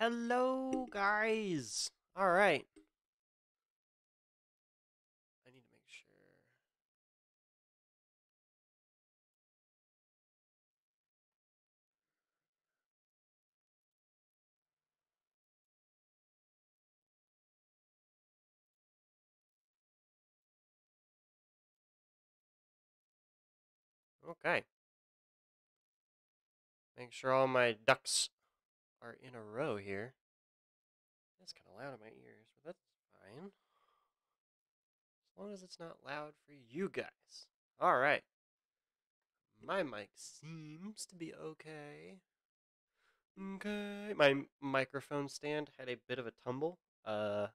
Hello, guys. All right. I need to make sure. Okay. Make sure all my ducks are in a row here. That's kind of loud in my ears, but that's fine. As long as it's not loud for you guys. All right. My mic seems to be okay. Okay. My microphone stand had a bit of a tumble uh,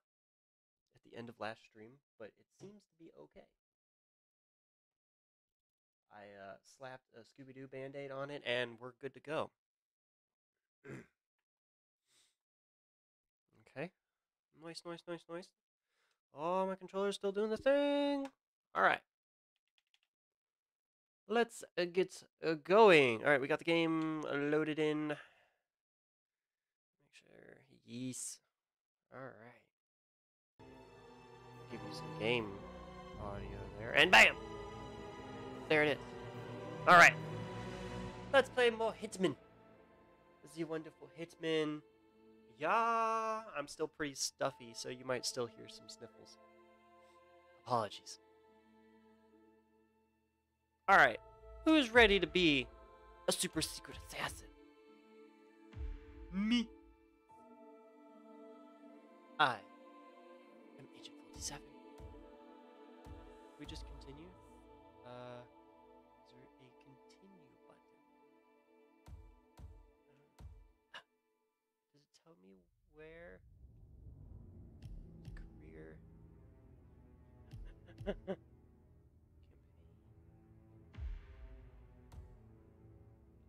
at the end of last stream, but it seems to be okay. I uh, slapped a Scooby Doo band aid on it, and we're good to go. okay. Nice, nice, nice, nice. Oh, my controller's still doing the thing. All right. Let's uh, get uh, going. All right, we got the game loaded in. Make sure. Yes. All right. Give you some game audio there. And bam! There it is. All right. Let's play more Hitman. The wonderful Hitman. Yeah, I'm still pretty stuffy, so you might still hear some sniffles. Apologies. All right. Who is ready to be a super secret assassin? Me. I am Agent 47. We just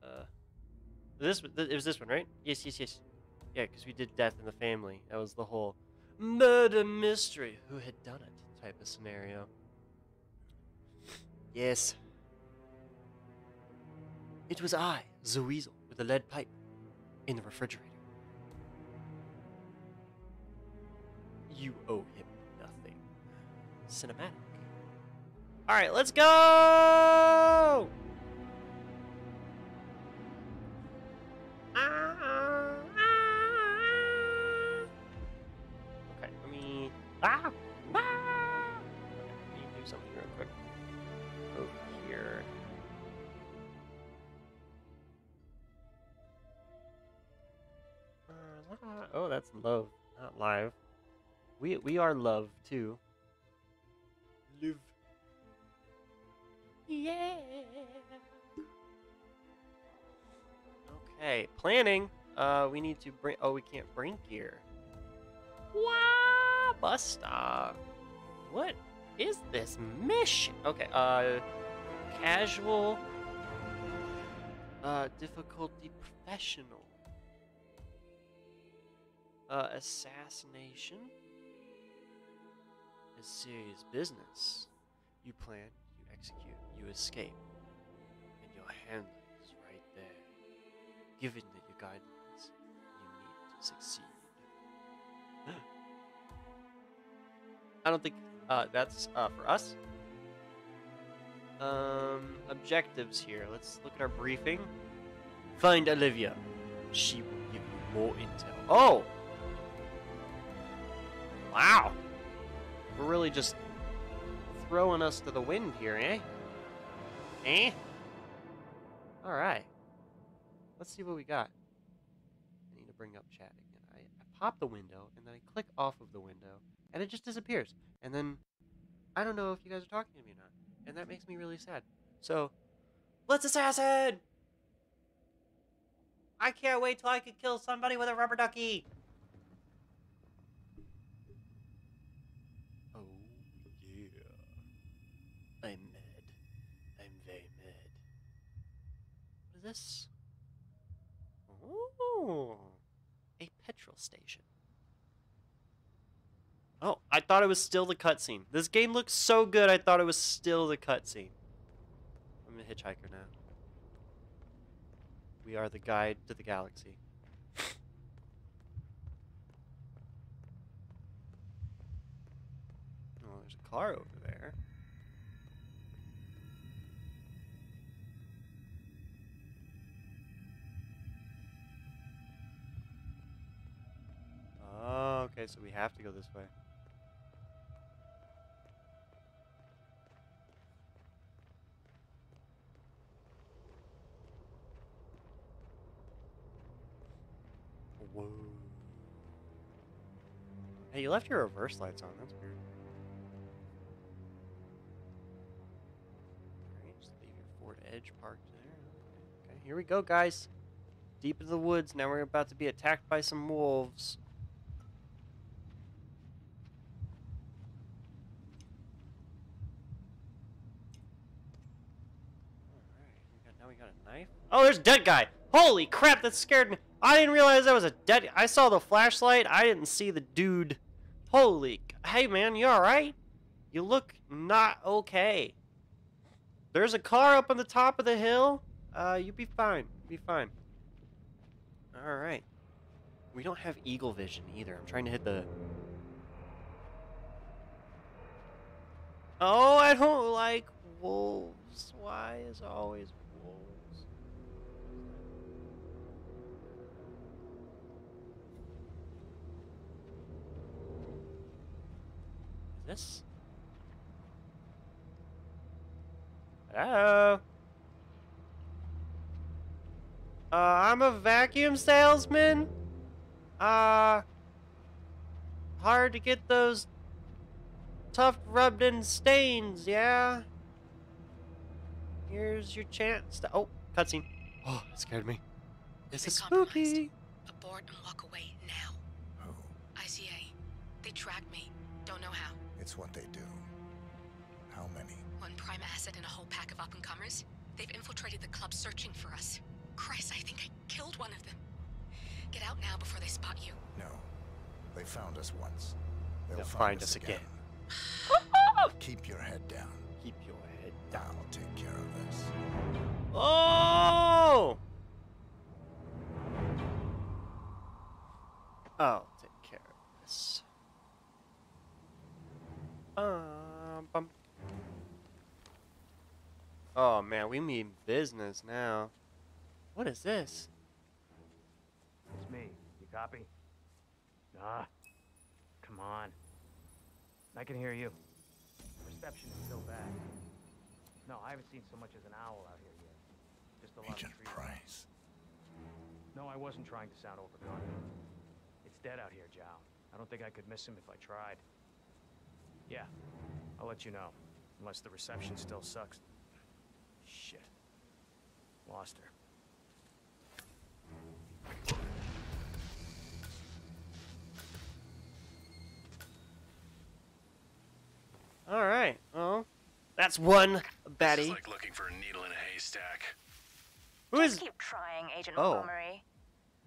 Uh, this th- it was this one, right? Yes, yes, yes. Yeah, because we did death in the family. That was the whole murder mystery. Who had done it? Type of scenario. Yes. It was I, the weasel, with the lead pipe in the refrigerator. You owe him nothing. Cinematic. Alright, let's go! Ah, ah, ah. Okay, let me. Ah! Ah! Let me do something real quick. Over here. Oh, that's love, not live. We we are love too. Okay, planning. Uh, we need to bring. Oh, we can't bring gear. Wow, bus stop. What is this mission? Okay, uh, casual. Uh, difficulty professional. Uh, assassination. A serious business. You plan, you execute, you escape. And your there. Given that your guidance, you need to succeed. I don't think uh, that's uh, for us. Um, objectives here. Let's look at our briefing. Find Olivia. She will give you more intel. Oh! Wow! We're really just throwing us to the wind here, eh? Eh? Alright. Let's see what we got. I need to bring up chat again. I, I pop the window, and then I click off of the window, and it just disappears. And then I don't know if you guys are talking to me or not. And that makes me really sad. So, let's assassin! I can't wait till I can kill somebody with a rubber ducky! Oh, yeah. I'm mad. I'm very mad. What is this? A petrol station. Oh, I thought it was still the cutscene. This game looks so good, I thought it was still the cutscene. I'm a hitchhiker now. We are the guide to the galaxy. oh, there's a car over Oh, okay, so we have to go this way. Whoa. Hey, you left your reverse lights on. That's weird. Just leave your Ford Edge parked there. Okay, here we go, guys. Deep into the woods. Now we're about to be attacked by some wolves. Alright, we got, now we got a knife. Oh, there's a dead guy! Holy crap, that scared me! I didn't realize that was a dead. I saw the flashlight. I didn't see the dude. Holy. Hey, man, you alright? You look not okay. There's a car up on the top of the hill. Uh, you'll be fine. You'll be fine. Alright. We don't have eagle vision either. I'm trying to hit the. Oh, I don't like wolves. Why is always this? Hello? Uh, I'm a vacuum salesman. Uh, hard to get those tough rubbed in stains, yeah? Here's your chance to. Oh, cutscene. Oh, it scared me. This Been is compromised. spooky. Abort and walk away now. Who? ICA. They tracked me. Don't know how. It's what they do. How many? One prime asset and a whole pack of up-and-comers. They've infiltrated the club searching for us. Christ, I think I killed one of them. Get out now before they spot you. No. They found us once. They'll, They'll find, find us again. Keep your head down. Keep your head down. I'll take care of this. Oh! I'll take care of this. Um, bum. Oh man, we mean business now. What is this? It's me. You copy? Ah. Come on. I can hear you. Reception is still bad. No, I haven't seen so much as an owl out here yet. Just a lot Agent of trees. Price. No, I wasn't trying to sound overconfident. It's dead out here, Zhao. I don't think I could miss him if I tried. Yeah, I'll let you know. Unless the reception still sucks. Shit. Lost her. Alright, well, that's one This baddie. is like looking for a needle in a haystack. Who Just keep trying, Agent Oh. Montgomery.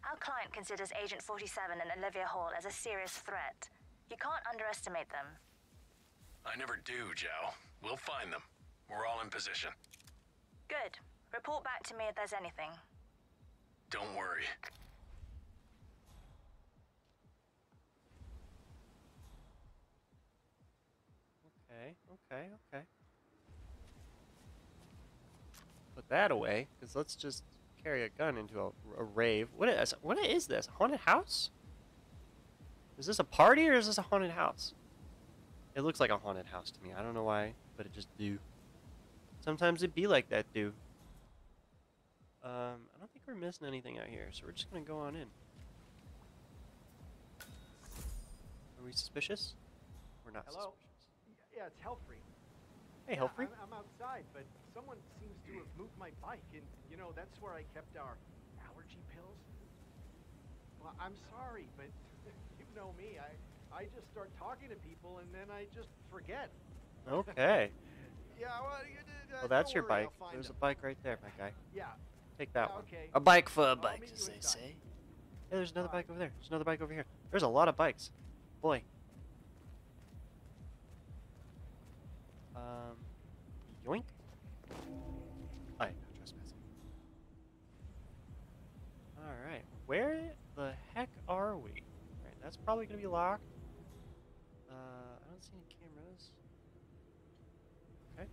Our client considers Agent 47 and Olivia Hall as a serious threat. You can't underestimate them. I never do, Joe. We'll find them. We're all in position. Good. Report back to me if there's anything. Don't worry. Okay, okay, okay. Put that away, because let's just carry a gun into a, a rave. What is, what is this? A haunted house? Is this a party or is this a haunted house? It looks like a haunted house to me. I don't know why, but it just do. Sometimes it be like that, do. Um, I don't think we're missing anything out here, so we're just gonna go on in. Are we suspicious? We're not Hello? suspicious. Yeah, it's Helfried. Hey, Yeah, Helfried. I'm, I'm outside, but someone seems to have moved my bike, and you know that's where I kept our allergy pills. Well, I'm sorry, but you know me. I I just start talking to people, and then I just forget. Okay. Yeah, well, you uh, Well, that's your worry, bike. I'll find There's a bike right there, my guy. Yeah. Take that Yeah, one. okay. A bike for a I'll bike, as they say. Hey, there's another Bye. bike over there. There's another bike over here. There's a lot of bikes. Boy. Um, yoink. I am not trespassing. Alright, where the heck are we? Alright, that's probably gonna be locked don't see any cameras. Okay.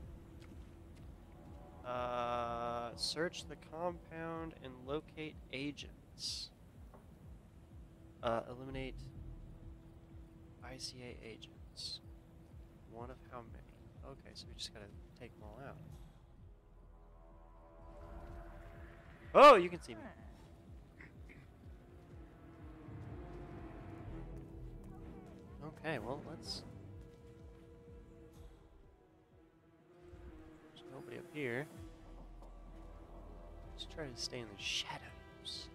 Uh, search the compound and locate agents. Uh, eliminate ICA agents. One of how many? Okay, so we just gotta take them all out. Oh, you can see me. Okay, well, let's nobody up here. Let's try to stay in the shadows.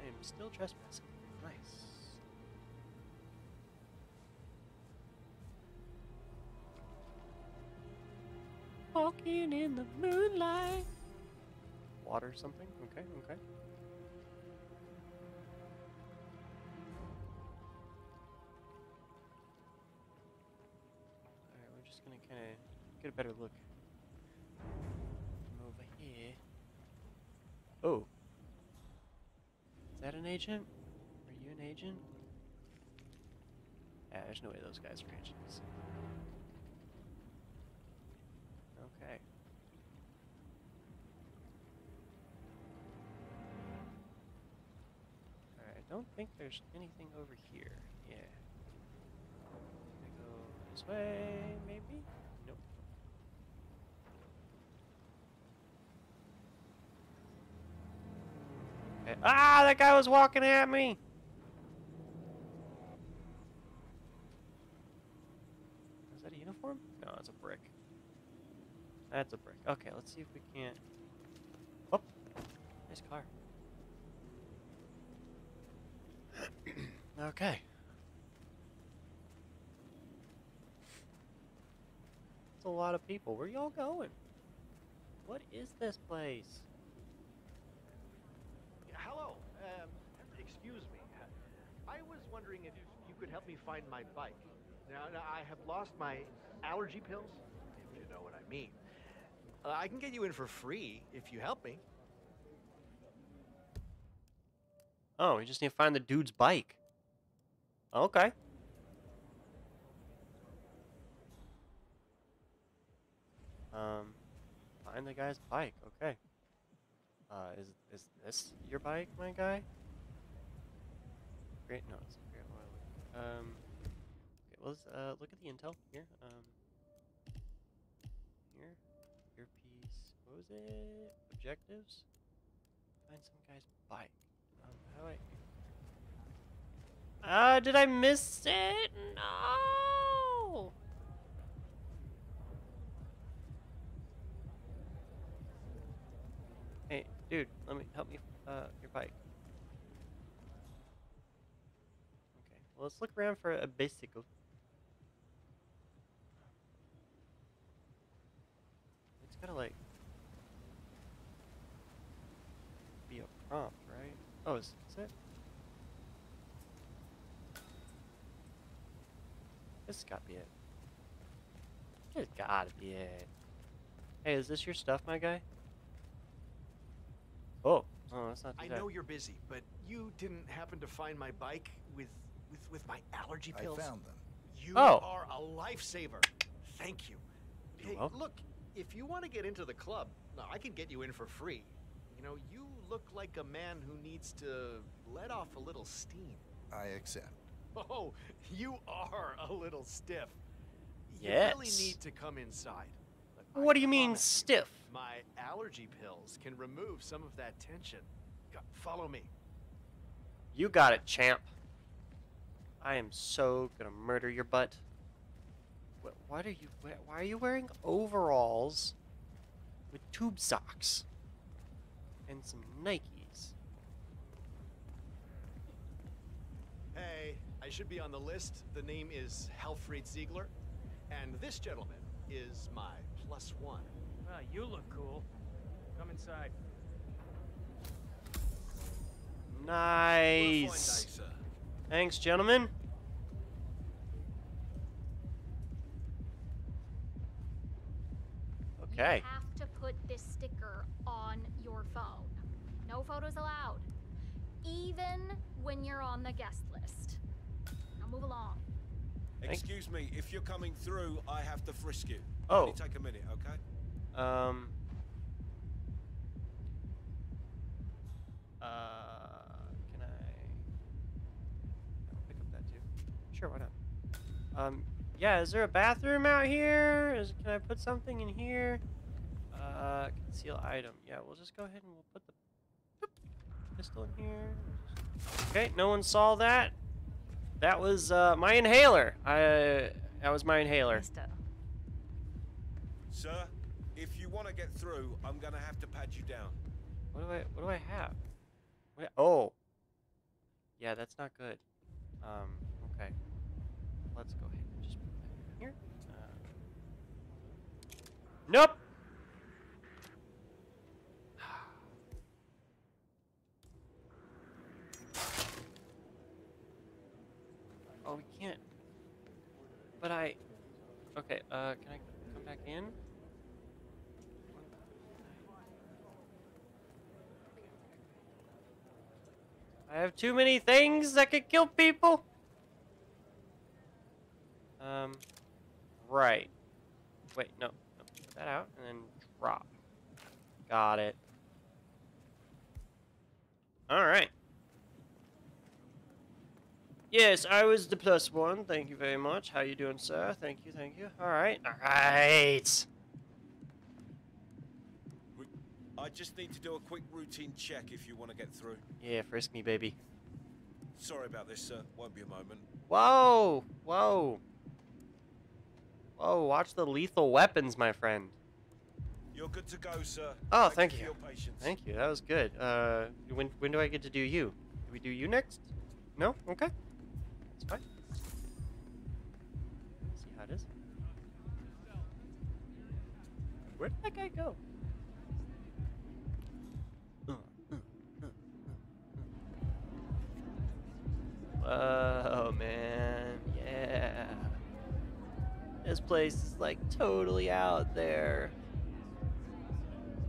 I am still trespassing. Nice. Walking in the moonlight. Water something? Okay, okay. Get a better look. From over here. Oh. Is that an agent? Are you an agent? Yeah, there's no way those guys are agents. Okay. Alright, I don't think there's anything over here. Yeah. Go this way, maybe? Nope. Okay. Ah, that guy was walking at me! Is that a uniform? No, it's a brick. That's a brick. Okay, let's see if we can't. Oh, nice car. okay. A lot of people. Where y'all going? What is this place? Hello. Um, excuse me. I was wondering if you could help me find my bike. Now, now I have lost my allergy pills, if you know what I mean. Uh, I can get you in for free if you help me. Oh, we just need to find the dude's bike. Okay. Um, find the guy's bike. Okay. Uh, is is this your bike, my guy? Great. No, it's. Um. Okay. Well, let's uh look at the intel here. Um. Here, earpiece. What was it? Objectives. Find some guy's bike. Um, how do I? Ah, did I miss it? No. Hey, dude, let me help me. Uh, your bike. Okay, well, let's look around for a bicycle. It's gotta like be a prompt, right? Oh, is, is it? This got to be it. This gotta be it. Hey, is this your stuff, my guy? Oh, oh, that's not I know you're busy, but you didn't happen to find my bike with with with my allergy pills? I found them. You Oh. are a lifesaver. Thank you. You're hey, welcome. look, if you want to get into the club, I can get you in for free. You know, you look like a man who needs to let off a little steam. I accept. Oh, you are a little stiff. You really need to come inside. But I What do you mean promise stiff? My allergy pills can remove some of that tension. Go- Follow me. You got it, champ. I am so gonna murder your butt. Wh- Why are you? Why are you wearing overalls with tube socks and some Nikes? Hey, I should be on the list. The name is Helfried Ziegler, and this gentleman is my plus one. Well, you look cool. Come inside. Nice. Uh, Thanks, gentlemen. Okay. You have to put this sticker on your phone. No photos allowed. Even when you're on the guest list. Now move along. Excuse me, if you're coming through, I have to frisk you. Oh. Only take a minute, okay? Um. Uh, Sure, why not? Um, yeah. Is there a bathroom out here? Is can I put something in here? Uh, conceal item. Yeah, we'll just go ahead and we'll put the boop, pistol in here. Okay, no one saw that. That was uh, my inhaler. I that was my inhaler. Mister. Sir, if you want to get through, I'm going to have to pad you down. What do I what do I have? What, oh. Yeah, that's not good. Um, okay. Let's go ahead and just put that here. Uh, nope. Oh, we can't. But I. Okay. Uh, can I come back in? I have too many things that could kill people. Um, right. Wait, no, no. Put that out and then drop. Got it. All right. Yes, I was the plus one. Thank you very much. How you doing, sir? Thank you, thank you. All right, all right. I just need to do a quick routine check if you want to get through. Yeah, frisk me, baby. Sorry about this, sir. Won't be a moment. Whoa, whoa. Whoa, watch the lethal weapons, my friend. You're good to go, sir. Oh, thank for you. Thank you. That was good. Uh, when when do I get to do you? Do we do you next? No. Okay. That's fine. see how it is. Where did that guy go? Uh, Oh man. This place is like totally out there.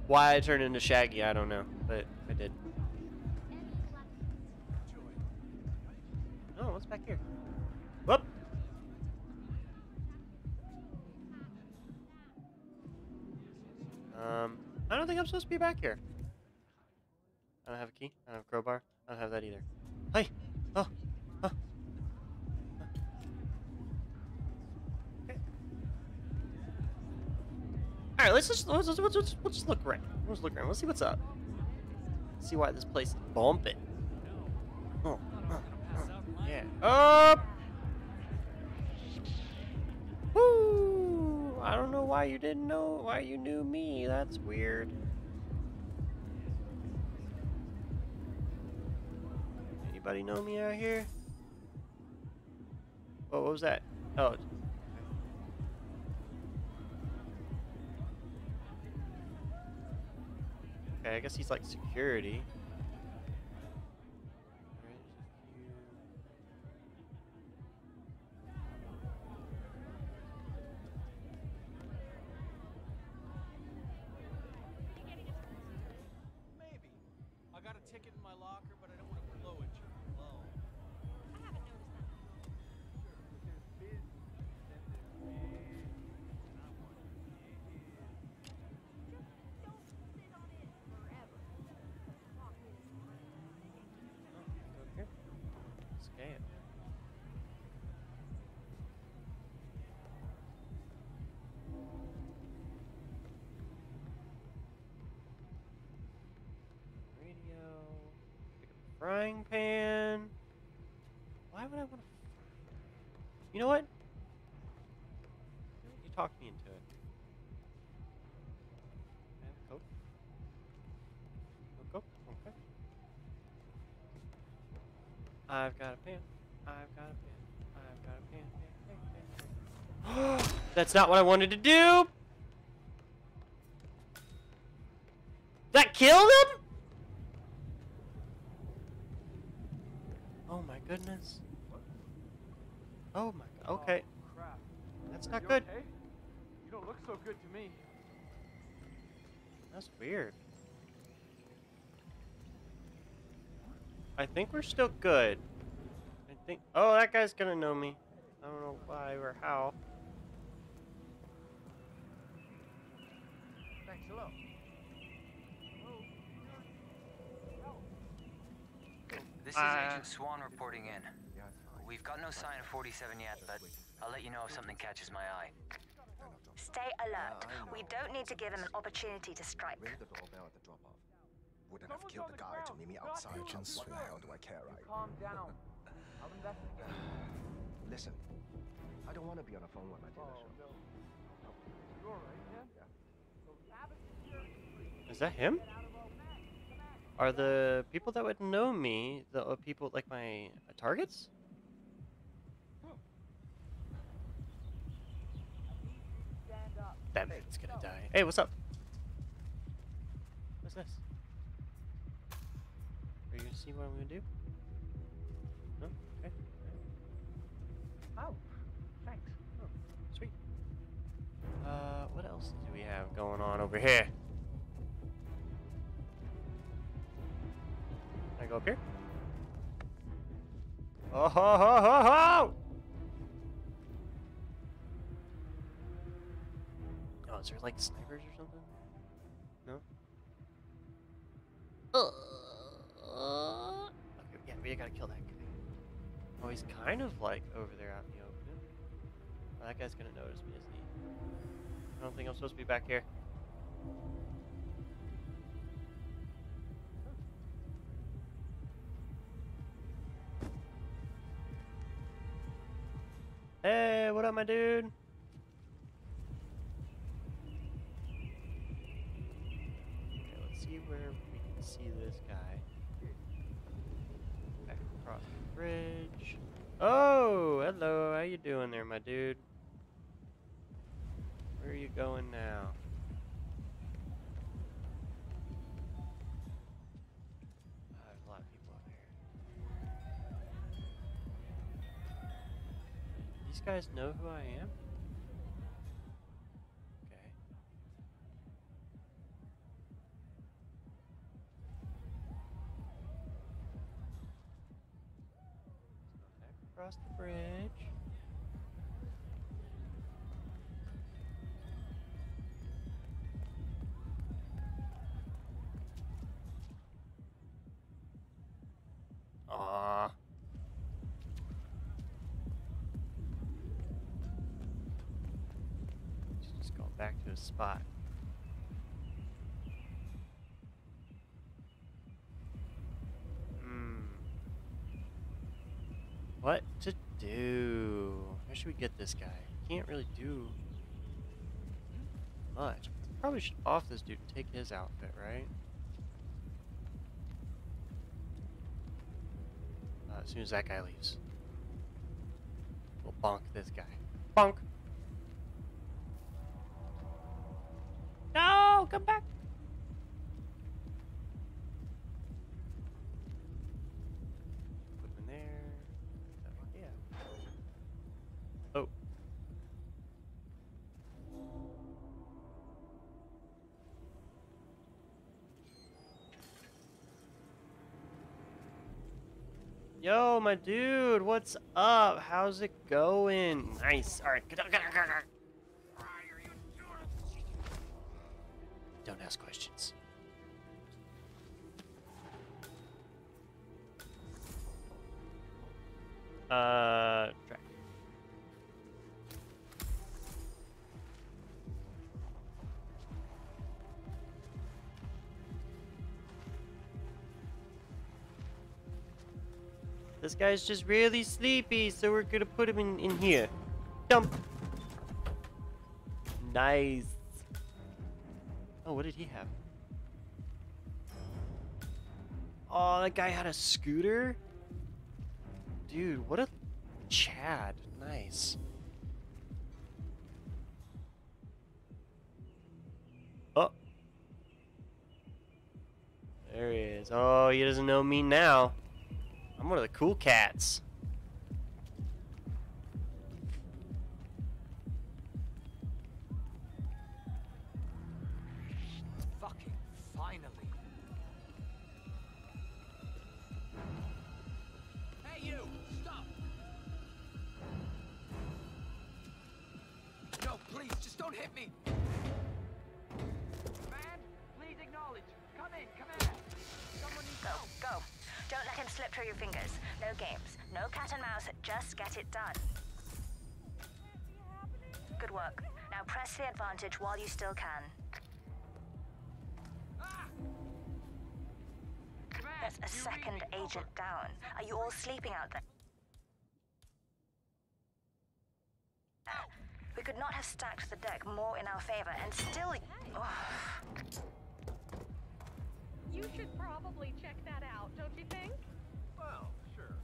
Why I turned into Shaggy, I don't know, but I did. Oh, what's back here? Whoop! Um, I don't think I'm supposed to be back here. I don't have a key. I don't have a crowbar. I don't have that either. Hey! Oh! Oh! All right, let's just let's, let's, let's, let's, let's just look around. Let's look around. Let's see what's up. see why this place is bumping. Oh, oh, oh, yeah. Up. Woo! I don't know why you didn't know why you knew me. That's weird. Anybody know me out here? Oh, what was that? Oh. Okay, I guess he's like security. Want to? You know what? You talked me into it. Okay. I've got a pan. I've got a pan. I've got a pan. pan, pan, pan. That's not what I wanted to do. That killed him? Oh my goodness. Oh my god. Okay. Oh, crap. That's Are not you good. Okay? You don't look so good to me. That's weird. I think we're still good. I think. Oh, that guy's gonna know me. I don't know why or how. Thanks, hello. This is Uh, Agent Swan reporting in. Yeah, it's fine. We've got no sign of 47 yet, but I'll let you know if something catches my eye. Stay alert. We don't need to give him an opportunity to strike. Ring the doorbell at the drop-off. Wouldn't have killed the guy to meet me outside. Agent What the hell do I care, right? Calm down. I'll investigate. Listen, I don't want to be on the phone with my dealer. Oh, no. You alright, man? Yeah. So Abbott security. Is that him? Are the people that would know me the uh, people like my targets? Stand up. That gonna die. Hey, what's up? What's this? Are you gonna see what I'm gonna do? No? Okay. Oh, thanks. Oh, sweet. Uh, what else do we have going on over here? Can I go up here? Oh ho ho ho ho! Oh, is there like snipers or something? No? Uh, okay, yeah, we gotta kill that guy. Oh, he's kind of like over there out in the open. Oh, that guy's gonna notice me, isn't he? I don't think I'm supposed to be back here. Hey, what up, my dude? Where we can see this guy. Back across the bridge. Oh, hello. How you doing there, my dude? Where are you going now? Ah, a lot of people here. These guys know who I am? Across the bridge. Aw. Just going back to his spot. What to do? Where should we get this guy? Can't really do much. Probably should off this dude and take his outfit, right? Uh, as soon as that guy leaves. We'll bonk this guy. Bonk! No! Come back! My dude, what's up? How's it going? Nice. All right. Don't ask questions. Uh, This guy's just really sleepy, so we're gonna put him in, in here. Jump! Nice. Oh, what did he have? Oh, that guy had a scooter? Dude, what a Chad. Nice. Oh. There he is. Oh, he doesn't know me now. I'm one of the cool cats. Fucking finally. Hey you, stop. No, please, just don't hit me. Don't let him slip through your fingers. No games. No cat and mouse. Just get it done. Good work. Now press the advantage while you still can. There's a second agent down. Are you all sleeping out there? We could not have stacked the deck more in our favor and still. Oh. You should probably check that out, don't you think? Well, sure.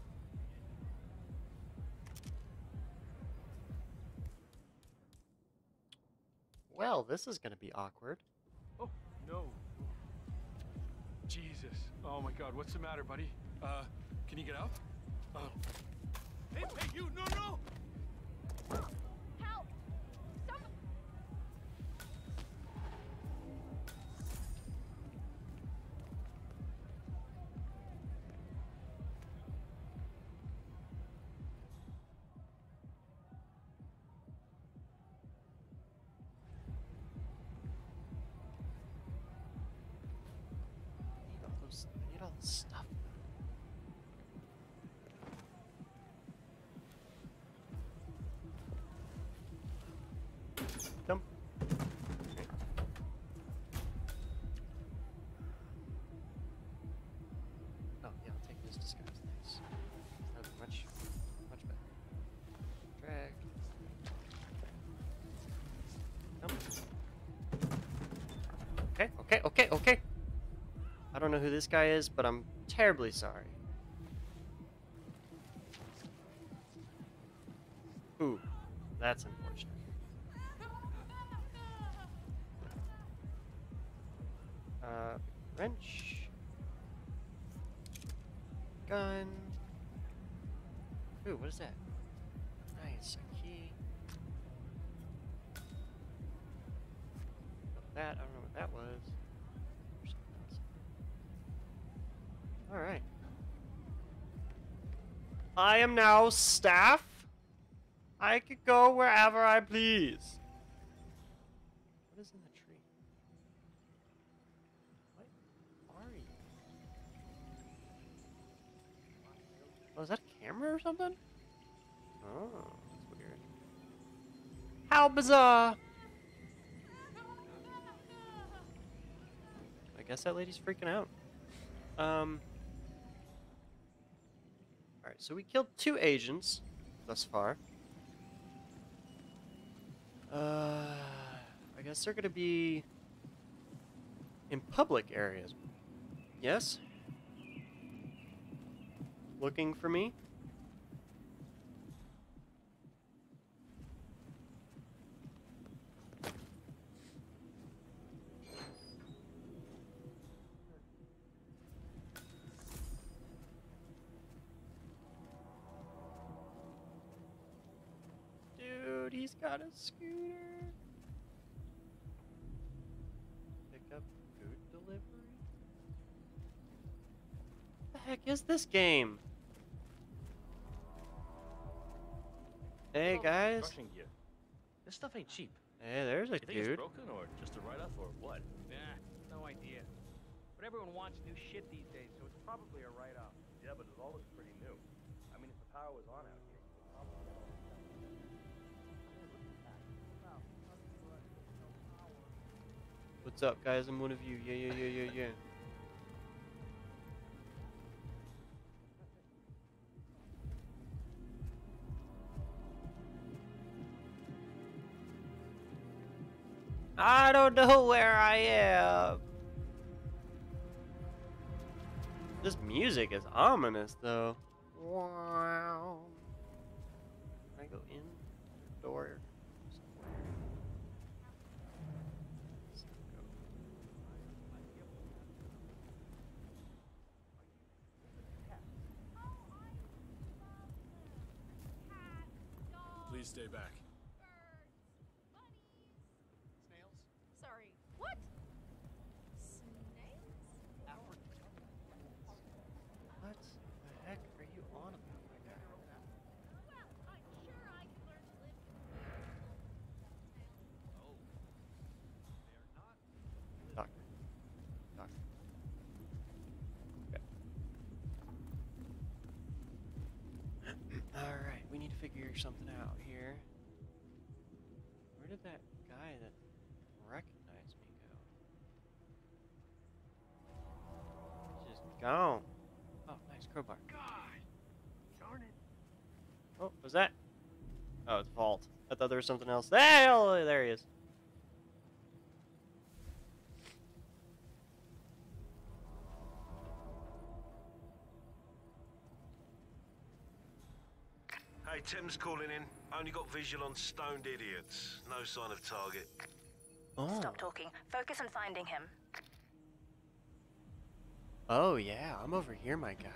Well, this is gonna be awkward. Oh, no. Jesus. Oh my god, what's the matter, buddy? Uh, can you get out? Uh. Hey, hey, you! No, no! Stuff. Okay. Oh yeah, I'll take this disguise. Thanks. That'd be much, much better. Drag. Dump. Okay, okay, okay, okay. I don't know who this guy is, but I'm terribly sorry. Ooh, that's unfortunate. Am now staff. I could go wherever I please. What is in the tree? What are you? Oh, is that a camera or something? Oh, that's weird. How bizarre! I guess that lady's freaking out. Um. Alright, so we killed two agents thus far. Uh, I guess they're gonna be in public areas. Yes? Looking for me? Got a scooter. Pick up food delivery? The heck is this game? Hey guys. Crushing. This stuff ain't cheap. Hey, there's a you think it's broken or just a write-off or what? Nah, no idea. But everyone wants new shit these days, so it's probably a write-off. Yeah, but it all looks pretty new. I mean, if the power was on out What's up, guys? I'm one of you. Yeah, yeah, yeah, yeah, yeah. I don't know where I am. This music is ominous, though. Wow. Can I go in the door Please stay back. Birds, bunnies. Snails? Sorry, what? Snails? What the heck are you on about? figure something out did that guy that recognized me go? He's just gone. Oh, nice crowbar. God, darn it. Oh, was that? Oh, it's vault. I thought there was something else. There, oh, there he is. Hey, Tim's calling in. Only got visual on stoned idiots. No sign of target. Oh. Stop talking. Focus on finding him. Oh yeah, I'm over here, my guy.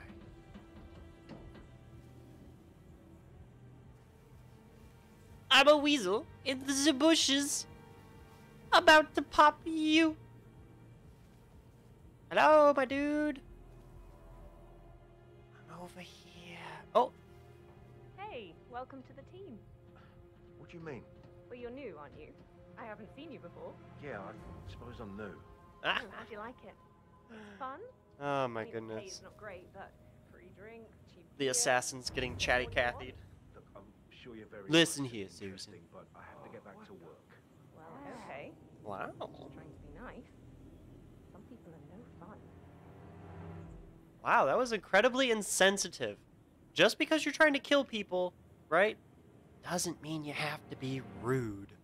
I'm a weasel in the bushes, about to pop you. Hello, my dude. I'm over here. Oh, Hey, welcome to the team. What do you mean? Well, you're new, aren't you? I haven't seen you before. Yeah, I suppose I'm new. Ah. Oh, how'd you like it? It's fun. oh my I mean, goodness. pay's not great, but free drinks, cheap The beer. assassin's getting chatty What do you want? Cathy'd. Look, I'm sure you're very Listen here, Susan. interesting, But I have to get back to work. Well, okay. Wow. Just trying to be nice. Some people are no fun. Wow, that was incredibly insensitive. Just because you're trying to kill people, right, doesn't mean you have to be rude.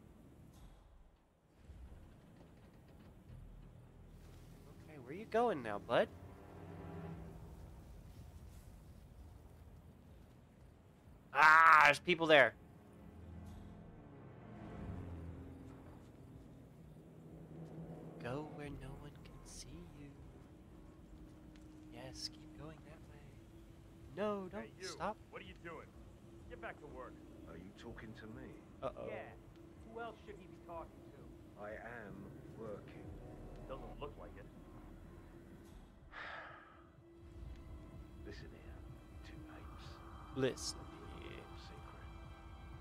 Okay, where are you going now, bud? Ah, there's people there. Go where no one can see you. Yes, keep going that way. No, don't Hey, you. stop. What are you doing? Get back to work. Are you talking to me? Uh-oh. Yeah. Who else should he be talking to? I am working. Doesn't look like it. Listen here, two apes. Listen here. Secret.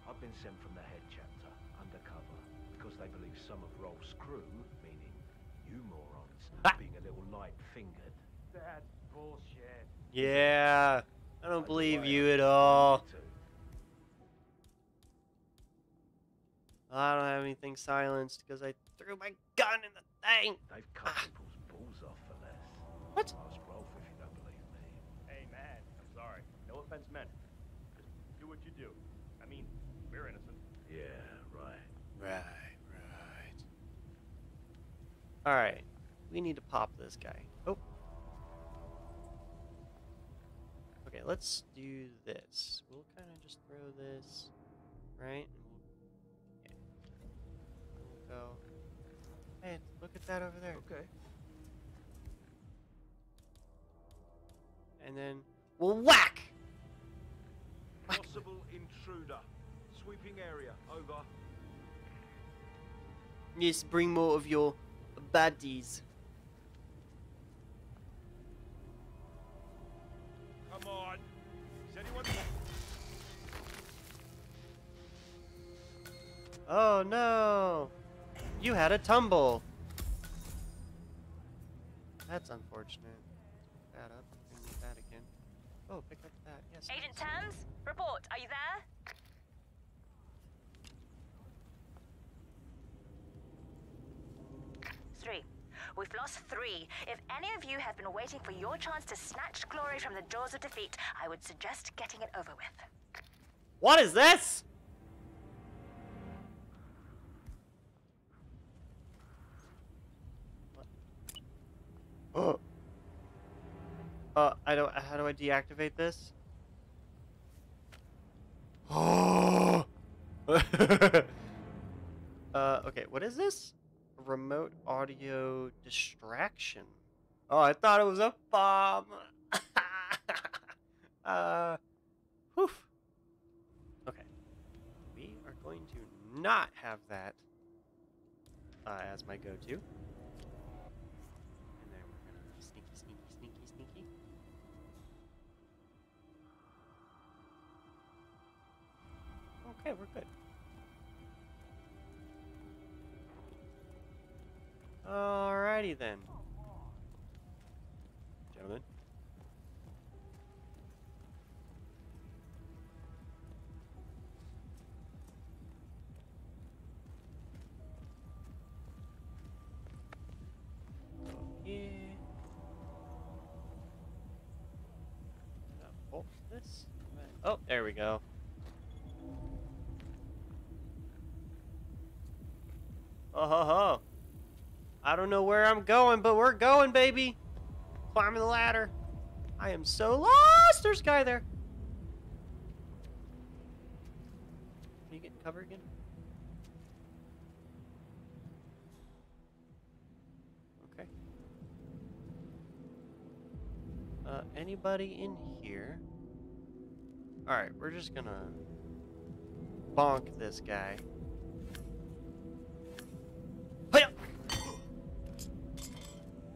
I've been sent from the head chapter, undercover, because they believe some of Rolf's crew, meaning you morons, are being a little light-fingered. That's bullshit. Yeah, I don't believe you at all. I don't have anything silenced because I threw my gun in the thing. They've cut people's balls off for less. What? Ask Rolf if you don't believe me. Hey, man, I'm sorry. No offense meant. Just do what you do. I mean, we're innocent. Yeah, right. Right, right. All right, we need to pop this guy. Oh. Okay, let's do this. We'll kind of just throw this, right? And we'll, yeah. we'll go. Hey, look at that over there. Okay. And then we'll whack. Possible intruder. Sweeping area. Over. Yes, bring more of your baddies. Come on. Is anyone... Oh no! You had a tumble. That's unfortunate. Pick that up. Need that again. Oh, pick up that. Yes. Agent Thames, report. Are you there? Three. We've lost three. If any of you have been waiting for your chance to snatch glory from the jaws of defeat, I would suggest getting it over with. What is this? Oh. Uh, I don't. How do I deactivate this? Oh. uh, okay. What is this? Remote audio distraction. Oh, I thought it was a bomb. uh, whew. Okay. We are going to not have that uh, as my go-to. Okay, we're good. Alrighty then. Gentlemen. Yeah. Oh, this. Oh, there we go. Oh ho ho. I don't know where I'm going, but we're going, baby. Climbing the ladder. I am so lost. There's a guy there. Can you get in cover again? Okay. Uh, anybody in here? Alright, we're just gonna bonk this guy.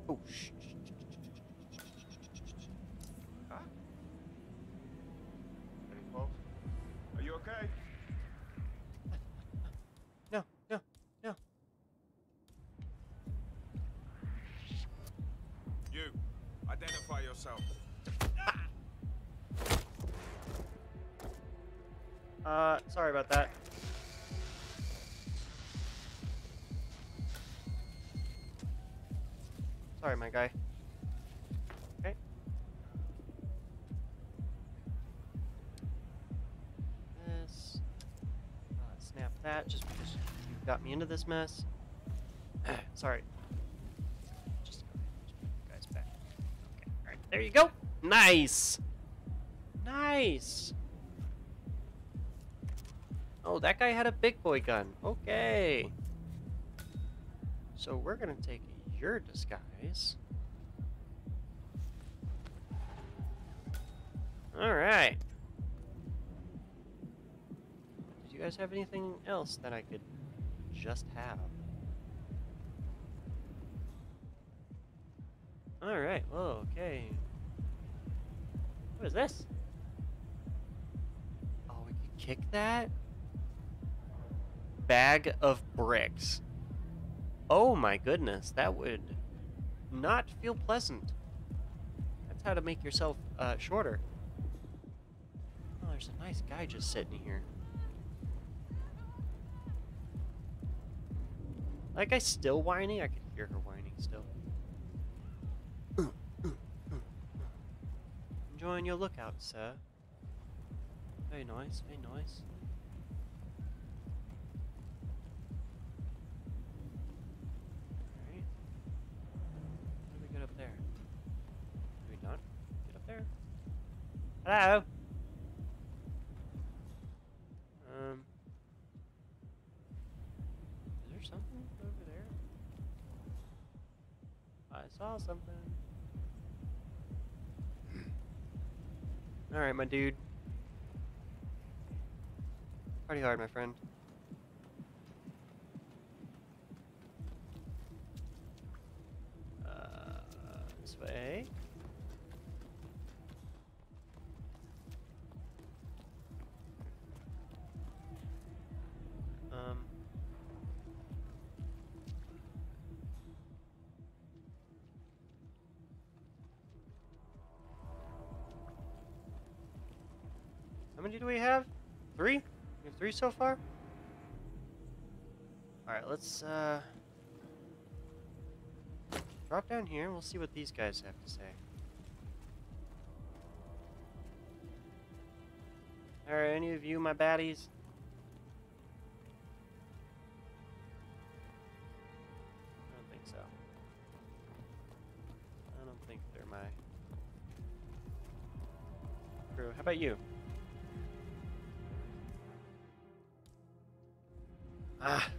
Oh, sh Any folks? Are you okay? No, no, no. You, identify yourself. Uh, sorry about that. My guy. Okay. This. Uh, snap that, just because you got me into this mess. sorry. Just guys back. Okay, alright, there you go. Nice! Nice! Oh, that guy had a big boy gun. Okay. So we're gonna take your disguise. Alright. Did you guys have anything else that I could just have? Alright, well, okay. What is this? Oh, we could kick that? bag of bricks. Oh my goodness, that would not feel pleasant. That's how to make yourself uh, shorter. Oh, there's a nice guy just sitting here. That guy's still whining? I can hear her whining still. Enjoying your lookout, sir. Very nice, very nice. Hello? Um. Is there something over there? I saw something. Alright, my dude. Party hard, my friend. Uh, this way. Do we have? Three? We have three so far? Alright, let's uh drop down here and we'll see what these guys have to say. Are any of you my baddies? I don't think so. I don't think they're my crew. How about you? Ah.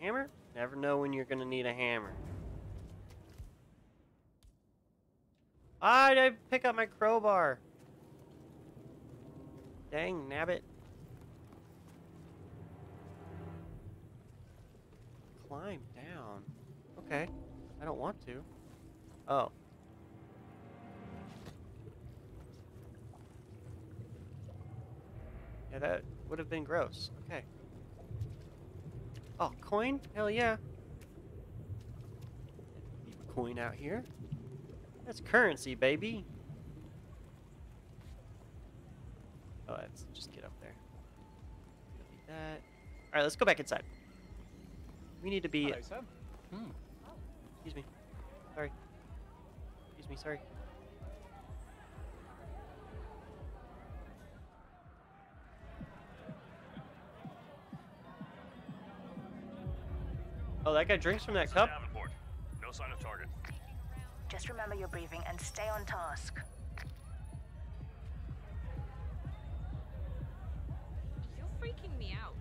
Hammer? Never know when you're gonna need a hammer. Ah, I pick up my crowbar. Dang, nabbit. Climb down. Okay. I don't want to. Oh. Yeah, that would have been gross. Okay. Oh, coin? Hell yeah. Coin out here. That's currency, baby. Oh, let's just get up there. We that. Alright, let's go back inside. We need to be. Hello. Hmm. Excuse me. Sorry. Excuse me. Sorry. Oh, that guy drinks from that cup. Davenport. No sign of target. Just remember your breathing and stay on task. You're freaking me out.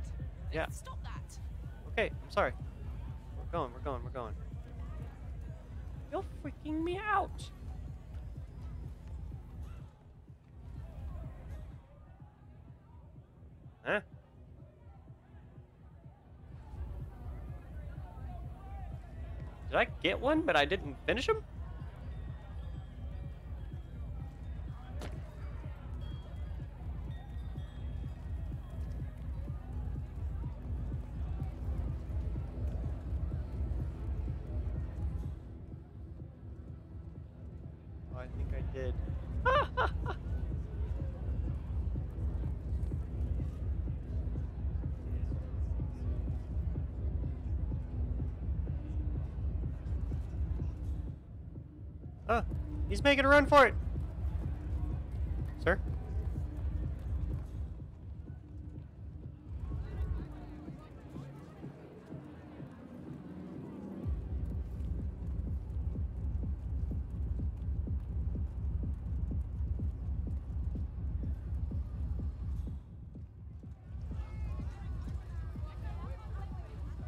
Yeah. Stop that. Okay, I'm sorry. We're going. We're going. We're going. You're freaking me out. Did I get one, but I didn't finish him? He's making a run for it. Sir?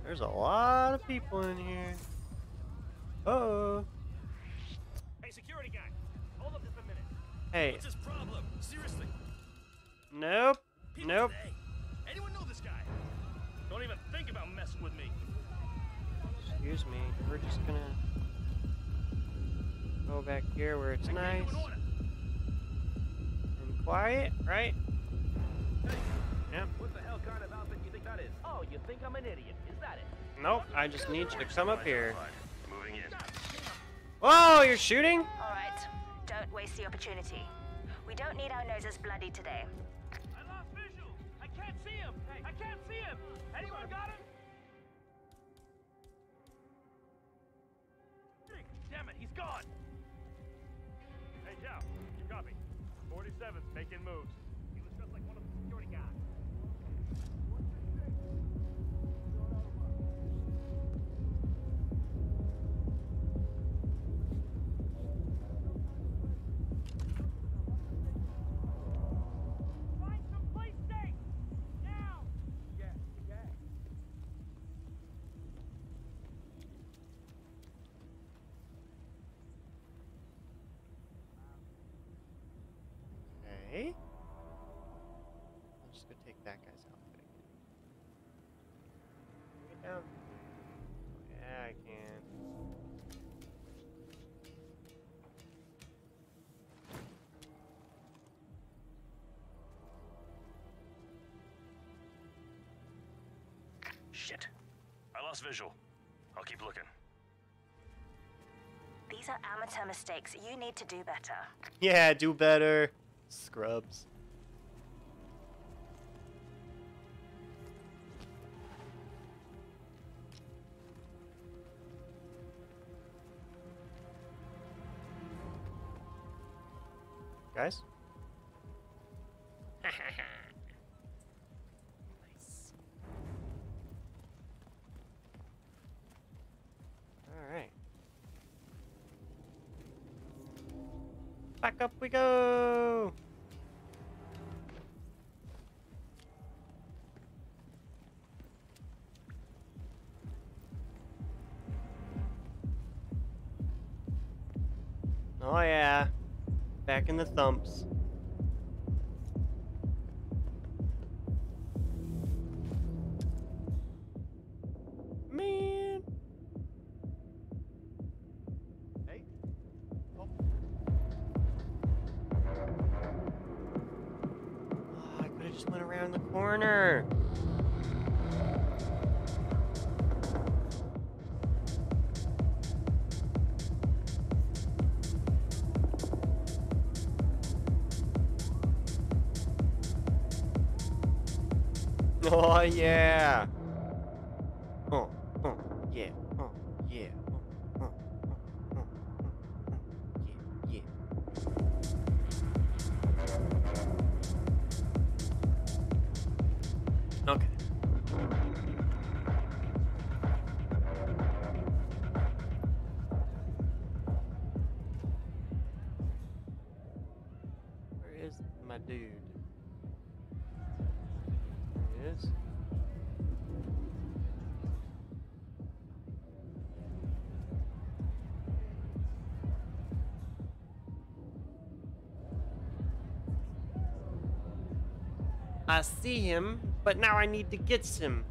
There's a lot of people in here. I'm an idiot? Is that it? Nope. I just need you to come up here. Moving in. Whoa! You're shooting? All right, don't waste the opportunity. We don't need our noses bloody today. I lost visual. I can't see him. I can't see him. Anyone got him? Shit. I lost visual. I'll keep looking. These are amateur mistakes. You need to do better. Yeah, do better. Scrubs. Guys? We go! Oh yeah. Back in the thumps. Yeah. See him, but now I need to get him.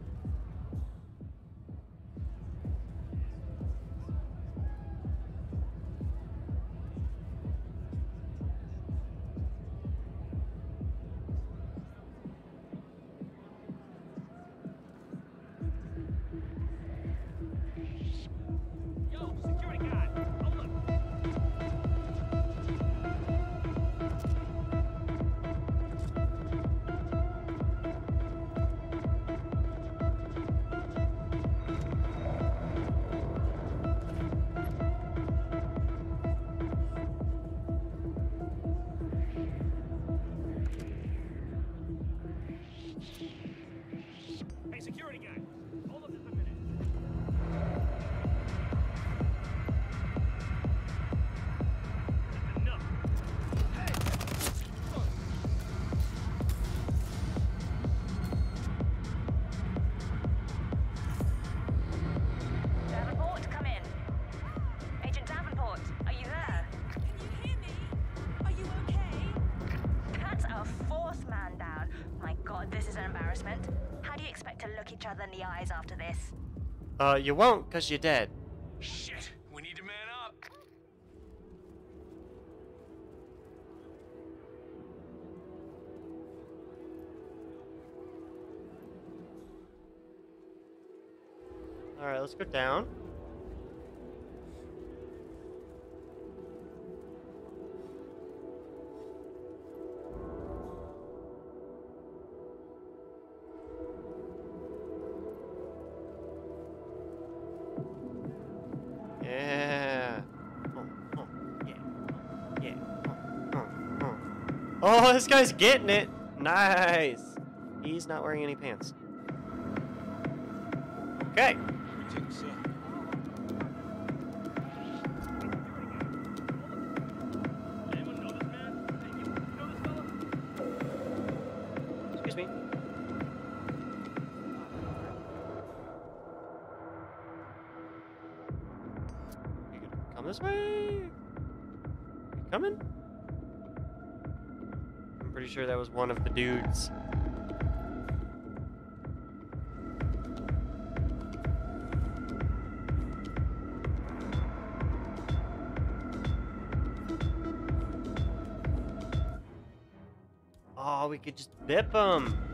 You won't, cause you're dead. This guy's getting it. Nice. He's not wearing any pants. Okay. One of the dudes. Oh, we could just bip him.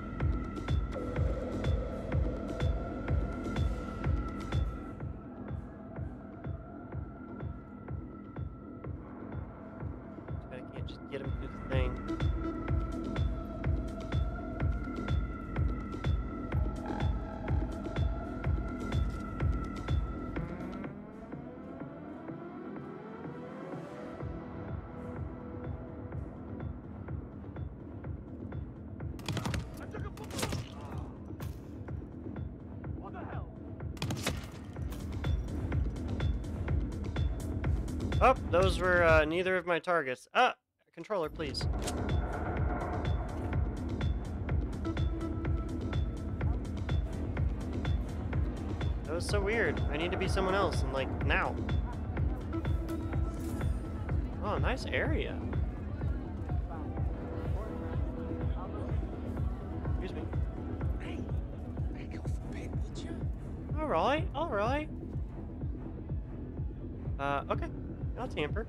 Those were uh, neither of my targets. Ah, controller, please. That was so weird. I need to be someone else, and like now. Oh, nice area. Excuse me. Hey, a bit, would you? All tamper.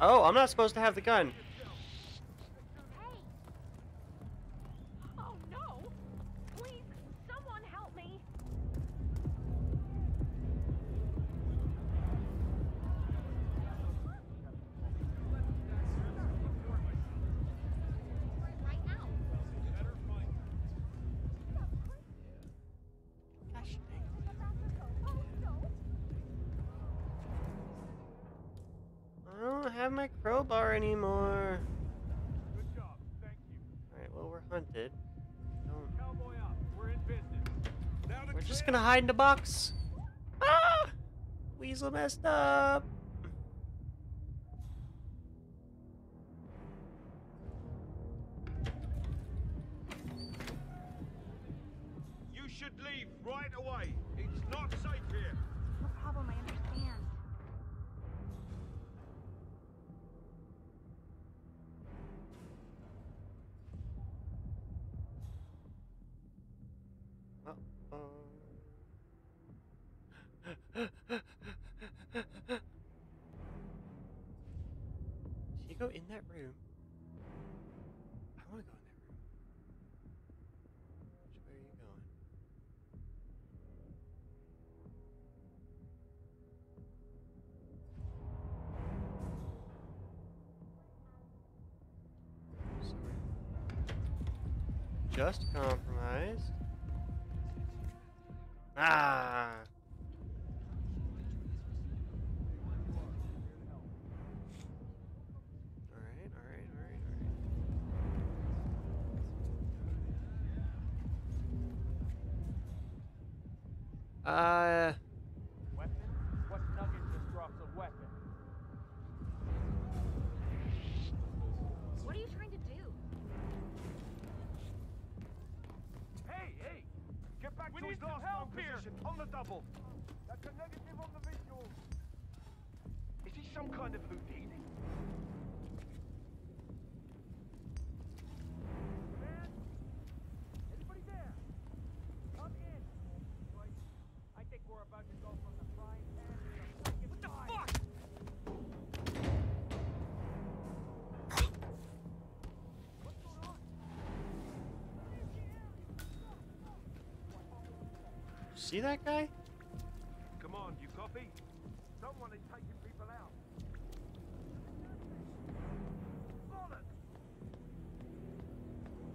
Oh, I'm not supposed to have the gun. Find the box. Ah! Weasel messed up. just Um, see that guy? Come on, you copy? Someone is taking people out.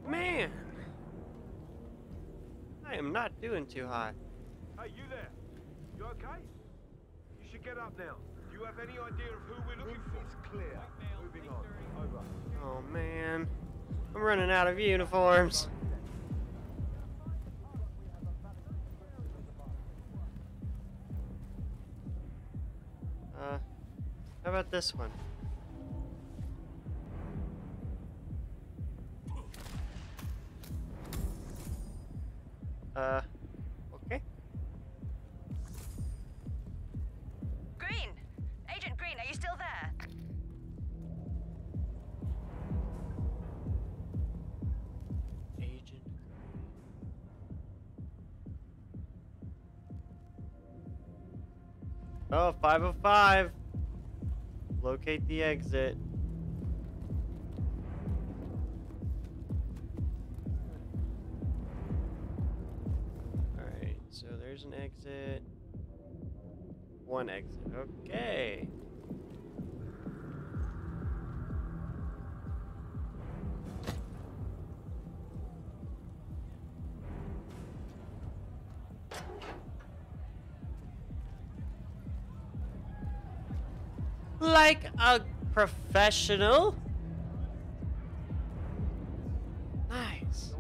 Man! I am not doing too hot. Hey, you there? You okay? You should get up now. Do you have any idea of who we're looking for? It's clear. Moving on. Over. Oh man. I'm running out of uniforms. This one? Locate the exit. Alright, so there's an exit. One exit. Okay. Like a professional. Nice.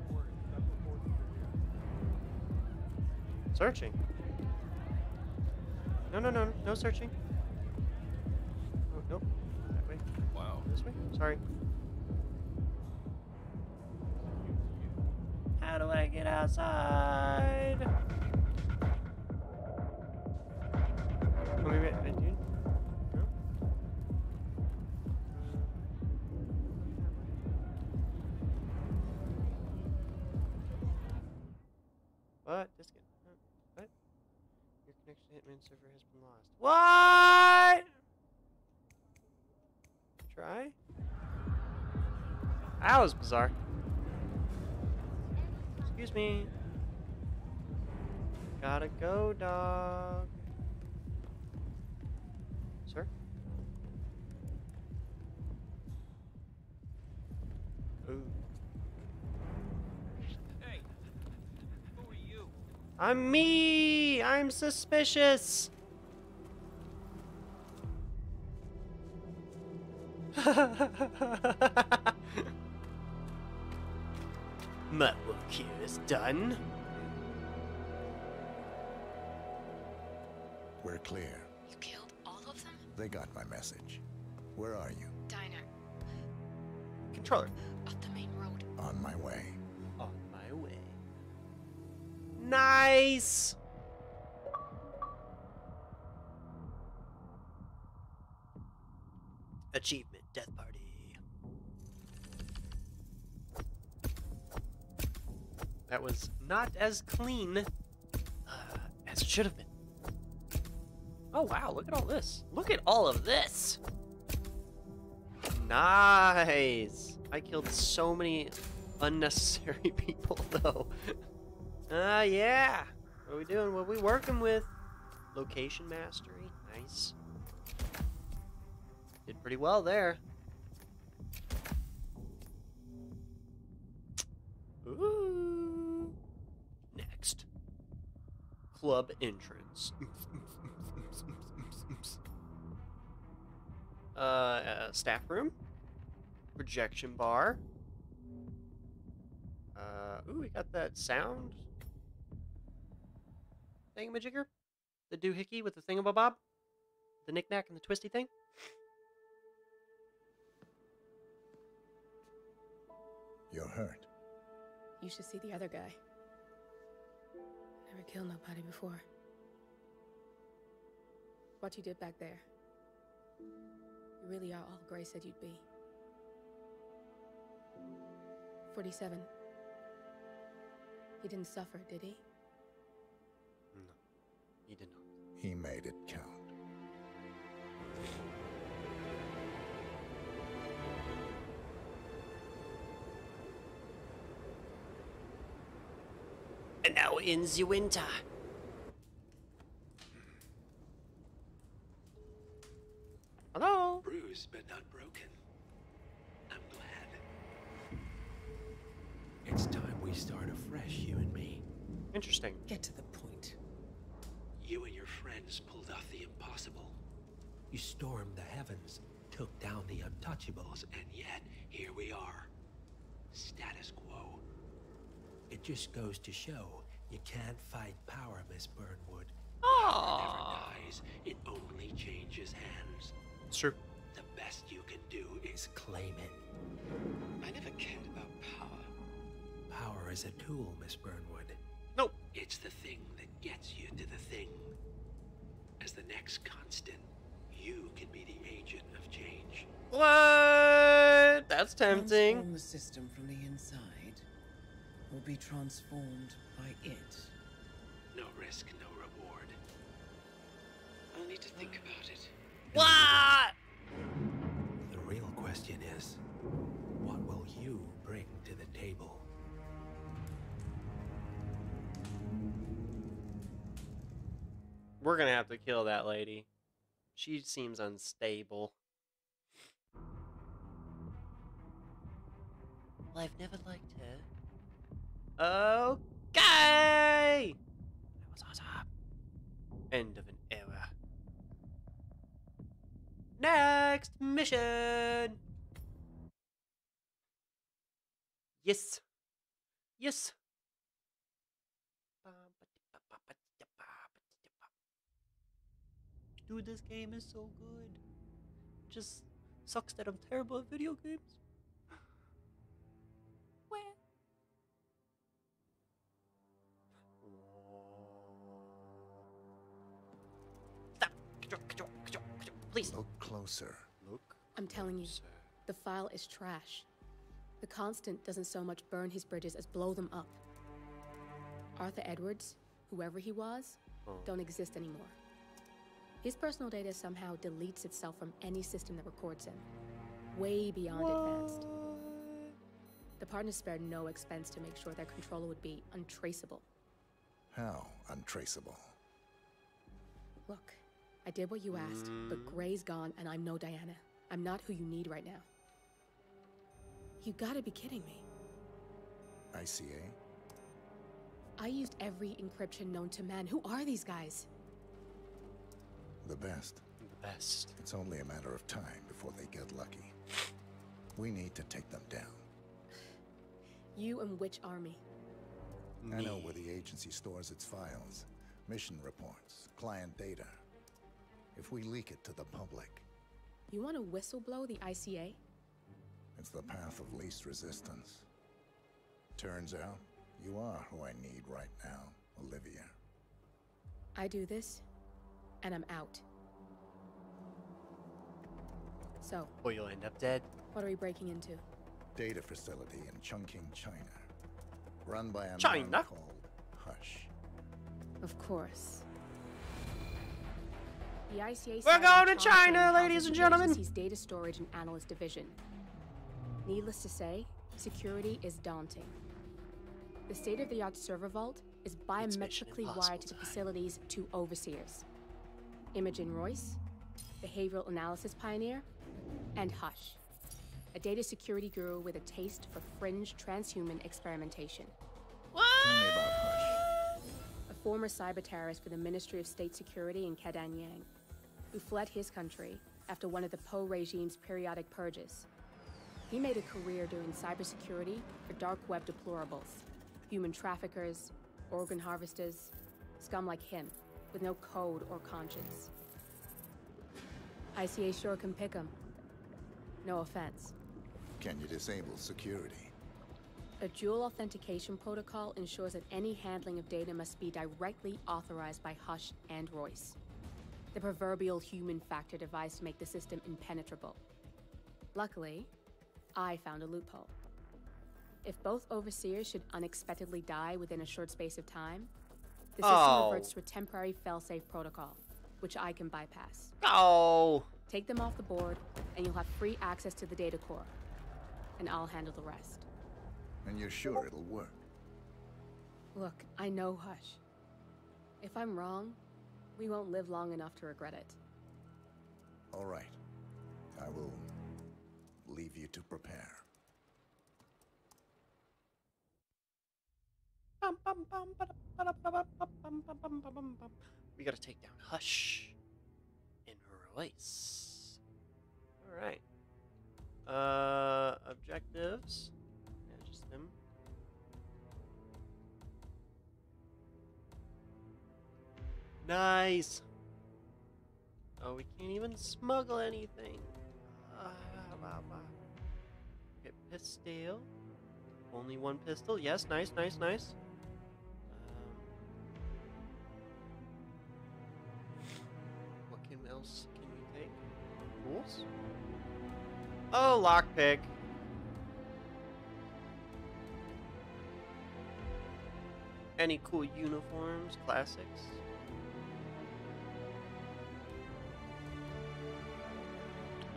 Searching. No, no, no, no searching. Oh, nope. That way. Wow. This way. Sorry. How do I get outside? That was bizarre. Excuse me. Gotta go, dog. Sir? Ooh. Hey, who are you? I'm me! I'm suspicious! My work here is done. We're clear. You killed all of them? They got my message. Where are you? Diner. Controller. Up the main road. On my way. On my way. Nice! Achievement Death Party. That was not as clean uh, as it should have been. Oh wow, look at all this. Look at all of this. Nice. I killed so many unnecessary people though. Ah, uh, yeah. What are we doing? What are we working with? Location mastery. Nice. Did pretty well there. Ooh. Next. Club entrance. uh, uh, staff room. Projection bar. Uh, ooh, we got that sound thingamajigger? The doohickey with the thingamabob? The knickknack and the twisty thing? You're hurt. You should see the other guy. Never killed nobody before. What you did back there. You really are all Gray said you'd be. 47. He didn't suffer, did he? No, he did not. He made it count. in the winter. Hello? Bruised but not broken. I'm glad. It's time we start afresh, you and me. Interesting. Get to the point. You and your friends pulled off the impossible. You stormed the heavens, took down the untouchables, and yet here we are. Status quo. It just goes to show you can't fight power, Miss Burnwood. Power never dies. It only changes hands. It's true. The best you can do is claim it. I never cared about power. Power is a tool, Miss Burnwood. Nope. It's the thing that gets you to the thing. As the next constant, you can be the agent of change. What? That's tempting. Transform the system from the inside, or be transformed by it. No risk, no reward. I'll need to think about it. What? The real question is, what will you bring to the table? We're gonna have to kill that lady. She seems unstable. Well, I've never liked her. Okay! That was awesome. End of an era. Next mission! Yes. Yes. Dude, this game is so good. Just sucks that I'm terrible at video games. Please. Look closer. Look. I'm telling you, the file is trash. The Constant doesn't so much burn his bridges as blow them up. Arthur Edwards, whoever he was, Oh. don't exist anymore. His personal data somehow deletes itself from any system that records him, way beyond advanced. The partners spared no expense to make sure their controller would be untraceable. How untraceable? Look, I did what you asked, but mm. Gray's gone and I'm no Diana. I'm not who you need right now. You gotta be kidding me. ICA? Eh? I used every encryption known to man. Who are these guys? The best. The best. It's only a matter of time before they get lucky. We need to take them down. You and which army? I know where the agency stores its files, mission reports, client data. If we leak it to the public, You want to whistleblow the ICA? it's the path of least resistance. Turns out, you are who I need right now, Olivia. I do this, and I'm out. So, Or you'll end up dead. what are we breaking into? Data facility in Chongqing, China. Run by a man China? called Hush. Of course. The ICA We're going to China, ladies and the gentlemen. agency's data storage and analyst division. Needless to say, security is daunting. The state-of-the-art server vault is biometrically wired to the facility's two overseers. Imogen Royce, behavioral analysis pioneer, and Hush, a data security guru with a taste for fringe transhuman experimentation. Tell me about Hush. a former cyber terrorist for the Ministry of State Security in Kadanyang, who fled his country after one of the Po regime's periodic purges. He made a career doing cybersecurity for dark web deplorables, human traffickers, organ harvesters, scum like him, with no code or conscience. ICA sure can pick 'em. No offense. Can you disable security? A dual authentication protocol ensures that any handling of data must be directly authorized by Hush and Royce. The proverbial human factor device to make the system impenetrable. Luckily, I found a loophole. If both overseers should unexpectedly die within a short space of time, the system Oh. reverts to a temporary failsafe protocol, which I can bypass. Oh. Take them off the board, and you'll have free access to the data core. And I'll handle the rest. And you're sure it'll work? Look, I know Hush. If I'm wrong, we won't live long enough to regret it. All right. I will leave you to prepare. Bum, bum, We gotta take down Hush and Royce. Alright. Uh, objectives. Nice! Oh, we can't even smuggle anything. Bah. Okay, pistol. Only one pistol. Yes, nice, nice, nice. Um, what can else can we take? Tools? Oh, lockpick. Any cool uniforms? Classics?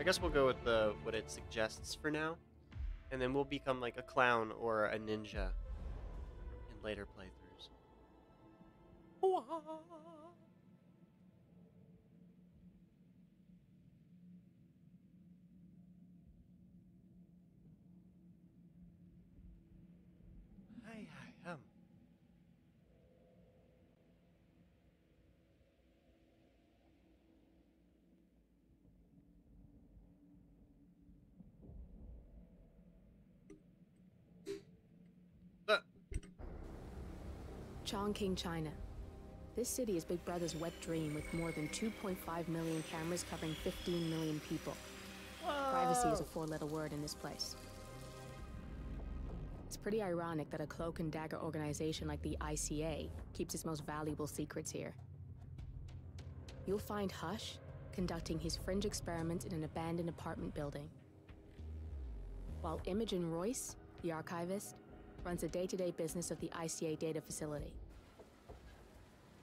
I guess we'll go with the what it suggests for now, and then we'll become like a clown or a ninja in later playthroughs. Chongqing, China. This city is Big Brother's wet dream with more than 2.5 million cameras covering 15 million people. Privacy is a four letter word in this place. It's pretty ironic that a cloak and dagger organization like the ICA keeps its most valuable secrets here. You'll find Hush conducting his fringe experiments in an abandoned apartment building. While Imogen Royce, the archivist, runs the day to day business of the ICA data facility.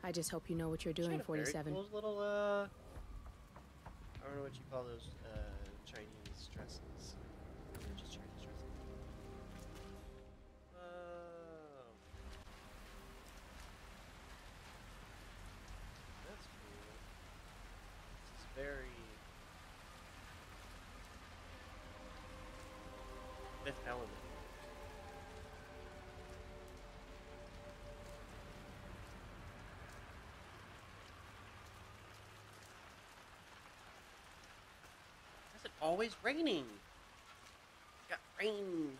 I just hope you know what you're doing, had a very 47. Those little, uh, I don't know what you call those, uh, Chinese dresses. Always raining? Got rain.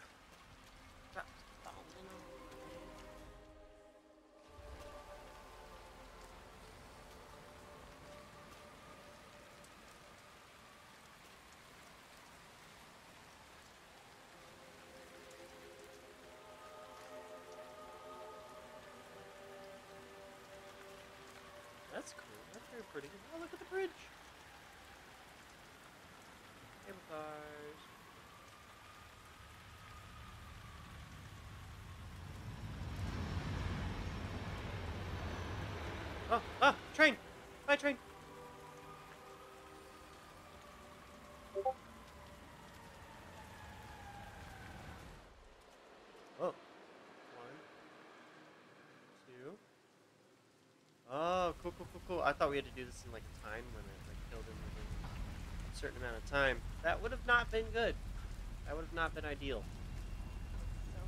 Oh, ah, train! Bye, train! Oh. One. Two. Oh, cool, cool, cool, cool. I thought we had to do this in like a time limit, like kill them within a certain amount of time. That would have not been good. That would have not been ideal. So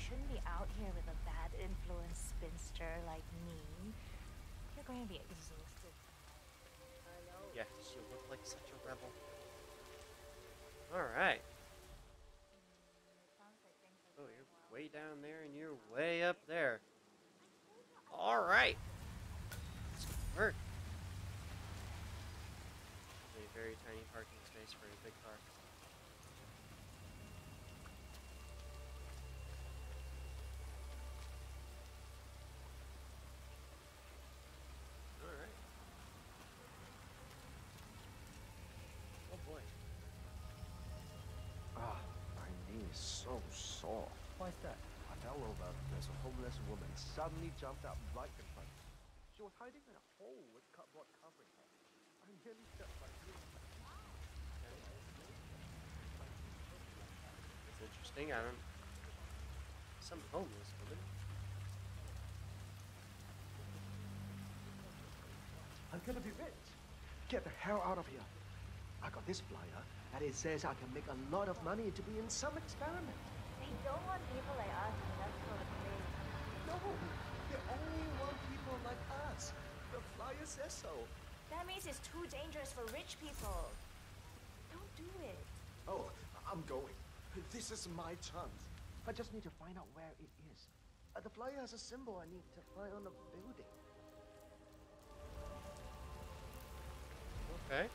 shouldn't be out here with a bad influence spinster like to be exhausted. I know. Yes, you look like such a rebel. Alright. Oh, you're way down there and you're way up there. Alright. Let's work. A very tiny parking space for a big car. Alright. Oh boy. Ah, my knee is so sore. is that? I fell over. There's a homeless woman suddenly jumped up right in front. She was hiding in a hole with cupboard covering her. I nearly stepped my foot. That's interesting. I don't. Some homeless woman. I'm gonna be rich. Get the hell out of here. I got this flyer, and it says I can make a lot of money to be in some experiment. They don't want people like us in that sort of place. No, they only want people like us. The flyer says so. That means it's too dangerous for rich people. Don't do it. Oh, I'm going. This is my chance. I just need to find out where it is. Uh, the flyer has a symbol I need to find on the building. Okay.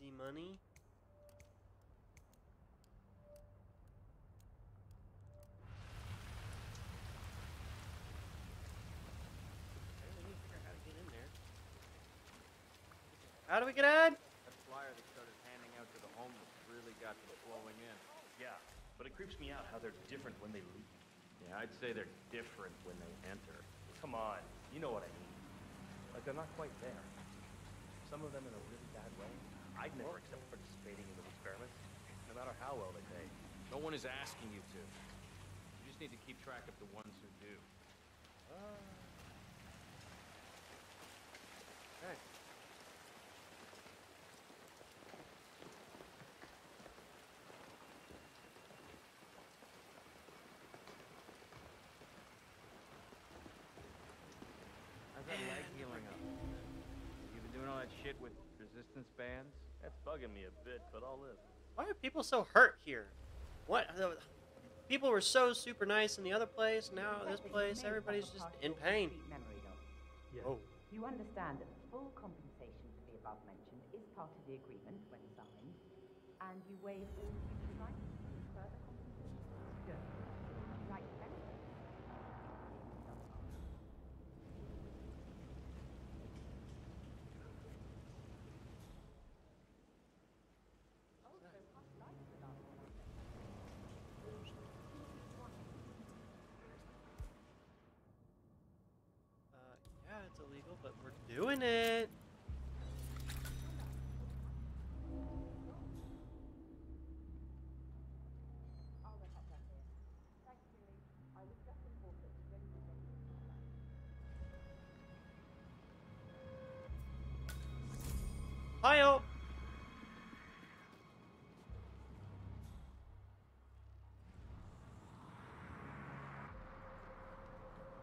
Easy money. We need to figure out how get in. How do we get in? That flyer they started handing out to the homeless really got them flowing in. Yeah, but it creeps me out how they're different when they leave. Yeah, I'd say they're different when they enter. Come on, you know what I mean. Like they're not quite there. Some of them in a really bad way. I'd never accept participating in those experiments, no matter how well they pay. No one is asking you to. You just need to keep track of the ones who do. Uh. Okay. How's that leg healing up? You've been doing all that shit with resistance bands? That's bugging me a bit, but I'll live. Why are people so hurt here? What? People were so super nice in the other place. Now this place, everybody's just in pain. Memory loss. Oh. You understand that full compensation for the above mentioned is part of the agreement when signed, and you waive all future rights to further compensation. Good. Right benefits. Uh, yeah, it's illegal, but we're doing it. Hi-yo!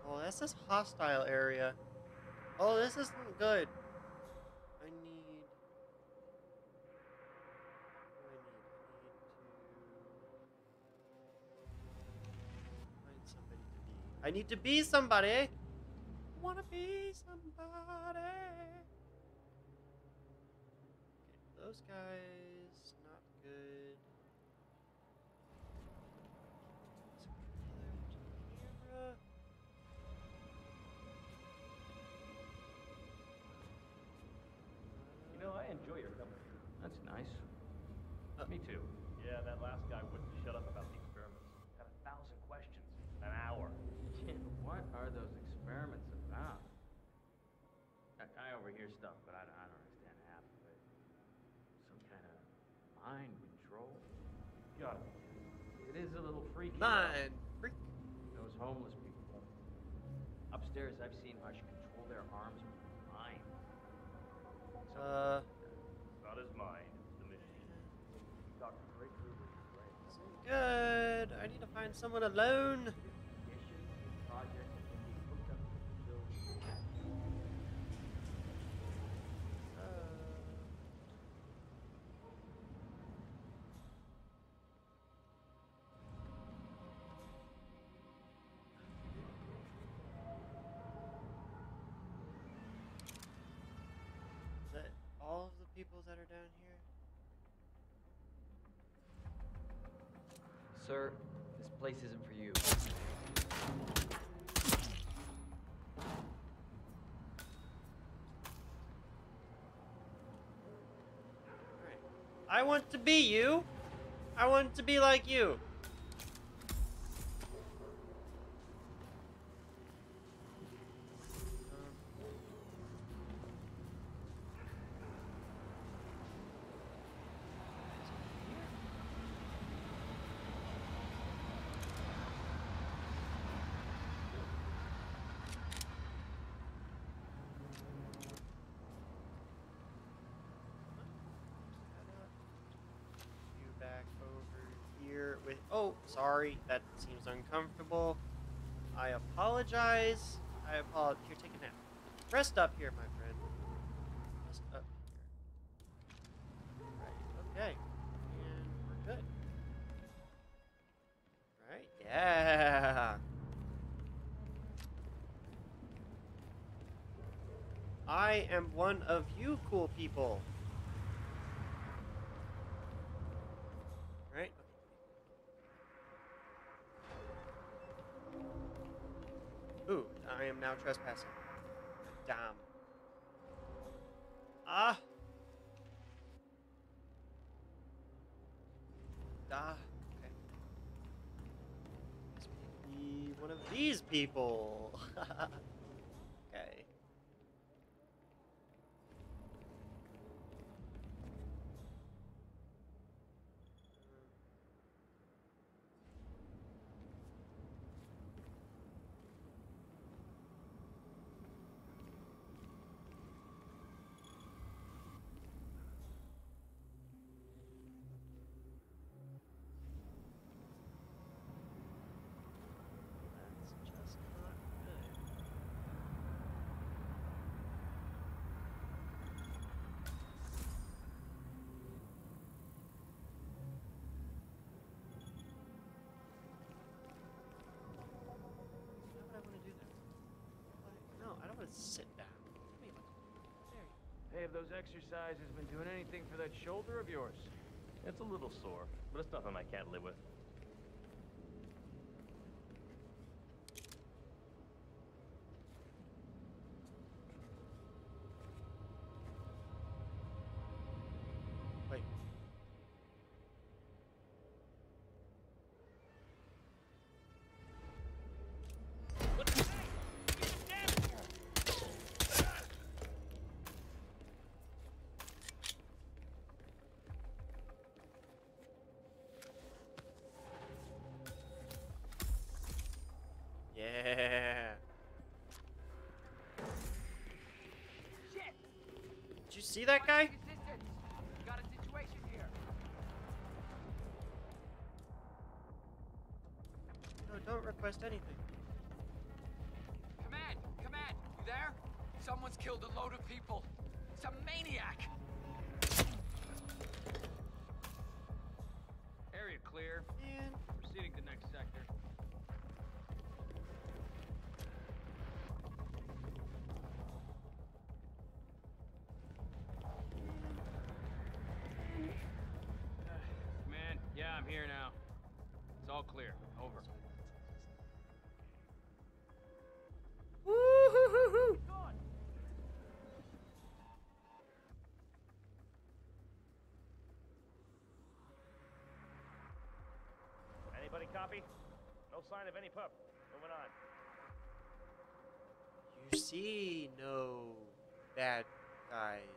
Oh, that's this hostile area. Oh, this isn't good. I need. I need? I need to find somebody to be. I need to be somebody. I wanna be somebody. Okay, those guys stuff, but I, don't- I don't understand half of it. Some kind of mind control? You gotta be kidding. It is a little freaky. Mind freak. Those homeless people. Upstairs, I've seen how she control their arms with her mind. Uh, Not his mind, it's the machine. Dr. Greg Kruger is great. good. I need to find someone alone. People that are down here? Sir, this place isn't for you. I want to be you. I want to be like you. You back over here. here with. Oh, sorry. That seems uncomfortable. I apologize. I apologize. Here, take a nap. Rest up here, my friend. Rest up here. Right. Okay. And we're good. Right. Yeah. I am one of you cool people. Now trespassing. Damn. Ah. Ah. Okay. We be one of these people. okay. That's just not good. Why would I want to do that? Why- No, I don't want to sit down. Give me there you Hey, have those exercises been doing anything for that shoulder of yours? It's a little sore, but it's nothing I can't live with. Did you see that guy? No, don't request anything. Copy? No sign of any pup. Moving on. You see no bad guys.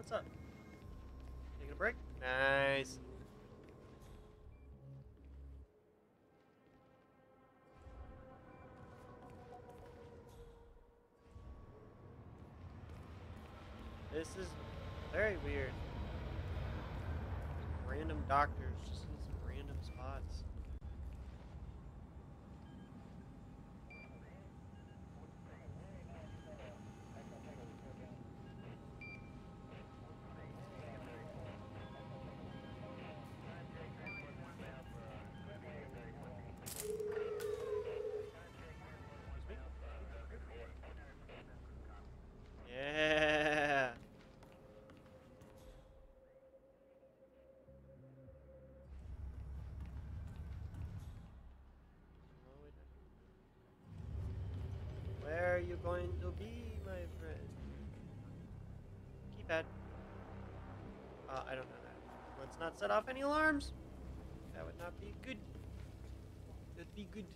What's up? Taking a break? Nice. This is very weird. Random doctors just in some random spots. Yeah. You going to be, my friend? Keypad. Uh, I don't know that. Let's not set off any alarms. That would not be good. That'd be good.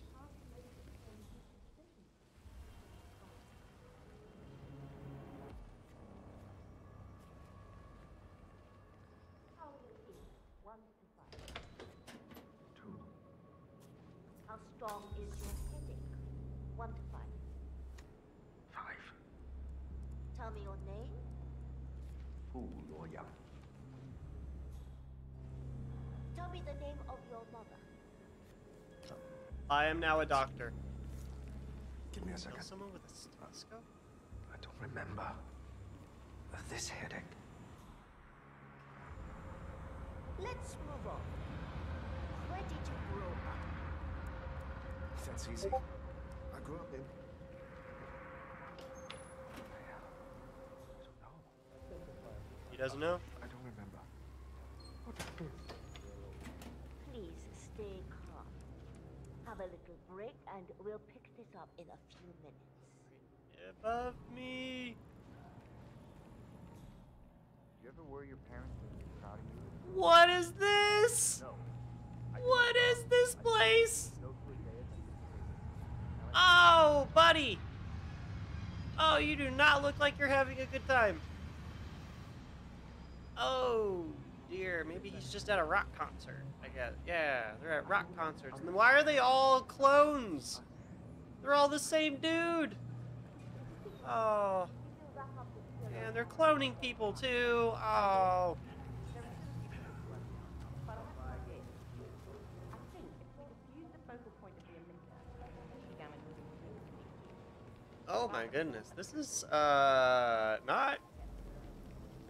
How will it be? One to five. Two. How strong is your headache? One to five. Five. Tell me your name. Fu Luoyang. Tell me the name of your mother. I am now a doctor. Give me a second. someone with a stethoscope? I don't remember. This headache. Let's move on. Where did you grow up? That's easy. I grew up in. He doesn't know? I don't remember. Please stay calm. Have a little break and we'll pick this up in a few minutes. Above me. You ever worry your parents would be proud of you? What is this? No. What is this place? No clue they had Oh, buddy. Oh, you do not look like you're having a good time. Oh, dear. Maybe he's just at a rock concert. Yeah, they're at rock concerts. And why are they all clones? They're all the same dude. Oh. And they're cloning people too. Oh. Oh my goodness. This is uh not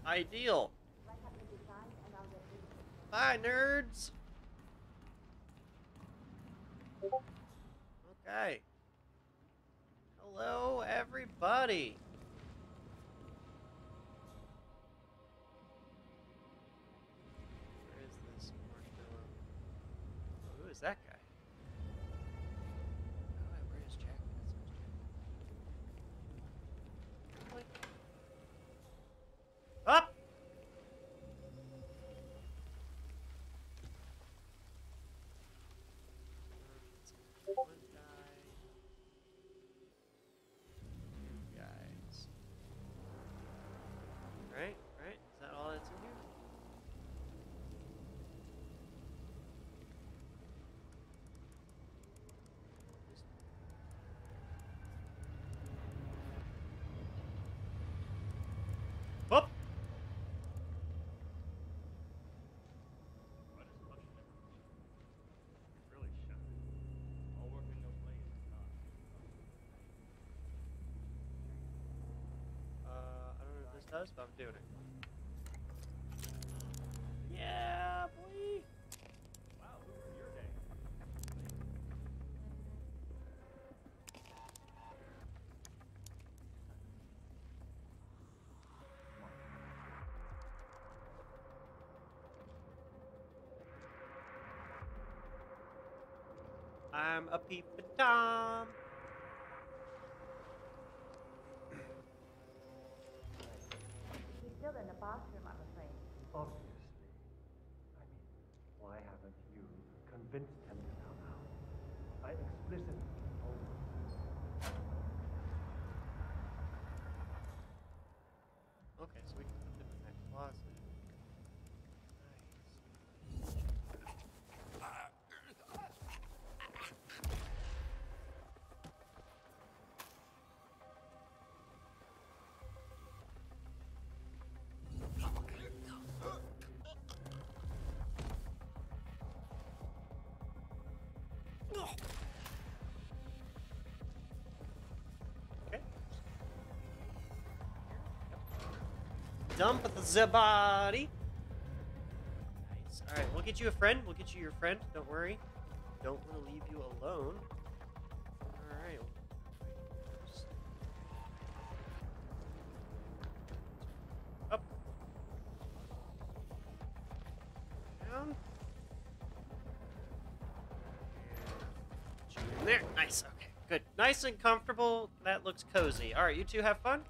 ideal. Bye nerds. Okay. Hello everybody. Where is this marshmallow? Oh, who is that guy? Oh, where is Jack? That's Jack. Up! One guy. Two guys. Right? Right? Is that all that's in here? Whoop! Really shut. All work and no play in this car. Uh, I don't know what this does, but I'm doing it. Yeah, boy! Wow, who was your day? I'm a peepin' Tom. Dump the body. Nice. All right, we'll get you a friend. We'll get you your friend. Don't worry. Don't want to leave you alone. All right. Up. Down. There. Nice. Okay. Good. Nice and comfortable. That looks cozy. All right, you two have fun.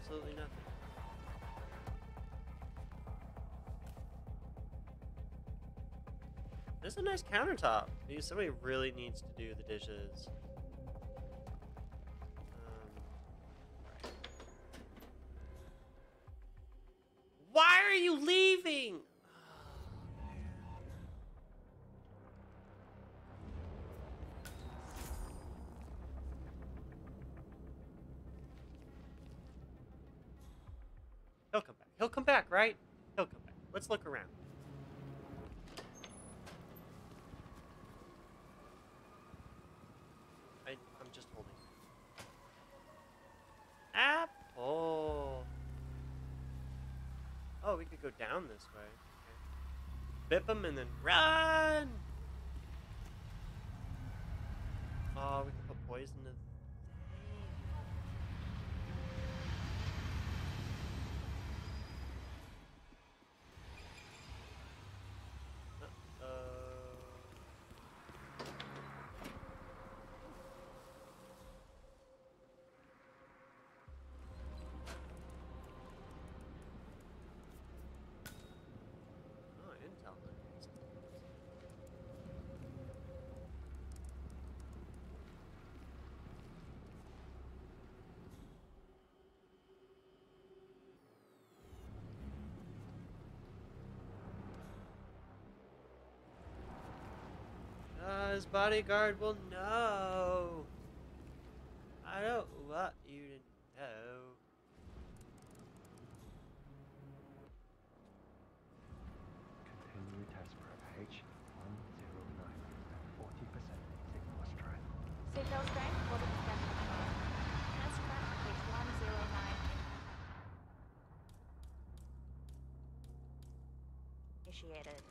Absolutely nothing. This is a nice countertop. Maybe somebody really needs to do the dishes. Um, Why are you leaving? He'll come back. He'll come back, right? He'll come back. Let's look around. I, I'm just holding. Apple. Oh, we could go down this way. Okay. Bip him and then run! Oh, we can put poison in. Oh, intel. Uh, his bodyguard will know. I don't want you to know. Continue test prep H109 40% signal strength. Signal strength 40% Test track page 109. Initiated.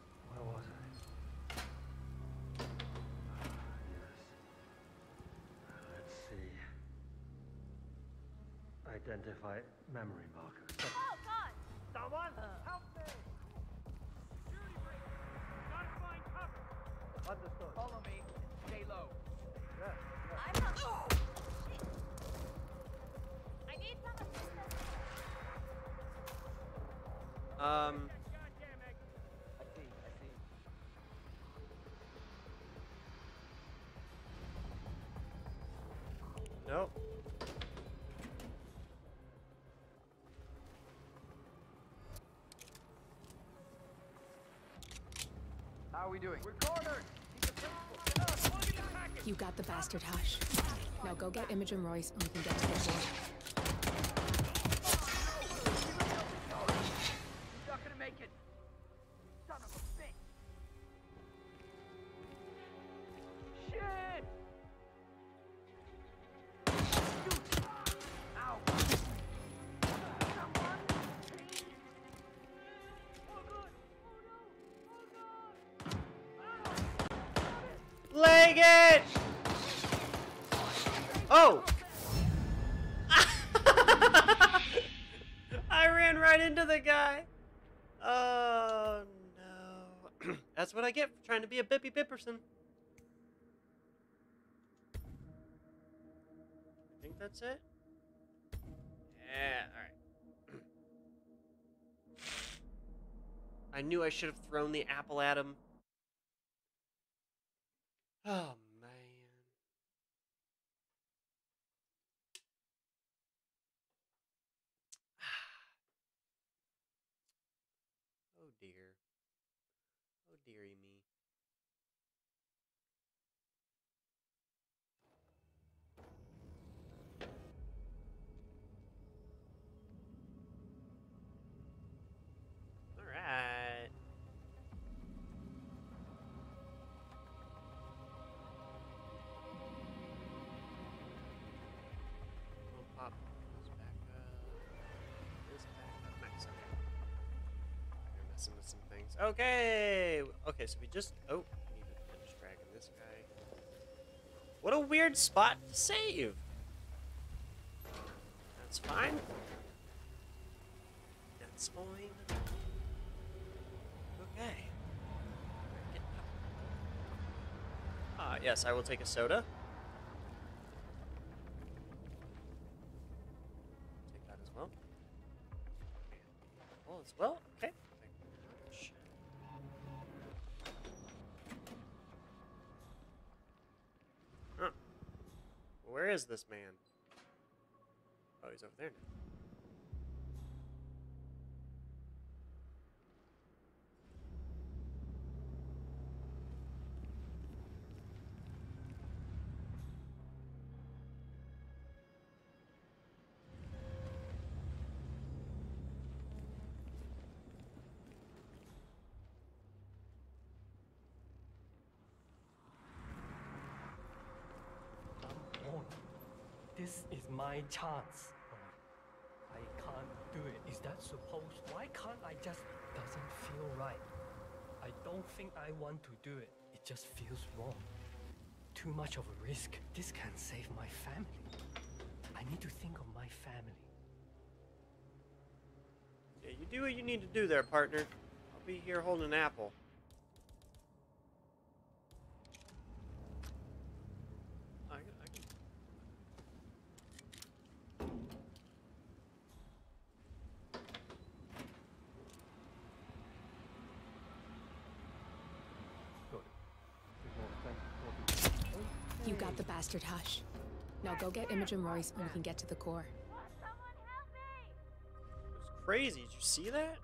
Identify memory markers. Oh, God! Someone help me! Security break! Gotta find cover! Understood. Follow me. Stay low. Yeah. I'm not. Oh, shit. I need some assistance. Um. Goddamn egg. I see. I see. Nope. How are we doing? We're cornered! He's a principal. Look at the package! You got the bastard, Hush. Now go get Imogen Royce and we can get to the board. I get for trying to be a Bippy Bipperson. I think that's it. Yeah, alright. I knew I should have thrown the apple at him. Oh man. Okay. Okay. So we just. Oh, we need to finish dragging this guy. What a weird spot to save. That's fine. That's fine. Okay. Ah, yes, I will take a soda. Take that as well. Well, as well. Okay. Thank you very much. Huh. Where is this man? Oh, he's over there now. I'm on. This is my chance. Oh, I can't do it. Is that supposed? Why can't I just? Doesn't feel right. I don't think I want to do it. It just feels wrong. Too much of a risk. This can save my family. I need to think of my family. Yeah, you do what you need to do there, partner. I'll be here holding an apple. I, can- I can. You got the bastard hush. Now go get Imogen Royce and we can get to the core. It's crazy. Did you see that?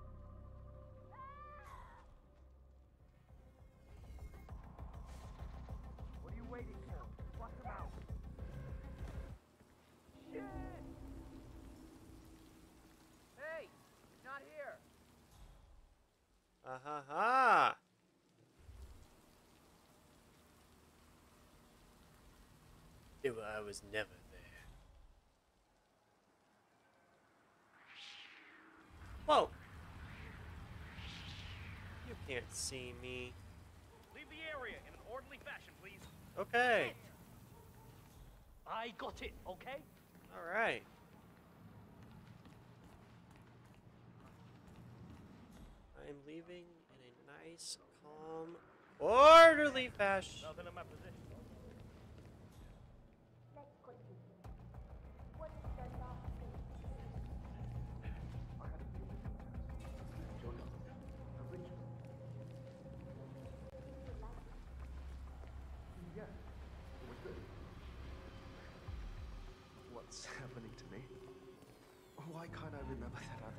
Was never there. Whoa! You can't see me. Leave the area in an orderly fashion, please. Okay. I got it, okay? Alright. I'm leaving in a nice, calm, orderly fashion. Nothing in my position.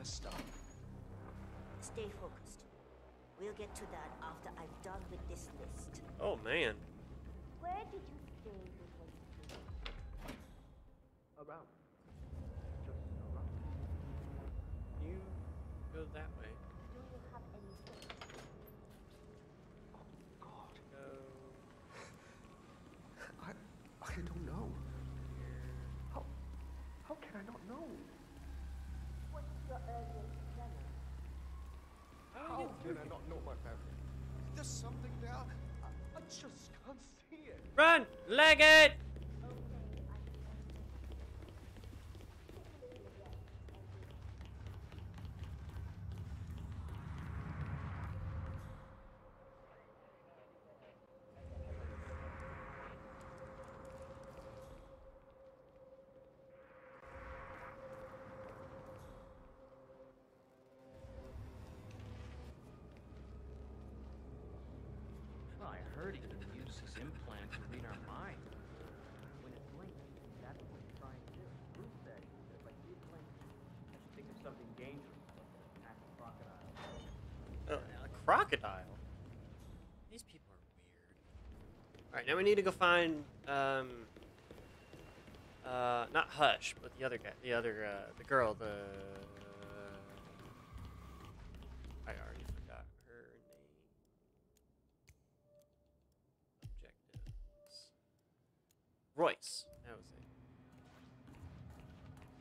Remember that other stuff? Stay focused. We'll get to that after I've done with this list. Oh man. Where did you say this was? Around. Just around. You go that way. Do you have any sense? God. Go. I I don't know. How how can I not know? What's your earliest memory? How can I not know my family? There's something there. I, I just can't see it. Run! Leg it! Well, I heard he could use his implant to read our mind. When it blinks, that's what it's trying to do. Bruce said that if I see it blink, I should think of something dangerous, like an attack of crocodile. Uh, a crocodile. These people are weird. All right, now we need to go find um. Uh, not Hush, but the other guy, the other, uh, the girl, the. I already forgot her name. Objectives. Royce. That was it.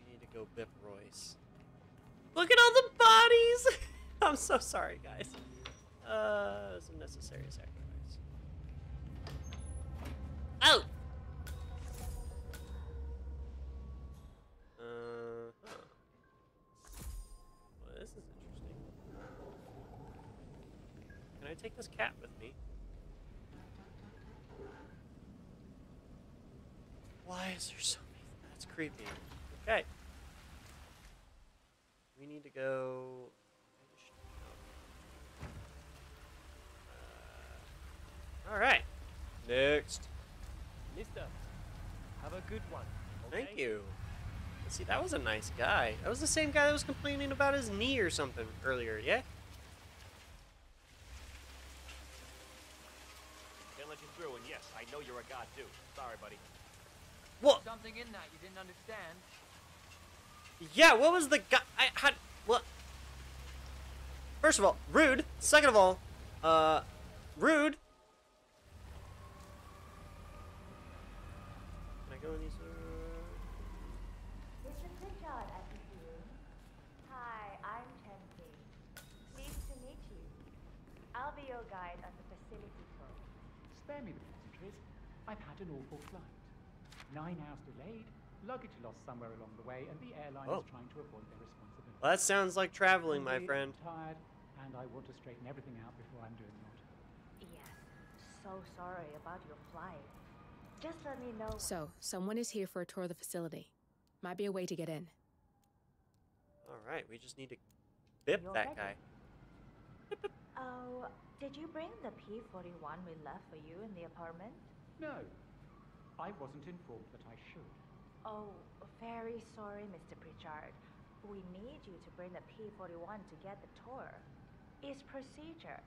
We need to go bip Royce. Look at all the bodies! I'm so sorry, guys. Uh, it's a necessary sacrifice. Oh! Uh. Well, this is interesting. Can I take this cat with me? Why is there so many? That's creepy. Okay. We need to go. Uh, all right. Next. Mister, have a good one. Thank you. See, that was a nice guy. That was the same guy that was complaining about his knee or something earlier, yeah? Can't let you through, and yes, I know you're a god too. Sorry, buddy. What? Something in that you didn't understand. Yeah, what was the guy? I had what? First of all, rude. Second of all, uh, rude. Can I go in these? Uh... Mr. Pritchard, I presume. Hi, I'm Chancy. Pleased to meet you. I'll be your guide on the facility tour. Spare me the pleasantries. I've had an awful flight. Nine hours delayed, luggage lost somewhere along the way, and the airline Oh. is trying to avoid their responsibility. Well, that sounds like traveling, my friend. I'm tired, and I want to straighten everything out before I'm doing that. Yes, so sorry about your flight. Just let me know. So, someone is here for a tour of the facility. Might be a way to get in. All right, we just need to bip You're that ready. guy. Oh, did you bring the P41 we left for you in the apartment? No, I wasn't informed that I should. Oh, very sorry, Mr. Pritchard. We need you to bring the P41 to get the tour. It's procedure.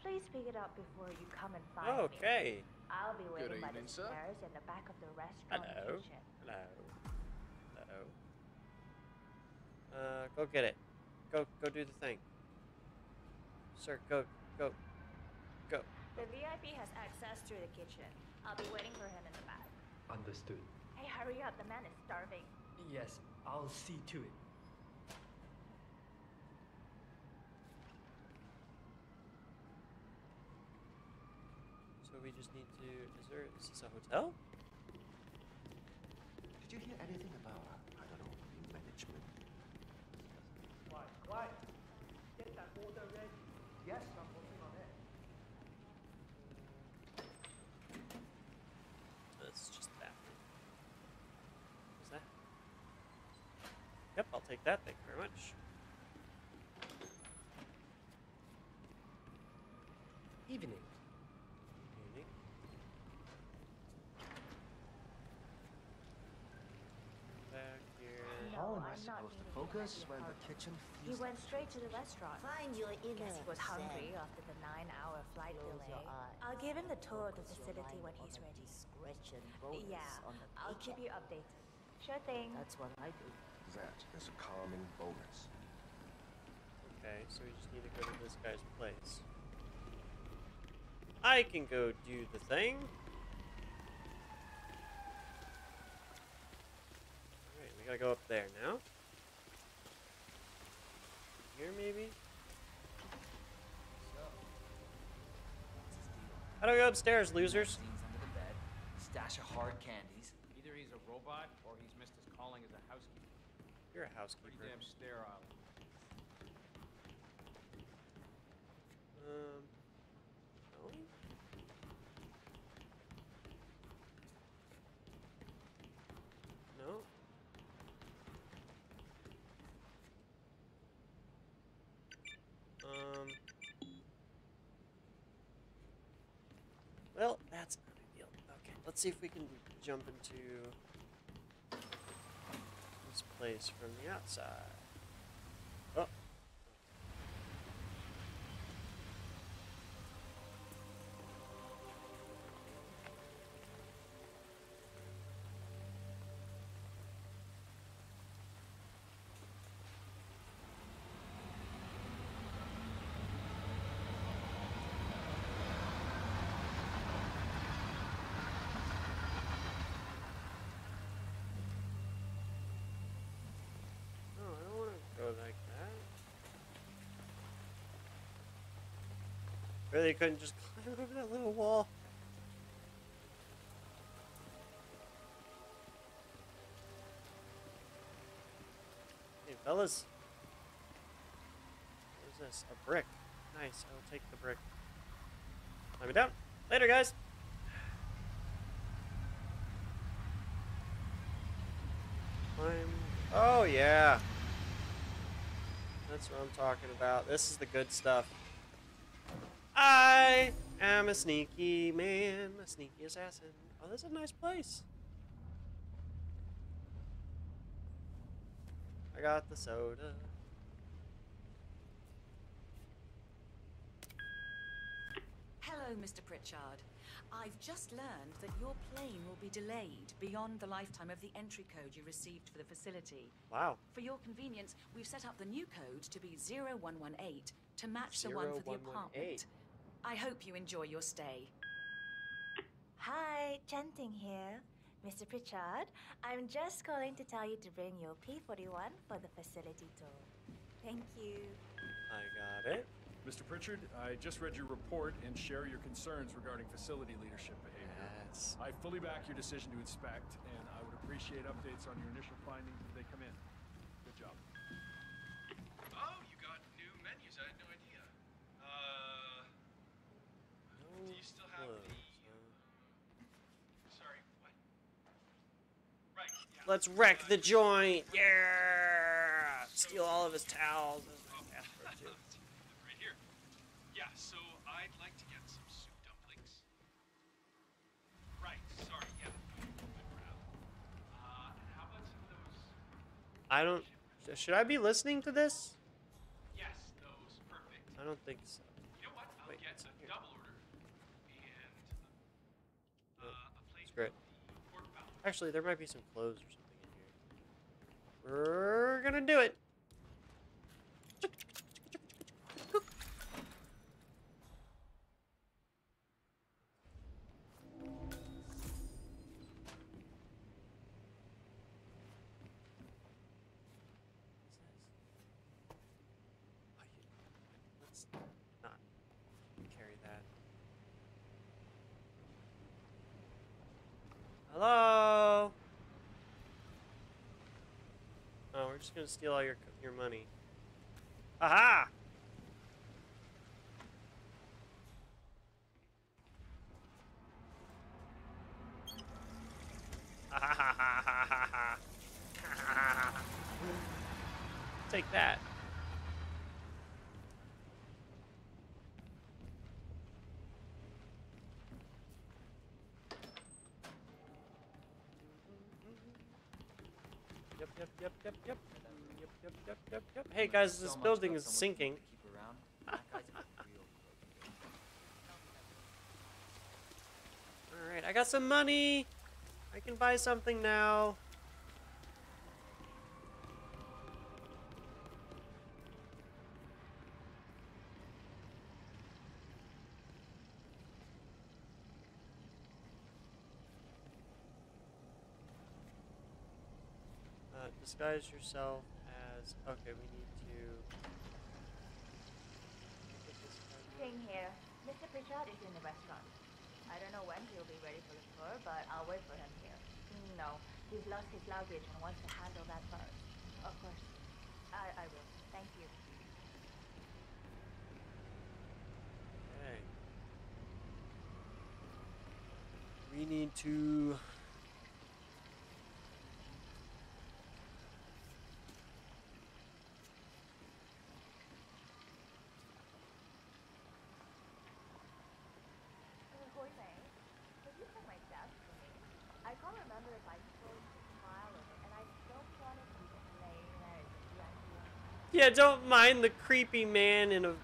Please pick it up before you come and find me. Okay. I'll be Good waiting by evening, the sir. stairs in the back of the restaurant Hello. kitchen. Hello. Hello. Uh, go get it. Go, go do the thing. Sir, go, go, go. The VIP has access to the kitchen. I'll be waiting for him in the back. Understood. Hey, hurry up. The man is starving. Yes, I'll see to it. So we just need to. Is there? Is this a hotel? Did you hear anything about, uh, I don't know, management? Quiet, quiet. Get that order ready. Yes, I'm working on it. It's just that. Is that? Yep, I'll take that. Thank you very much. Evening. Evening. Back here. How am I I'm supposed to meeting him at focus when the kitchen He feels went straight to the restaurant. Find your inner Guess he was hungry Sam. after the nine-hour flight Close delay. I'll give him the tour of the facility when he's the ready. Discretion bonus Yeah, on the I'll keep you updated. Sure thing. That's what I do. That is a calming bonus. Okay, so we just need to go to this guy's place. I can go do the thing. Alright, we gotta go up there now. Here, maybe? How do we go upstairs, losers? Under the bed, stash of hard candies. Either he's a robot or he's missed his calling as a housekeeper. You're a housekeeper. Pretty damn sterile. Um, no? No? Um. Well, that's not a deal. Okay, let's see if we can jump into place from the outside. Oh. No, I don't want to go like that. Really couldn't just climb over that little wall. Hey, fellas. What is this? A brick. Nice. I will take the brick. Let me down. Later, guys. I'm. Oh yeah. That's what I'm talking about. This is the good stuff. I am a sneaky man, a sneaky assassin. Oh, this is a nice place. I got the soda. Hello, Mr. Pritchard. I've just learned that your plane will be delayed beyond the lifetime of the entry code you received for the facility. Wow. For your convenience, we've set up the new code to be 0118 to match the one for the apartment. I hope you enjoy your stay. Hi, Chanting here. Mr. Pritchard, I'm just calling to tell you to bring your P41 for the facility tour. Thank you. I got it. Mr. Pritchard, I just read your report and share your concerns regarding facility leadership behavior. Yes. I fully back your decision to inspect, and I would appreciate updates on your initial findings as they come in. Good job. Oh, you got new menus. I had no idea. Uh, do you still have the? Sorry, what? Right. Yeah. Let's wreck the joint. Yeah. Steal all of his towels. Right here. Yeah, so I'd like to get some soup dumplings. Right, sorry, yeah. Uh, how about some of those? I don't. Should I be listening to this? Yes, those. Perfect. I don't think so. You know what? I'll Wait, get a here. double order. And uh, Actually, there might be some clothes or something in here. We're gonna do it. Just gonna steal all your your money. Aha! Take that. Yep, yep, yep, yep, yep. Yep, yep, yep. Hey guys, this building is sinking. keep around. That guy's a real Alright, I got some money. I can buy something now. Uh, disguise yourself as. Okay, we need to. King here. Mr. Pritchard is in the restaurant. I don't know when he'll be ready for the tour, but I'll wait for him here. No, he's lost his luggage and wants to handle that first. Of course. I, I will. Thank you. Okay. We need to. Uh, Hoi Mei, could you check my desk for me? I can't remember if I closed the file of it, and I don't want it to be laying there as a VIP. Yeah, don't mind the creepy man in a,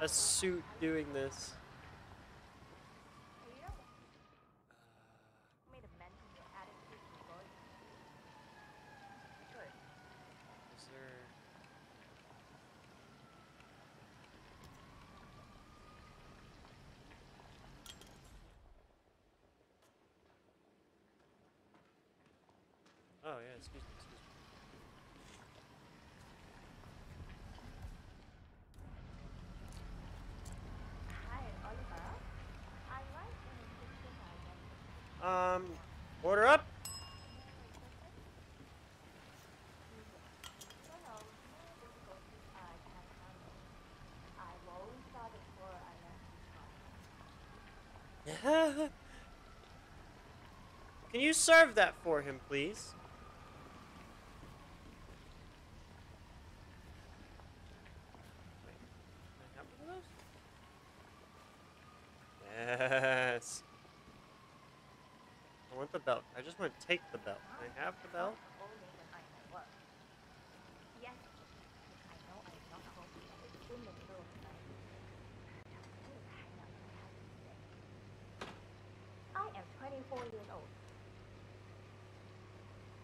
a suit doing this. Hey, you know, made a mention your attitude before. Good. Is there. Oh, yeah, excuse me, Um, order up. Can you serve that for him, please? Take the belt. Can I have the belt? I I'm not home yet. It's in the middle of the night. Please hang up. I have to stay. I am 24 years old.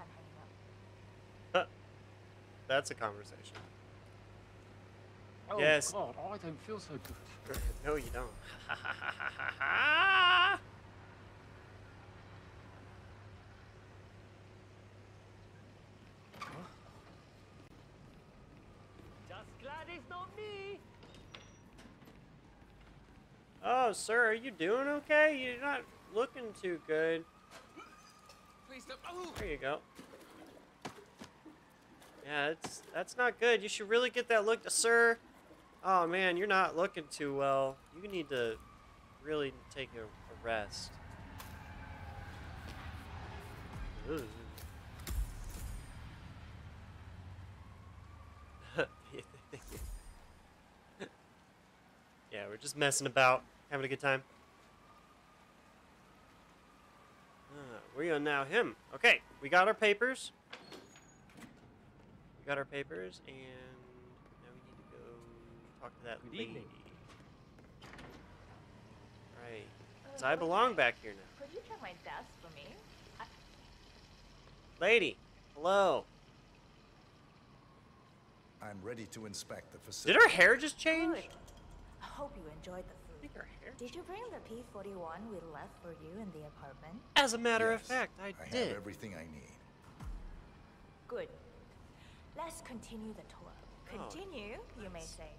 I'm hanging up. That's a conversation. Oh, yes. God, I don't feel so good. no, you don't. Just glad it's not me. Oh, sir, are you doing okay? You're not looking too good. Please don't oh. move. There you go. Yeah, it's that's not good. You should really get that looked, sir. Oh man, you're not looking too well. You need to really take a, a rest. Yeah, we're just messing about, having a good time. Uh, we are now him. Okay, we got our papers. We got our papers, and now we need to go talk to that Good lady. evening. Right. 'Cause I belong back here now. Could you check my desk for me? I, Lady, hello. I'm ready to inspect the facility. Did her hair just change? Good. I hope you enjoyed the food. Did you bring the P41 we left for you in the apartment? As a matter of fact, I, I did. have everything I need. Good. Let's continue the tour. Oh, Continue, you may say.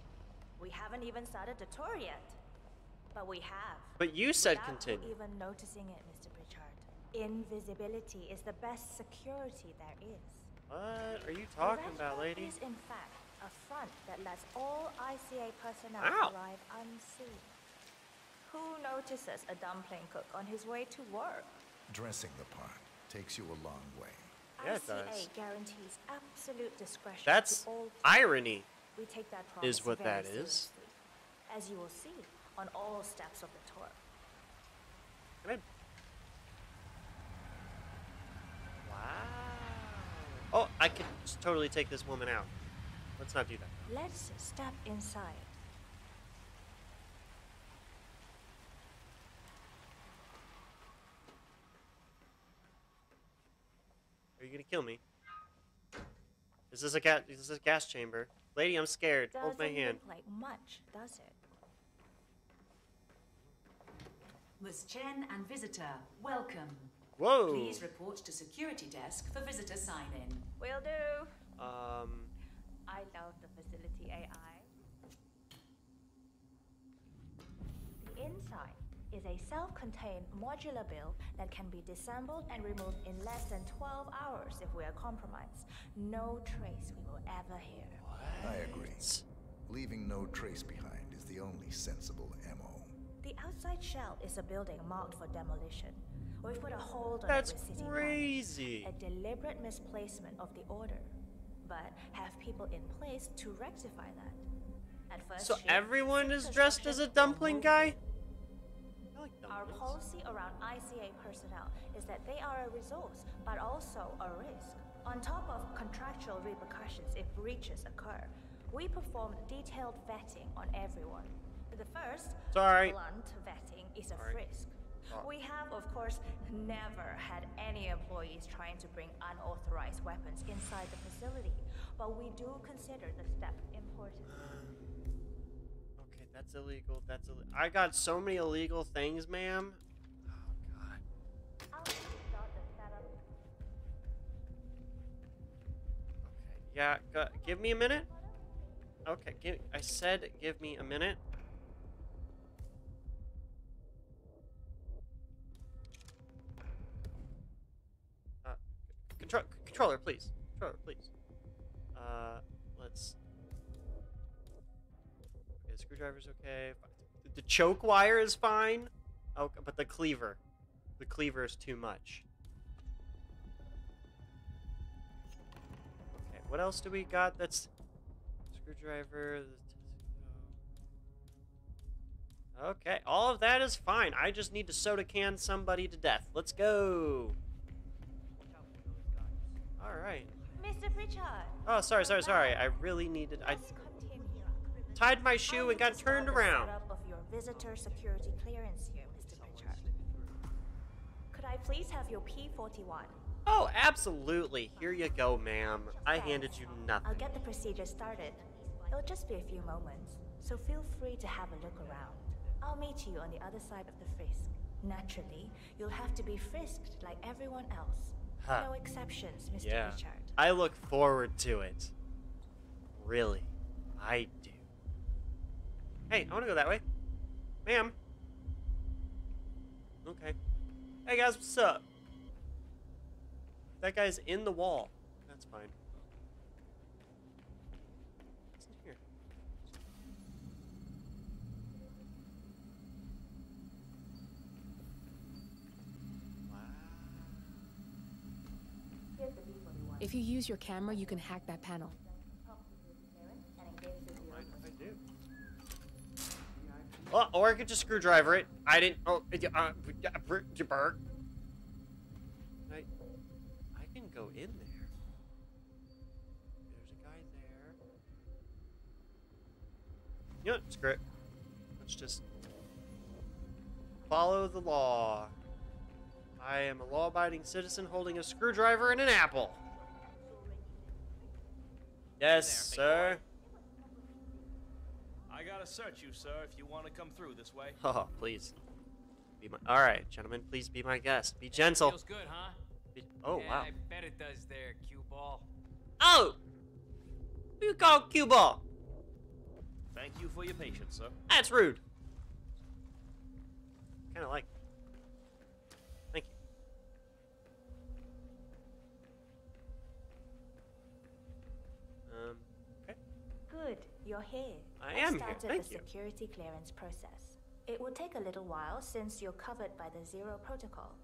We haven't even started the tour yet. But we have. But you said Without continue. You even noticing it, Mr. Pritchard. Invisibility is the best security there is. What are you The talking about, restaurant lady? is in fact a front that lets all ICA personnel Ow. arrive unseen. Who notices a dumpling cook on his way to work? Dressing the part takes you a long way. Yeah, it ICA does. guarantees absolute discretion That's to all irony. we take that is what very that is. seriously, As you will see on all steps of the tour. Come in. Wow. Oh, I could just totally take this woman out. Let's not do that. Let's step inside. You gonna kill me? Is this a gas? Is this a gas chamber? Lady, I'm scared. Hold my Doesn't hand. look like much, does it? Ms. Chen and visitor, welcome. Whoa. Please report to security desk for visitor sign-in. Will do. Um. I love the facility AI. The inside is a self-contained modular build that can be disassembled and removed in less than 12 hours if we are compromised. No trace we will ever hear. I agree. Leaving no trace behind is the only sensible MO. The outside shell is a building marked for demolition. We've put a hold on That's it with city plans. crazy. A deliberate misplacement of the order, but have people in place to rectify that. At first So everyone is dressed as a dumpling will guy? Our policy around ICA personnel is that they are a resource, but also a risk. On top of contractual repercussions if breaches occur, we perform detailed vetting on everyone. The first, Sorry. blunt vetting, is a Sorry. frisk. Sorry. We have, of course, never had any employees trying to bring unauthorized weapons inside the facility, but we do consider the step important. Okay, that's illegal. That's illegal. I got so many illegal things, ma'am. I'll start. Yeah, go, give me a minute. Okay, give, I said give me a minute. Uh, control, controller, please. Controller, please. Uh, screwdriver's okay. The choke wire is fine. Oh, but the cleaver. The cleaver is too much. Okay, what else do we got that's... Screwdriver... Okay, all of that is fine. I just need to soda can somebody to death. Let's go! Alright. Mr. Pritchard! Oh, sorry, sorry, sorry. I really needed... I tied my shoe and got turned around. Of your visitor security clearance here, Mr. Pritchard. Could I please have your P41? Oh, absolutely. Here you go, ma'am. I handed you nothing. I'll get the procedure started. It'll just be a few moments, so feel free to have a look around. I'll meet you on the other side of the frisk. Naturally, you'll have to be frisked like everyone else. Huh. No exceptions, Mr. Yeah. Pritchard. I look forward to it. Really. I do. Hey, I want to go that way. Ma'am. Okay. Hey guys, what's up? That guy's in the wall. That's fine. What's in here? Here's the P41. If you use your camera, you can hack that panel. and engage the zero I do. Oh, or I could just screwdriver it. I didn't. Oh, uh, uh, br- I, I can go in there. There's a guy there. You know? Screw it. Let's just follow the law. I am a law-abiding citizen holding a screwdriver and an apple. Yes, sir. I gotta search you, sir, if you want to come through this way. Oh, please. Be my. All right, gentlemen, please be my guest. Be gentle. Feels good, huh? Be- oh yeah, wow. I bet it does there, cue ball. Oh! Who you call cue ball? Thank you for your patience, sir. That's rude. Kind of like. Thank you. Um. Okay. Good, you're here. I Let's am here, start thank the you. security clearance process. It will take a little while since you're covered by the Zero Protocol.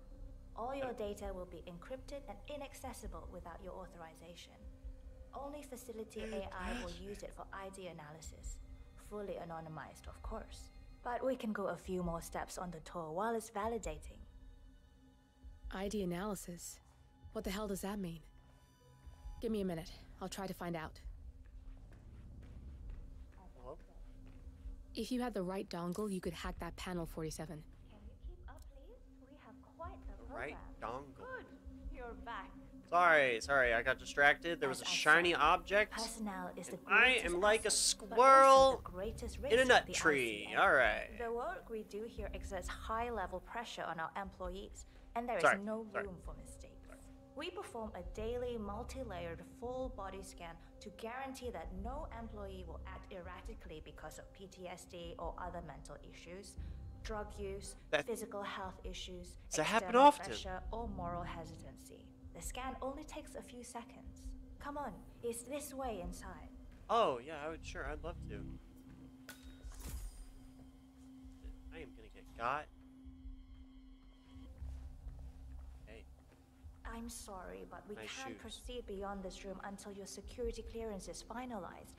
All your data will be encrypted and inaccessible without your authorization. Only facility AI will use it for ID analysis. Fully anonymized, of course. But we can go a few more steps on the tour while it's validating. ID analysis. What the hell does that mean? Give me a minute. I'll try to find out. If you had the right dongle, you could hack that panel 47. Can you keep up, please? We have quite the program. Right dongle. Good, you're back. Sorry, sorry, I got distracted. There was a shiny object. Personnel is the I am like a asset, but also squirrel in a nut tree. All right. The work we do here exerts high level pressure on our employees, and there is Sorry, no sorry. room for mistakes. We perform a daily, multi layered, full body scan to guarantee that no employee will act erratically because of PTSD or other mental issues, drug use, That- physical health issues, external pressure, or moral hesitancy. The scan only takes a few seconds. Come on, it's this way inside. Oh yeah, I would sure. I'd love to. I am gonna get got. I'm sorry, but we Nice can't shoes. proceed beyond this room until your security clearance is finalized.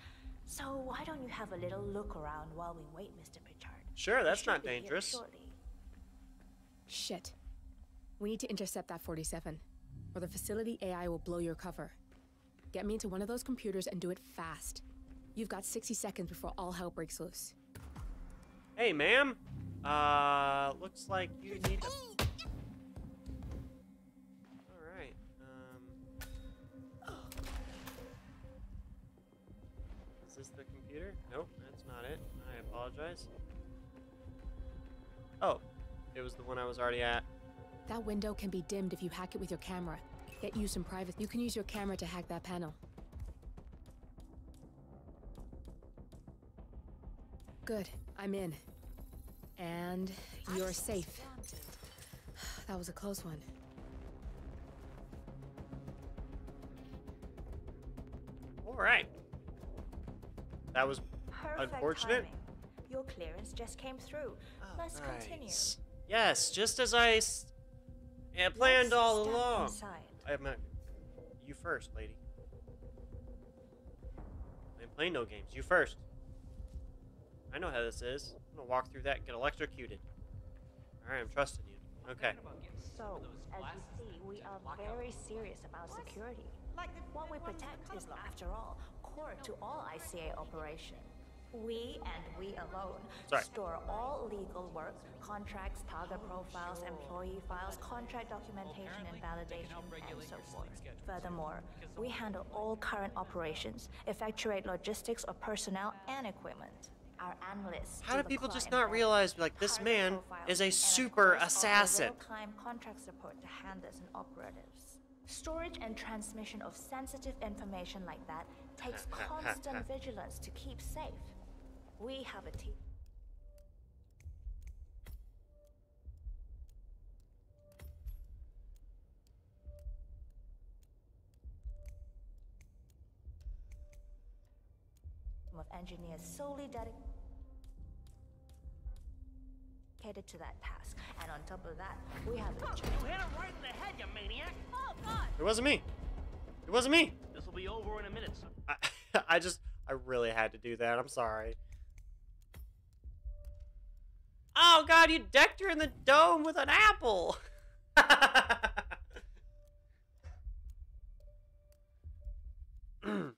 So why don't you have a little look around while we wait, Mr. Pritchard? sure, that's not dangerous. Shit. We need to intercept that 47, or the facility AI will blow your cover. Get me into one of those computers and do it fast. You've got 60 seconds before all hell breaks loose. Hey, ma'am. Uh, looks like you need to. Apologize. Oh, it was the one I was already at. That window can be dimmed if you hack it with your camera. Get you some privacy. You can use your camera to hack that panel. Good, I'm in. And you're safe. That was a close one. All right. That was Perfect unfortunate. timing. Your clearance just came through. Oh, Let's continue. Yes, just as I s- yeah, planned Let's all along. inside. I meant you first, lady. I'm playing no games. You first. I know how this is. I'm gonna walk through that and get electrocuted. Alright, I'm trusting you. Okay. So, as you see, we are very serious about security. What we protect is, after all, core to all ICA operation. We and we alone Sorry. store all legal work, contracts, target profiles, employee files, contract documentation and validation, and so forth. Furthermore, we handle all current operations, effectuate logistics of personnel and equipment. Our analysts How do do people just not realize like this man is a super assassin? real-time contract support to handlers and operatives. Storage and transmission of sensitive information like that takes constant vigilance to keep safe. We have a team. of engineers solely dedicated to that task. And on top of that, we have a You hit him right in the head, you maniac! Oh, God! It wasn't me. It wasn't me. This will be over in a minute, sir. I, I just, I really had to do that. I'm sorry. Oh God, you decked her in the dome with an apple. okay.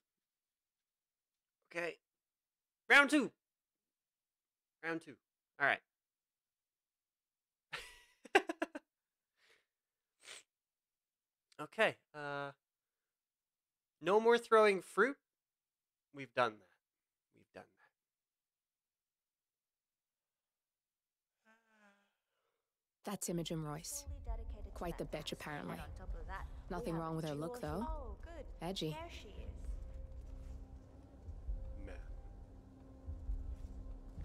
Round two. Round two. All right. okay. Uh. No more throwing fruit. We've done that. We've done that. That's Imogen Royce. Quite the bitch, apparently. And on top of that, Nothing wrong with her look, though. Oh, good. Edgy. There she is.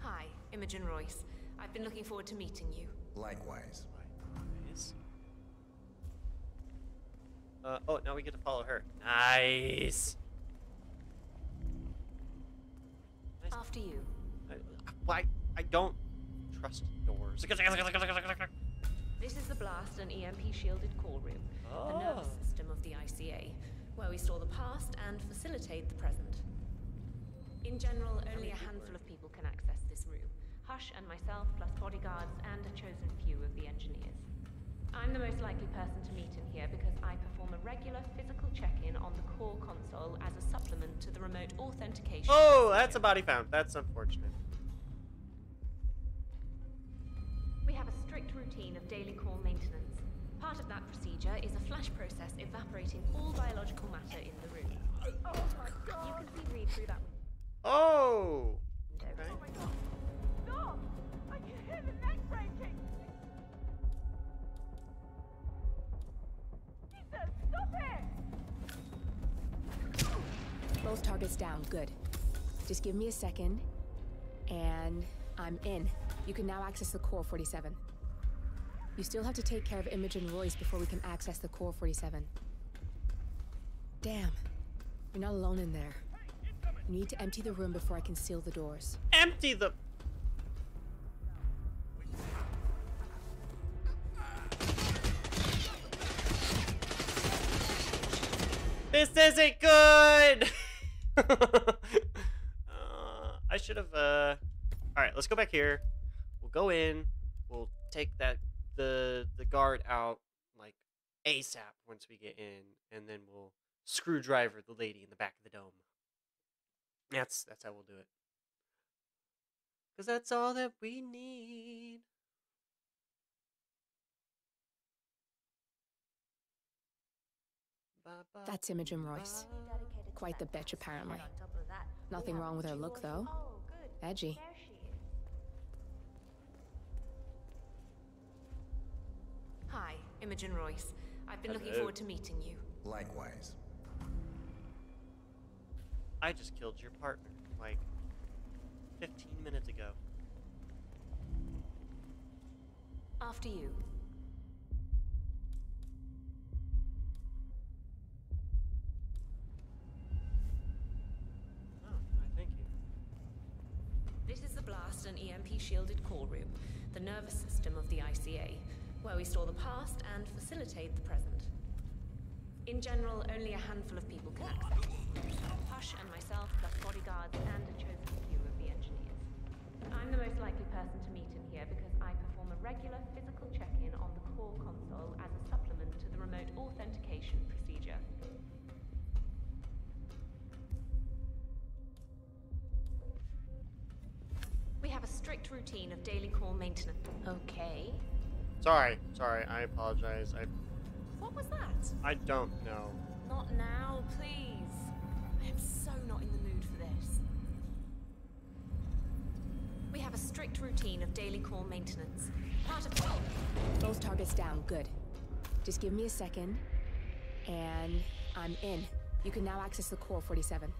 Hi, Imogen Royce. I've been looking forward to meeting you. Likewise. Nice. Uh, oh, now we get to follow her. Nice. After you. I, why? I don't trust doors. This is the blast and EMP shielded core room, the Oh. nervous system of the ICA, where we store the past and facilitate the present. In general, only a handful of people can access this room. Hush and myself, plus bodyguards and a chosen few of the engineers. I'm the most likely person to meet in here because I perform a regular physical check-in on the core console as a supplement to the remote authentication. Oh, that's a body found. That's unfortunate. We have a strict routine of daily core maintenance. Part of that procedure is a flash process evaporating all biological matter in the room. Oh my god! You can see read through that Oh. window. Okay. Stop! I can hear the neck breaking! Jesus, stop it! Both targets down. Good. Just give me a second. And I'm in. You can now access the Core 47. You still have to take care of Imogen Royce before we can access the Core 47. Damn. You're not alone in there. You need to empty the room before I can seal the doors. Empty the. This isn't good. uh, I should have. Uh... All right, let's go back here. We'll go in. We'll take that the the guard out like ASAP once we get in, and then we'll screwdriver the lady in the back of the dome. That's that's how we'll do it. Cause that's all that we need. That's Imogen Royce. Quite the bitch, apparently. Nothing wrong with her look, though. Edgy. There she is. Hi, Imogen Royce. I've been looking forward to meeting you. Likewise. I just killed your partner like 15 minutes ago. After you. Oh, thank you. This is the blast and EMP shielded core room, the nervous system of the ICA, where we store the past and facilitate the present. In general, only a handful of people can access. Hush and myself, plus bodyguards and a chosen few of the engineers. I'm the most likely person to meet him here because I perform a regular physical check-in on the core console as a supplement to the remote authentication procedure. We have a strict routine of daily core maintenance. Okay, Sorry, sorry. I apologize. I What was that? I don't know. Not now, please. I am so not in the mood for this. We have a strict routine of daily core maintenance. Part of Both targets down. Good. Just give me a second, and I'm in. You can now access the core 47.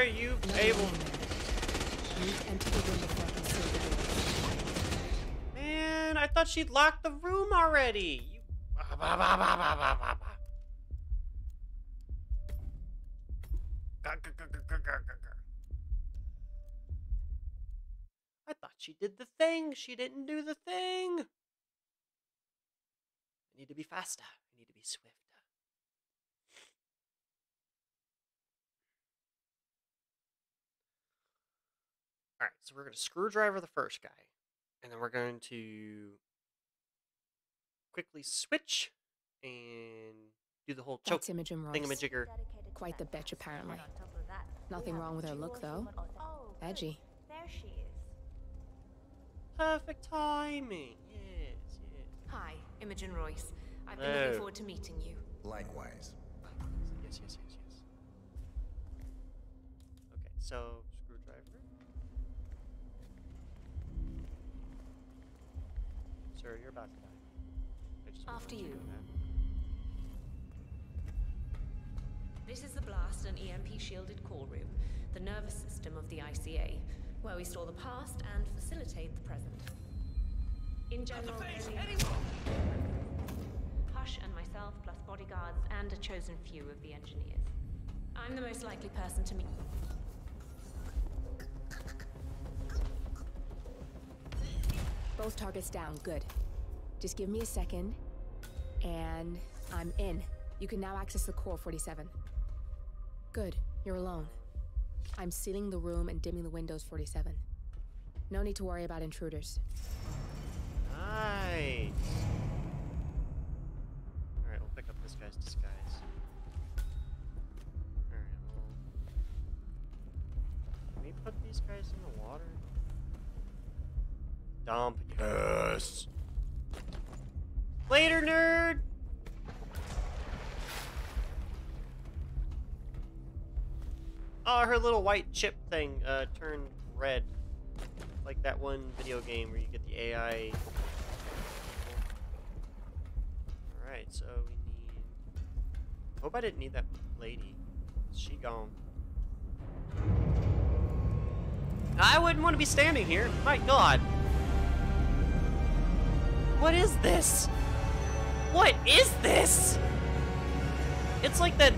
Are you able. Man, I thought she'd locked the room already. You... I thought she did the thing. She didn't do the thing. I need to be faster. I need to be swifter. All right, so we're going to screwdriver the first guy, and then we're going to quickly switch and do the whole choke That's Imogen Royce. thingamajigger. Quite the bitch, apparently. Nothing wrong with her look, though. Edgy. There she is. Perfect timing. Yes, yes. Hi, Imogen Royce. I've been looking forward to meeting you. Likewise. Yes, yes, yes, yes. Okay, so screwdriver. Sir, you're about to die. I just wanted After to you. This is the blast and EMP shielded core room, the nervous system of the ICA, where we store the past and facilitate the present. In general, only- Hush and myself, plus bodyguards and a chosen few of the engineers. I'm the most likely person to meet. Both targets down. Good. Just give me a second, and I'm in. You can now access the core 47. Good. You're alone. I'm sealing the room and dimming the windows 47. No need to worry about intruders. Nice. All right, we'll pick up this guy's disguise. All right, well, can we put these guys in the water? Dump. Yes. Later, nerd. Oh, her little white chip thing uh, turned red. Like that one video game where you get the AI. Alright, so we need. Hope I didn't need that lady. She gone? I wouldn't want to be standing here. My god. What is this? What is this? It's like that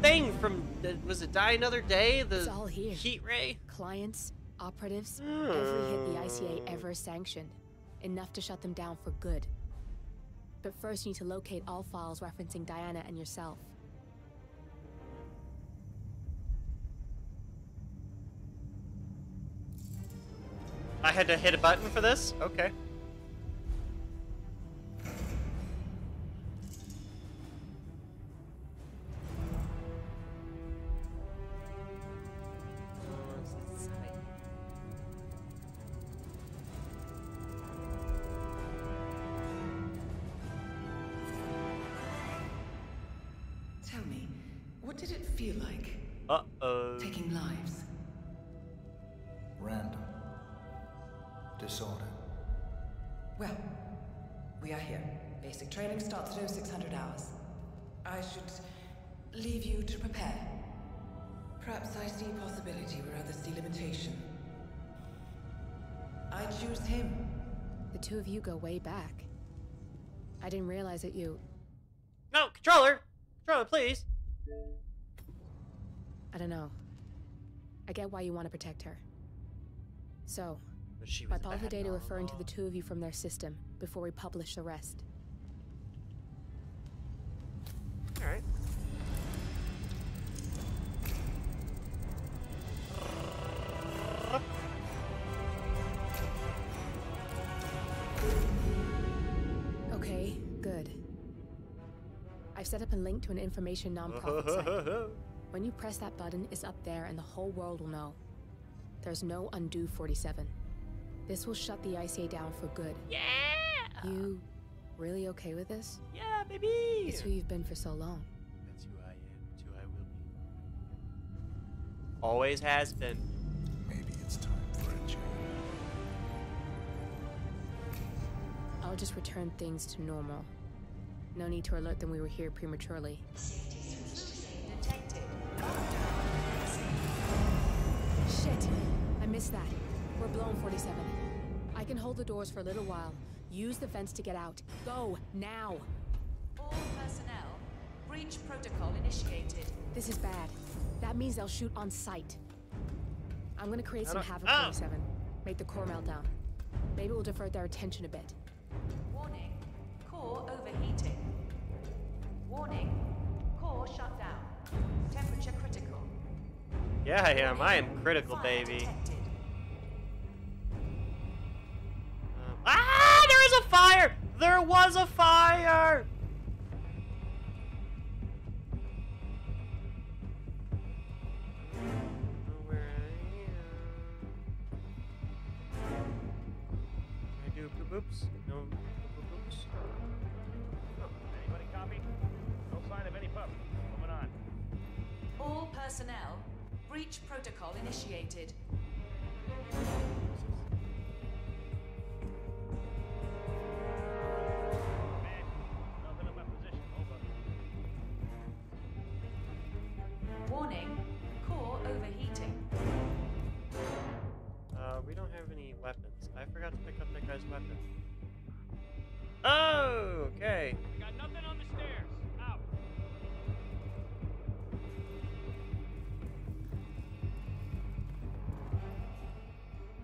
thing from the- was it Die Another Day? The It's all here. heat ray. Clients, operatives, every hit the hmm. ICA ever sanctioned. Enough to shut them down for good. But first, you need to locate all files referencing Diana and yourself. I had to hit a button for this? Okay. I should leave you to prepare. Perhaps I see possibility where others see limitation. I choose him. The two of you go way back. I didn't realize that you. No, controller! Controller, please! I don't know. I get why you want to protect her. So, But she was wipe all the data referring to the two of you from their system before we publish the rest. Okay, good. I've set up a link to an information non-profit site. When you press that button, it's up there and the whole world will know. There's no undo 47. This will shut the ICA down for good. Yeah! You really okay with this? Yeah, baby! It's who you've been for so long. That's who I am. It's who I will be. Always has been. Maybe it's time for a change. I'll just return things to normal. No need to alert them we were here prematurely. Shit! I missed that. We're blown 47. I can hold the doors for a little while. Use the vents to get out. Go, now! All personnel, breach protocol initiated. This is bad. That means they'll shoot on sight. I'm gonna create some havoc Oh! 47. Make the core meltdown. Maybe we'll divert their attention a bit. Warning, core overheating. Warning, core shut down. Temperature critical. Yeah, I am. I am critical, baby. Um, ah! There is a fire! There was a fire! Oops? No oops? Anybody copy? No sign of any pup. Moving on. All personnel, breach protocol initiated. Pick up weapon. Oh, okay. We got nothing on the stairs. Out.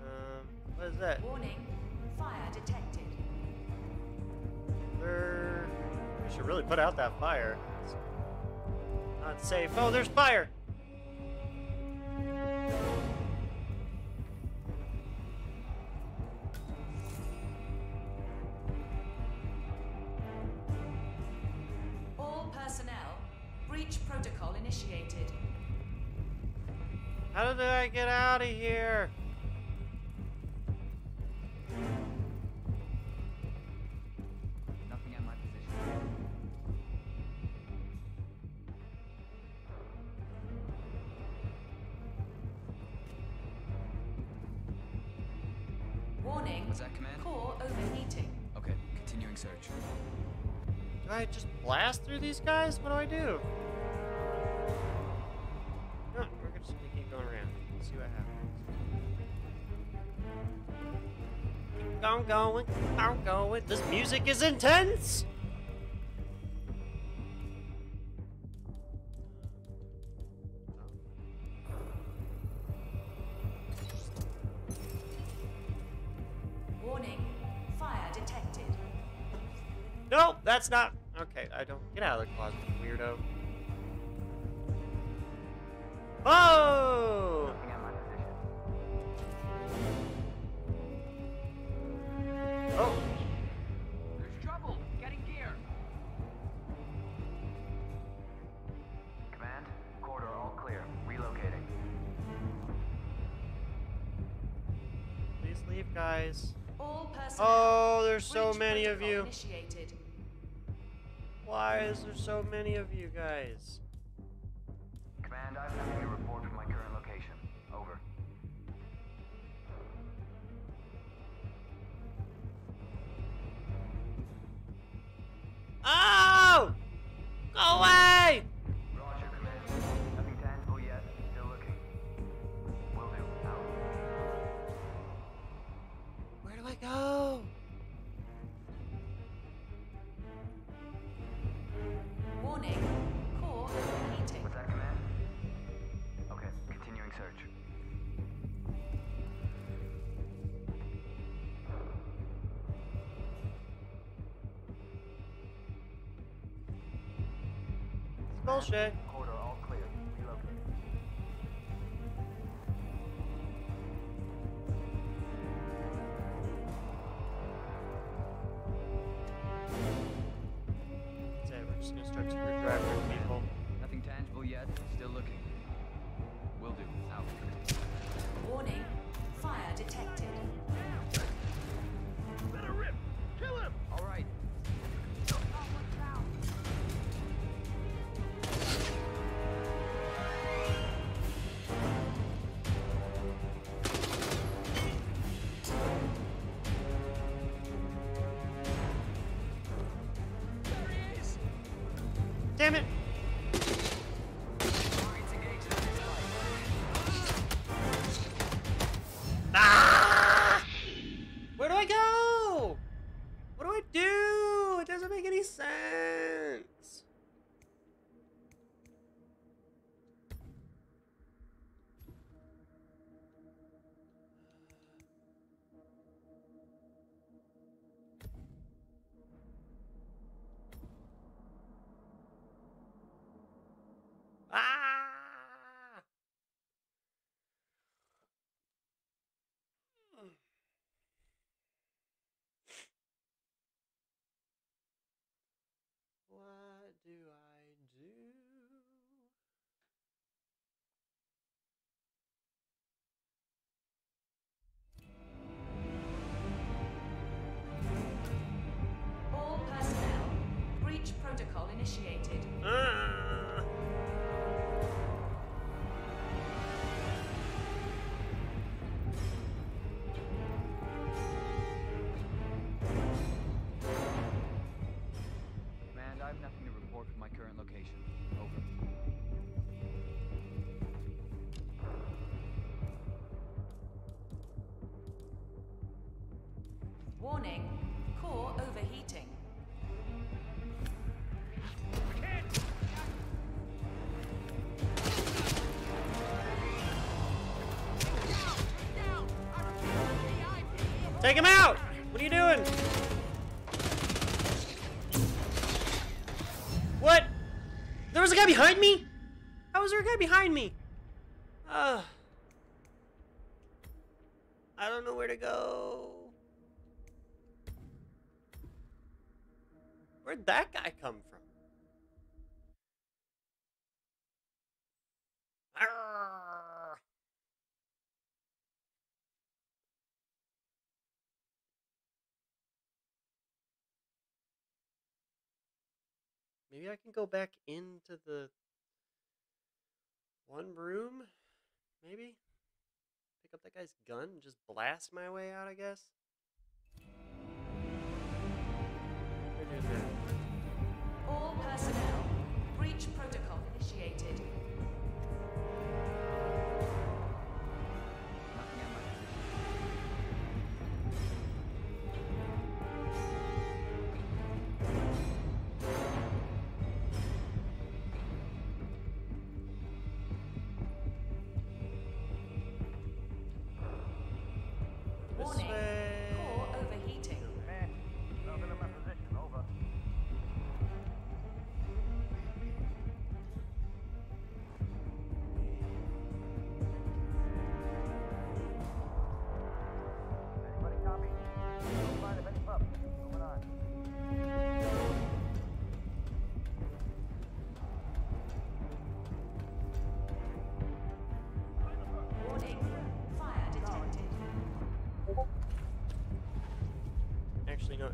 Um, what is that? Warning, fire detected. There. We should really put out that fire. It's not safe. Oh, there's fire! Breach protocol initiated. How did I get out of here? Nothing at my position. Warning, Was that command? core overheating. Okay, continuing search. Do I just blast through these guys? What do I do? On going, I'm going. This music is intense! Warning, fire detected. Nope, that's not. Okay, I don't. Get out of the closet, weirdo. Oh! Initiated. Why is there so many of you guys? Bullshit. Take him out! What are you doing? What? There was a guy behind me? How was there a guy behind me? Maybe I can go back into the one room? Maybe? Pick up that guy's gun and just blast my way out, I guess? All personnel. Breach protocol initiated.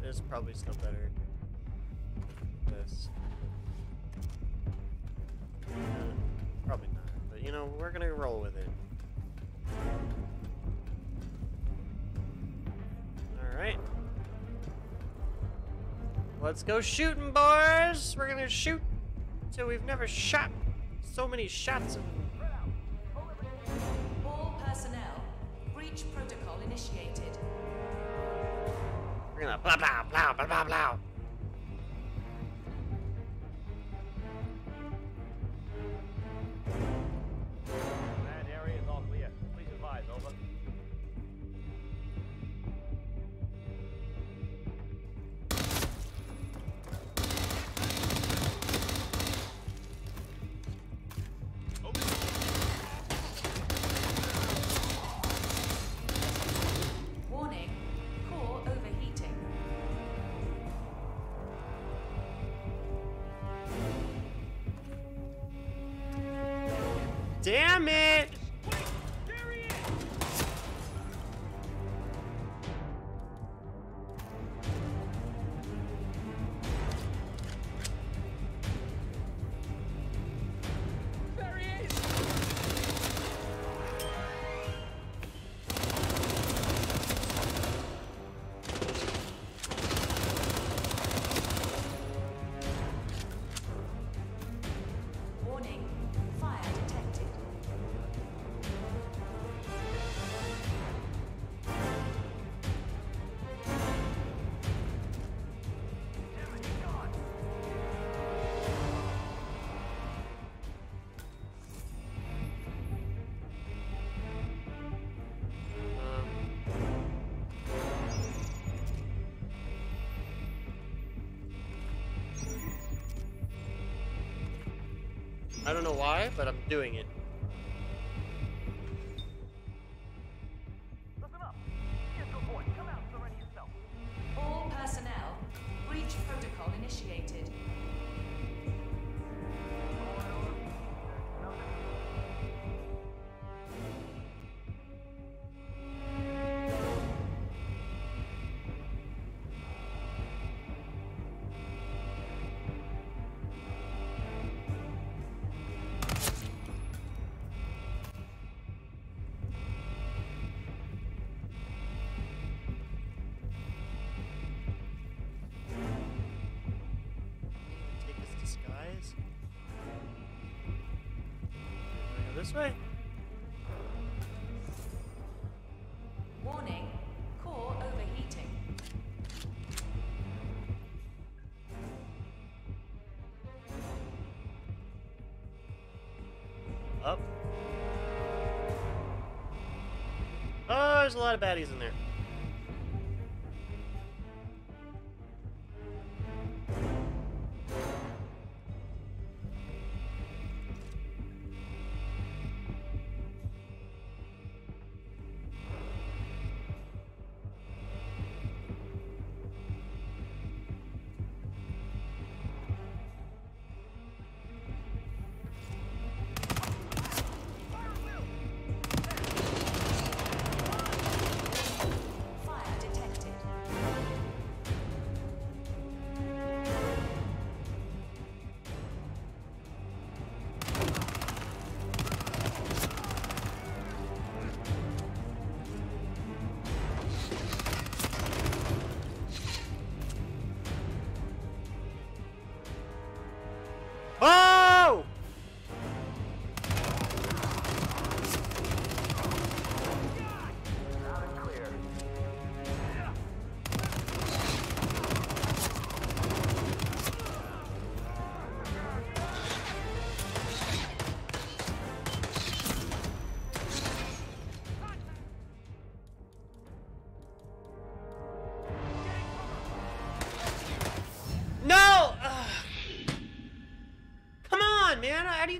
It's probably still better. This. Uh, probably not, but you know, we're gonna roll with it. Alright. Let's go shooting, boys! We're gonna shoot till we've never shot so many shots of. We're gonna blah blah blah blah blah blah. Command why, but I'm doing it. Way. Warning, core overheating. Up. Oh, there's a lot of baddies in there.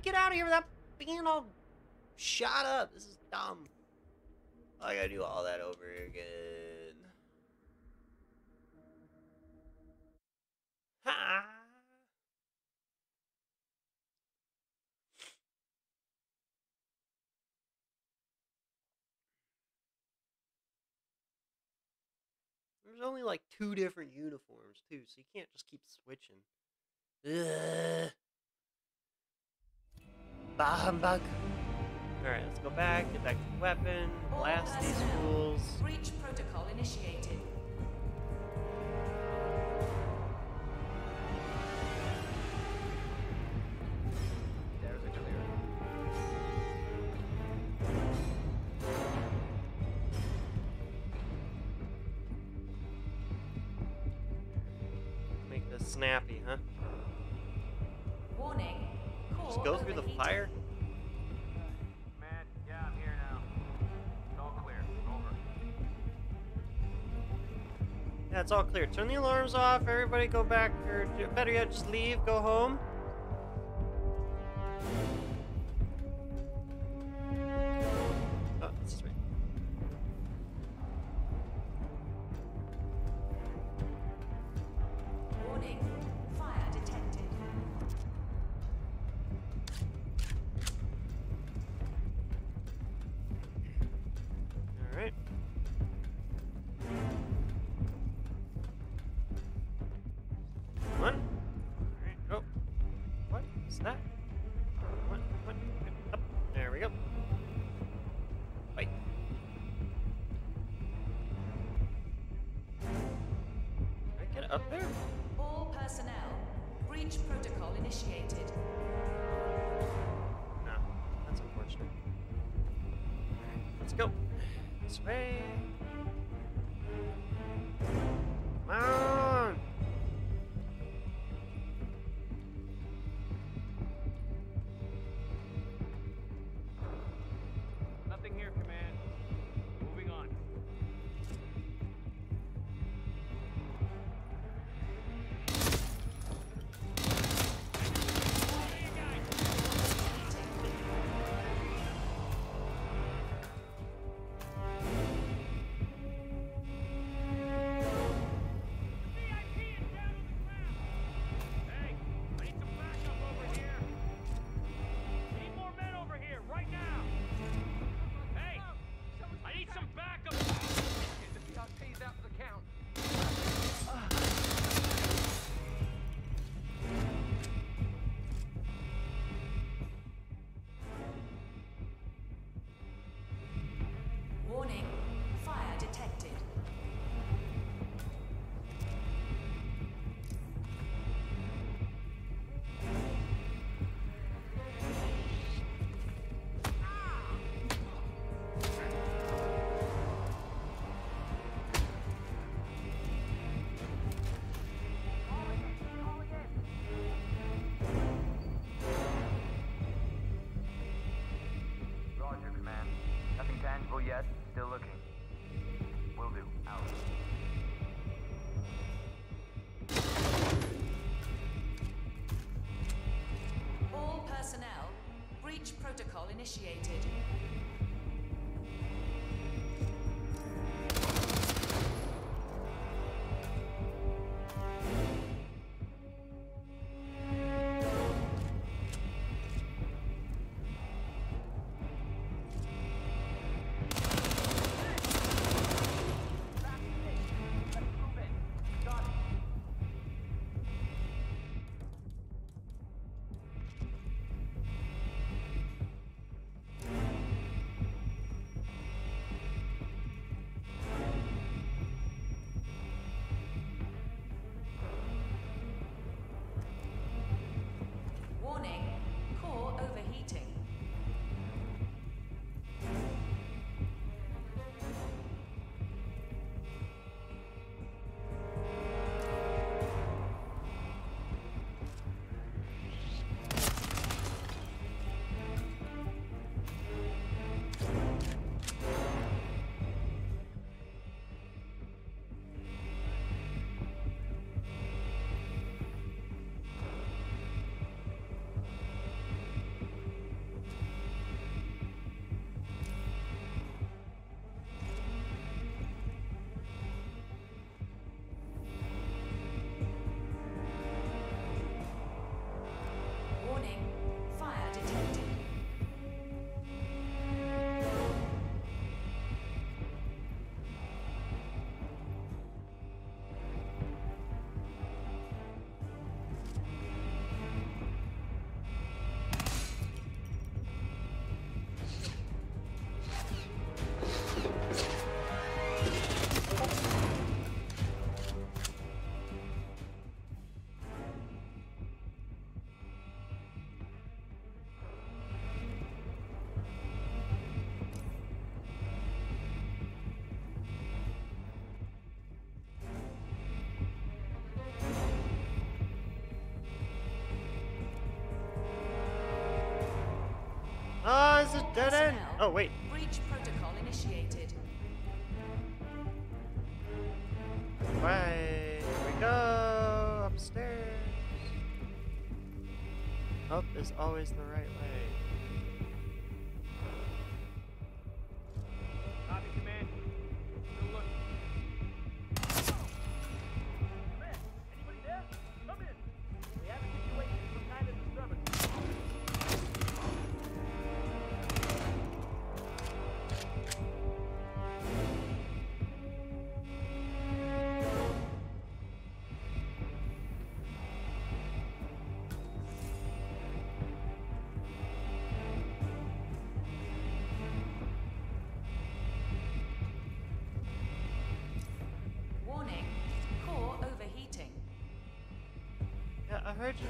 Get out of here without being all shot up? This is dumb. I gotta do all that over again. Ha! There's only like two different uniforms too, so you can't just keep switching. Ugh. Bah humbug. Alright, let's go back, get back to the weapon, blast these fools. Breach protocol initiated. It's all clear. Turn the alarms off, everybody go back, or better yet, just leave, go home. initiated. a dead end. Oh, wait. Breach protocol initiated. Right, here we go. Upstairs. Up is always the right way.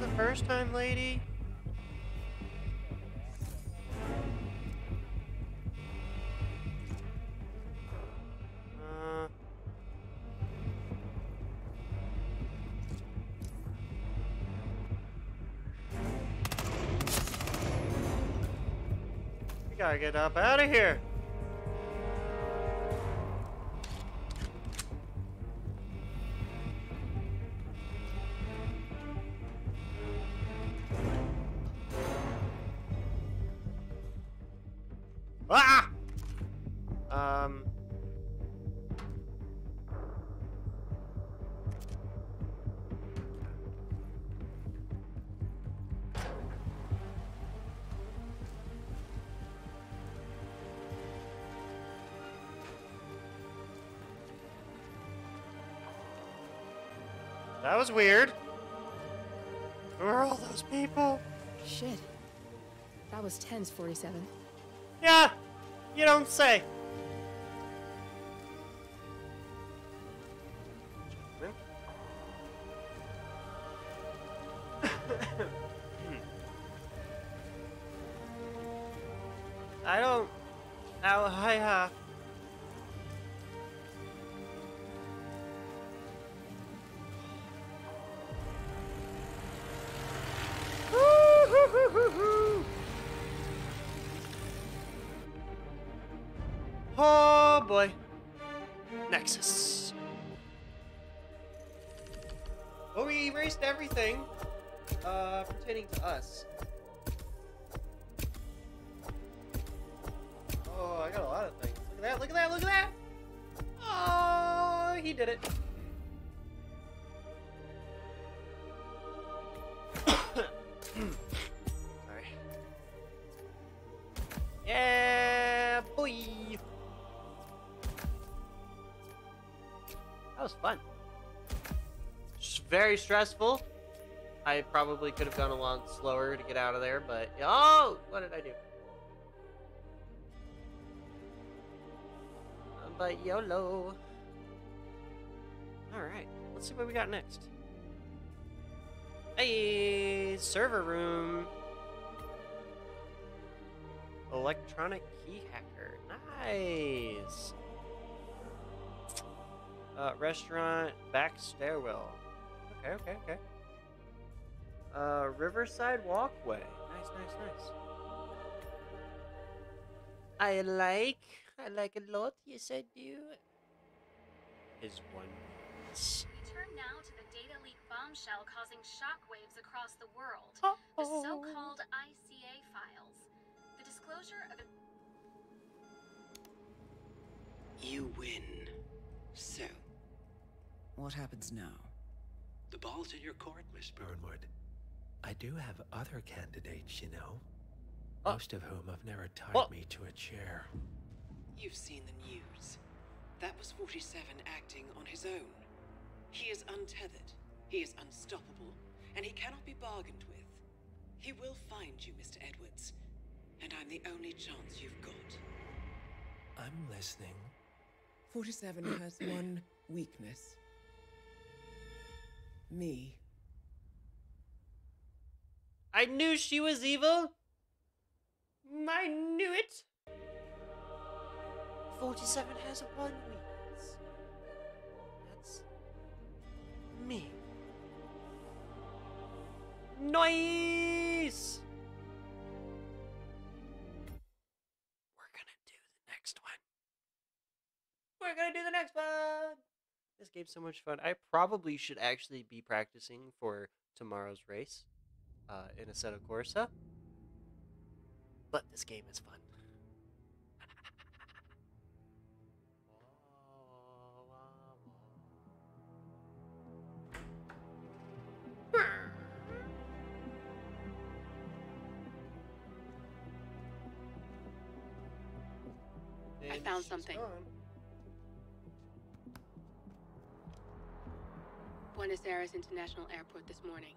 The first time, lady. Uh, we gotta get up out of here. Was weird. Who are all those people? Shit. That was tense, 47. Yeah, you don't say. Us. Oh, I got a lot of things. Look at that, look at that, look at that! Oh, he did it. Sorry. Yeah, boy! That was fun. It's very stressful. I probably could have gone a lot slower to get out of there, but oh, what did I do? But YOLO. All right, let's see what we got next. Hey, server room. Electronic key hacker. Nice. Uh, restaurant, back stairwell. Okay, okay, okay. Uh, Riverside Walkway. Nice, nice, nice. I like. I like a lot. Yes, I do. Is one. We turn now to the data leak bombshell causing shockwaves across the world. Oh. The so-called ICA files. The disclosure of You win. So, What happens now? the ball's in your court, Miss Burnwood. I do have other candidates, you know. Uh. Most of whom have never tied me to a chair. You've seen the news. That was 47 acting on his own. He is untethered, he is unstoppable, and he cannot be bargained with. He will find you, Mr. Edwards, and I'm the only chance you've got. I'm listening. 47 has one weakness. Me. I knew she was evil. I knew it. 47 has one weakness. That's me. Nice. We're gonna do the next one. We're gonna do the next one. This game's so much fun. I probably should actually be practicing for tomorrow's race uh, in Assetto Corsa. But this game is fun. I found something. gone. Buenos Aires International Airport this morning.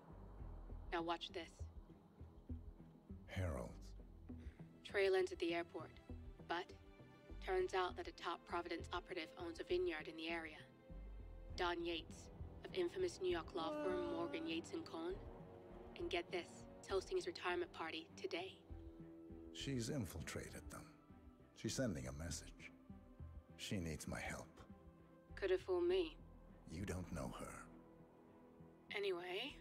Now watch this. Heralds. Trail ends at the airport. But turns out that a top Providence operative owns a vineyard in the area. Don Yates, of infamous New York law firm Morgan Yates and Cohn, and get this, toasting his retirement party today. She's infiltrated them. She's sending a message. She needs my help. Could have fooled me. You don't know her. Anyway,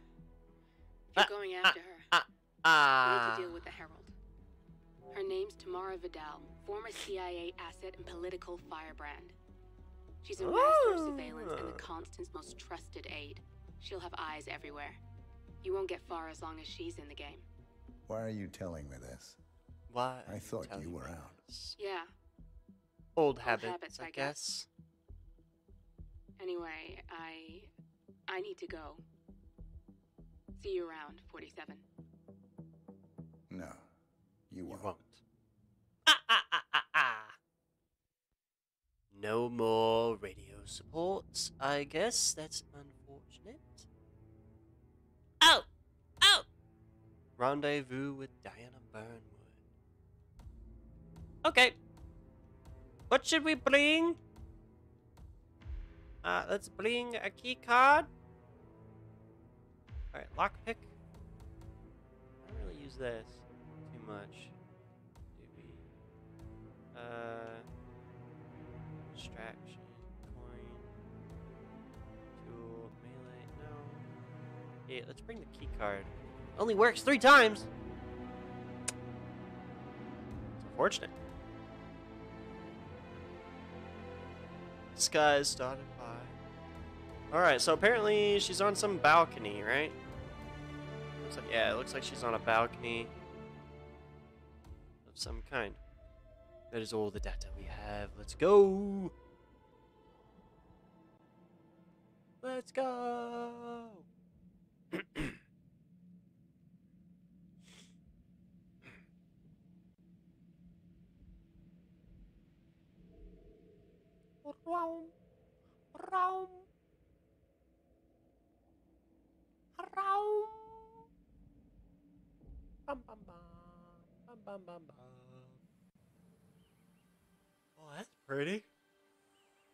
you're ah, going ah, after her, Ah. ah. you need to deal with the Herald. Her name's Tamara Vidal, former CIA asset and political firebrand. She's a master of surveillance and the oh. Constant's most trusted aide. She'll have eyes everywhere. You won't get far as long as she's in the game. Why are you telling me this? Why? I thought you were out. Yeah. Old habits, habits, I I guess. Anyway, I I need to go. See you around, 47. No, you won't. won't. Ah, ah, ah, no more radio supports. I guess that's unfortunate. Oh! Oh! Rendezvous with Diana Burnwood. Okay. What should we bring? Uh, let's bring a key card. Alright, lockpick. I don't really use this too much. Do we? Uh, distraction, coin, tool, melee. No. Yeah, let's bring the key card. Only works three times. It's unfortunate. Sky is dotted by. Alright, so apparently she's on some balcony, right? Looks like, yeah, it looks like she's on a balcony of some kind. That is all the data we have. Let's go! Let's go roam. Bum bum bum, bum bum bum bum. Oh, that's pretty.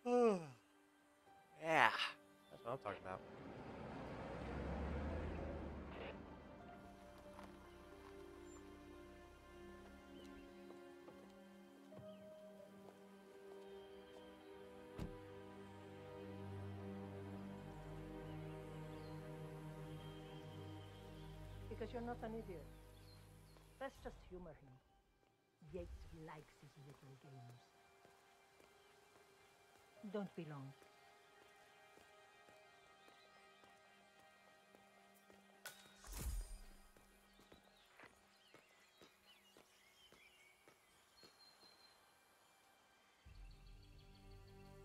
Oh, yeah, that's what I'm talking about. Because you're not an idiot. Let's just humor him. Yates likes his little games. Don't be long.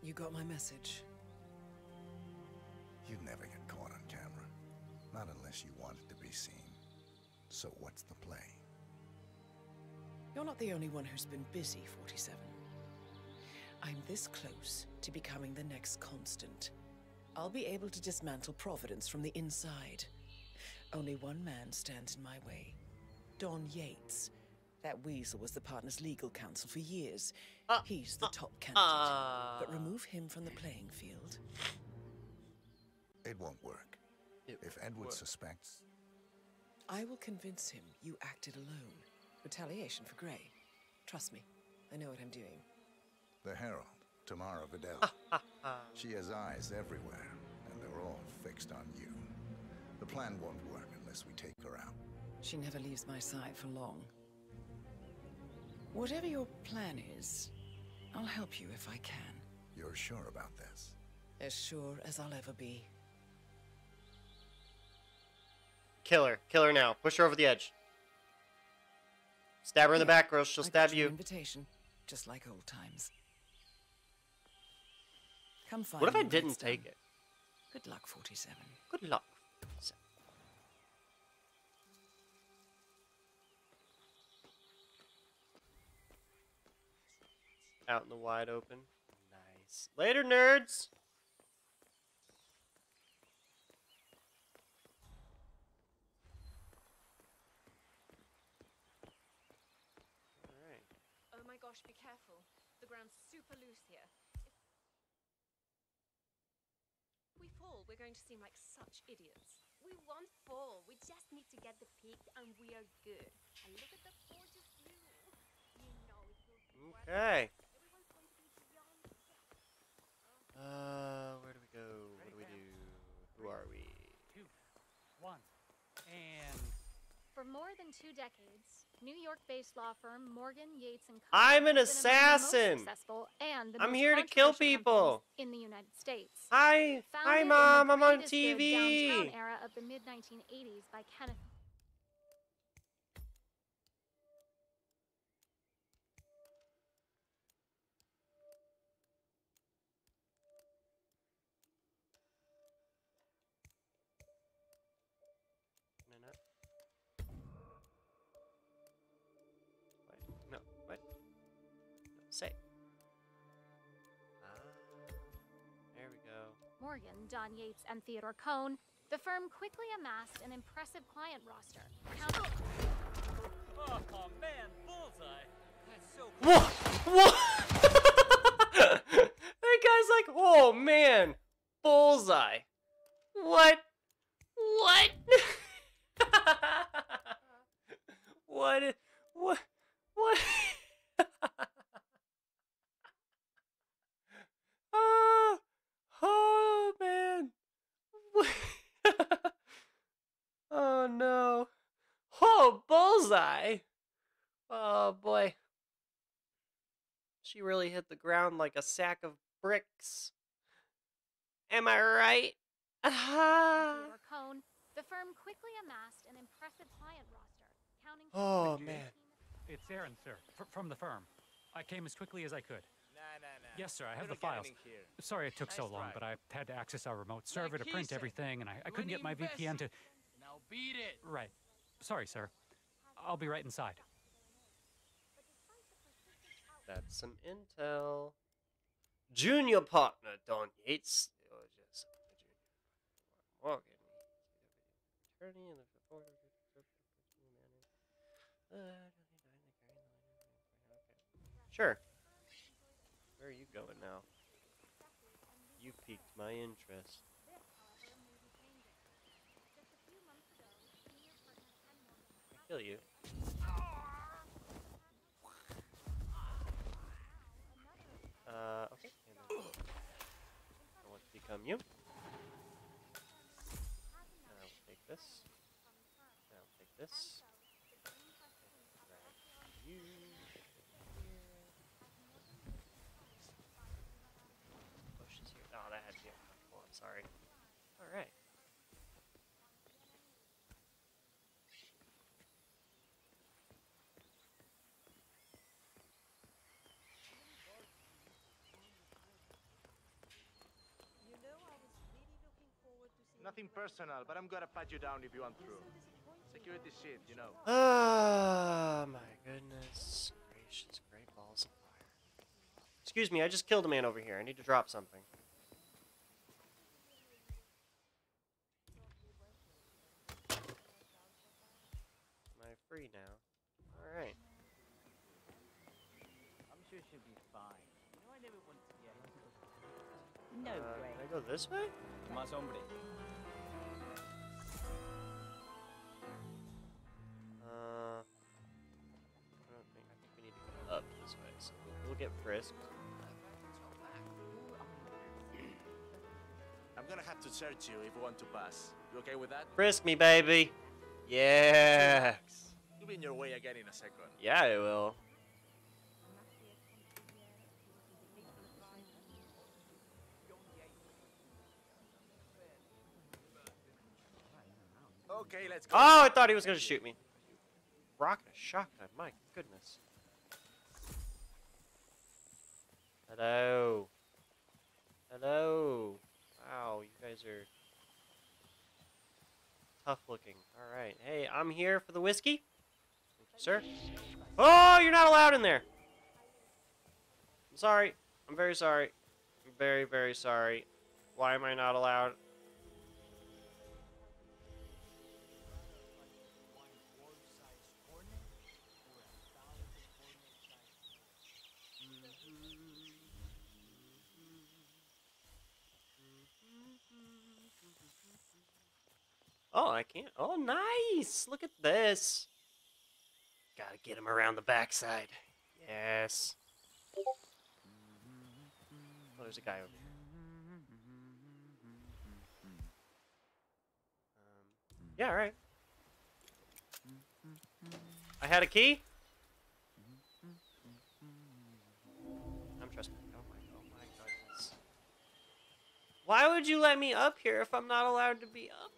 You got my message. You'd never get caught on camera. Not unless you wanted to be seen. So what's the play? You're not the only one who's been busy, 47. I'm this close to becoming the next constant. I'll be able to dismantle Providence from the inside. Only one man stands in my way. Don Yates. That weasel was the partner's legal counsel for years. Uh, He's the uh, top candidate. Uh. but remove him from the playing field. It won't work. if Edward suspects, I will convince him you acted alone. Retaliation for Gray. Trust me, I know what I'm doing. the Herald, Tamara Vidal. Ah, she has eyes everywhere, and they're all fixed on you. The plan won't work unless we take her out. She never leaves my side for long. Whatever your plan is, I'll help you if I can. You're sure about this? As sure as I'll ever be. Kill her. Kill her now. Push her over the edge. Stab her in the back, girl. she'll I stab you. Invitation, just like old times. Come find What if I didn't take done. it? Good luck, 47. Good luck. Out in the wide open. Nice. Later, nerds. Alright. Oh my gosh, be careful. The ground's super loose here. If we fall, we're going to seem like such idiots. We won't fall. We just need to get the peak and we are good. And look at the gorgeous view. You know it will be worth it. Okay. Everyone's going to be beyond Uh, where do we go? What do we do? Who are we? Two, one, and For more than two decades, New York-based law firm Morgan Yates and Cohn. I'm an has been among the most assassin. and I'm here to kill people. in the United States. Hi, hi, Founded the mom. I'm on TV. downtown era of the mid 1980s by Kenneth. Don Yates, and Theodore Cohn, the firm quickly amassed an impressive client roster. counting- Oh man, bullseye. That's so What? What? that guy's like, oh man, bullseye. What? What? what? What? What? oh, oh man. Oh no. Oh, bullseye. Oh boy. She really hit the ground like a sack of bricks. Am I right? Ah. Theodore the firm quickly amassed an impressive client roster, counting. Oh man. it's Aaron, sir, fr- from the firm. I came as quickly as I could. Nah, nah, nah. Yes, sir, I have You the files. Sorry it took so long, try. but I had to access our remote server to print said, everything, and I, I couldn't get my VPN to. Messy. Now beat it. Right. Sorry, sir. I'll be right inside. That's some intel. Junior partner Don Yates. Oh, just Morgan. Attorney in the. Sure. Where are you going now? You piqued my interest. Kill you. Uh, okay. I want to become you. I'll take this. I'll take this. Drag you. Bushes here. Oh, that had to be uncomfortable. I'm sorry. All right. Nothing personal, but I'm gonna pat you down if you want through. Security shit, you know. Ah, my goodness gracious, great balls of fire. Excuse me, I just killed a man over here. I need to drop something. Am I free now? Alright. I'm sure she'll be fine. You know, I never want to get No uh, Can I go this way? Más hombre. Uh, I don't think. I think we need to go up this way, so we'll, we'll get frisked. I'm gonna have to search you if you want to pass. You okay with that? Frisk me, baby. Yeah. You'll be in your way again in a second. Yeah, I will. Okay, let's go. Oh, I thought he was gonna shoot me. Rocket a shotgun. My goodness. Hello. Hello. Wow, you guys are tough looking. All right. Hey, I'm here for the whiskey. You, sir. Oh, you're not allowed in there. I'm sorry. I'm very sorry. I'm very, very sorry. Why am I not allowed? Oh, I can't. Oh, nice. Look at this. Gotta get him around the backside. Yes. Oh, there's a guy over here. Um, yeah, all right. I had a key. I'm trusting. Oh my, oh my goodness. Why would you let me up here if I'm not allowed to be up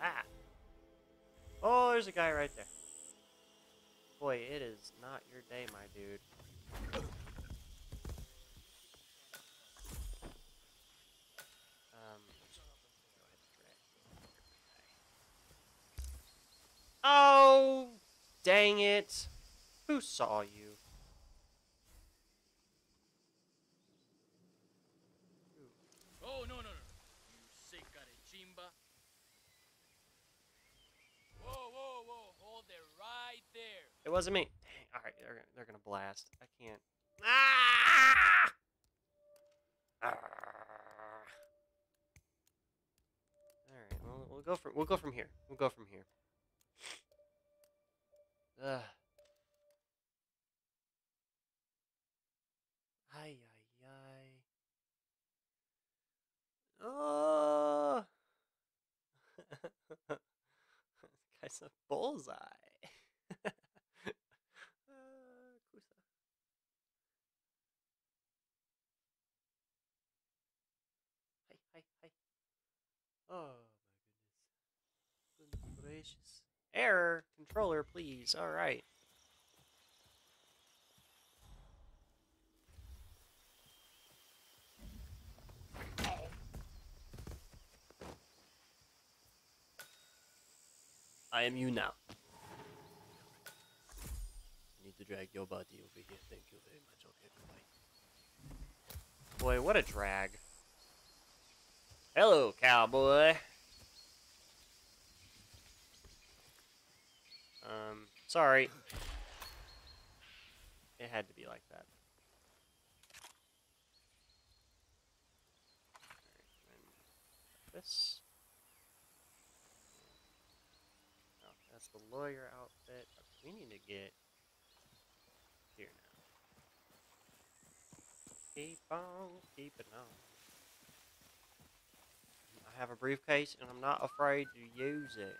that? Oh, there's a guy right there. Boy, it is not your day, my dude. Um, Oh, dang it. Who saw you? Oh, no, no, no. You sick chimba. Whoa, whoa, whoa. Hold it right there. It wasn't me. Dang, all right, they're, they're gonna blast. I can't. Ah! Ah! All right, well, we'll go from we'll go from here. We'll go from here. Ugh. Ay, ay, ay. Oh! Guy's a bullseye. uh, Kusa. Hi, hi, hi. Oh, my goodness. Goodness gracious. Error! Controller, please. Alright. I am you now. I need to drag your body over here. Thank you very much. Okay, bye. Boy, what a drag. Hello, cowboy. Um, sorry. It had to be like that. This. Oh, that's the lawyer outfit. We need to get here now. Keep on keeping on. I have a briefcase and I'm not afraid to use it.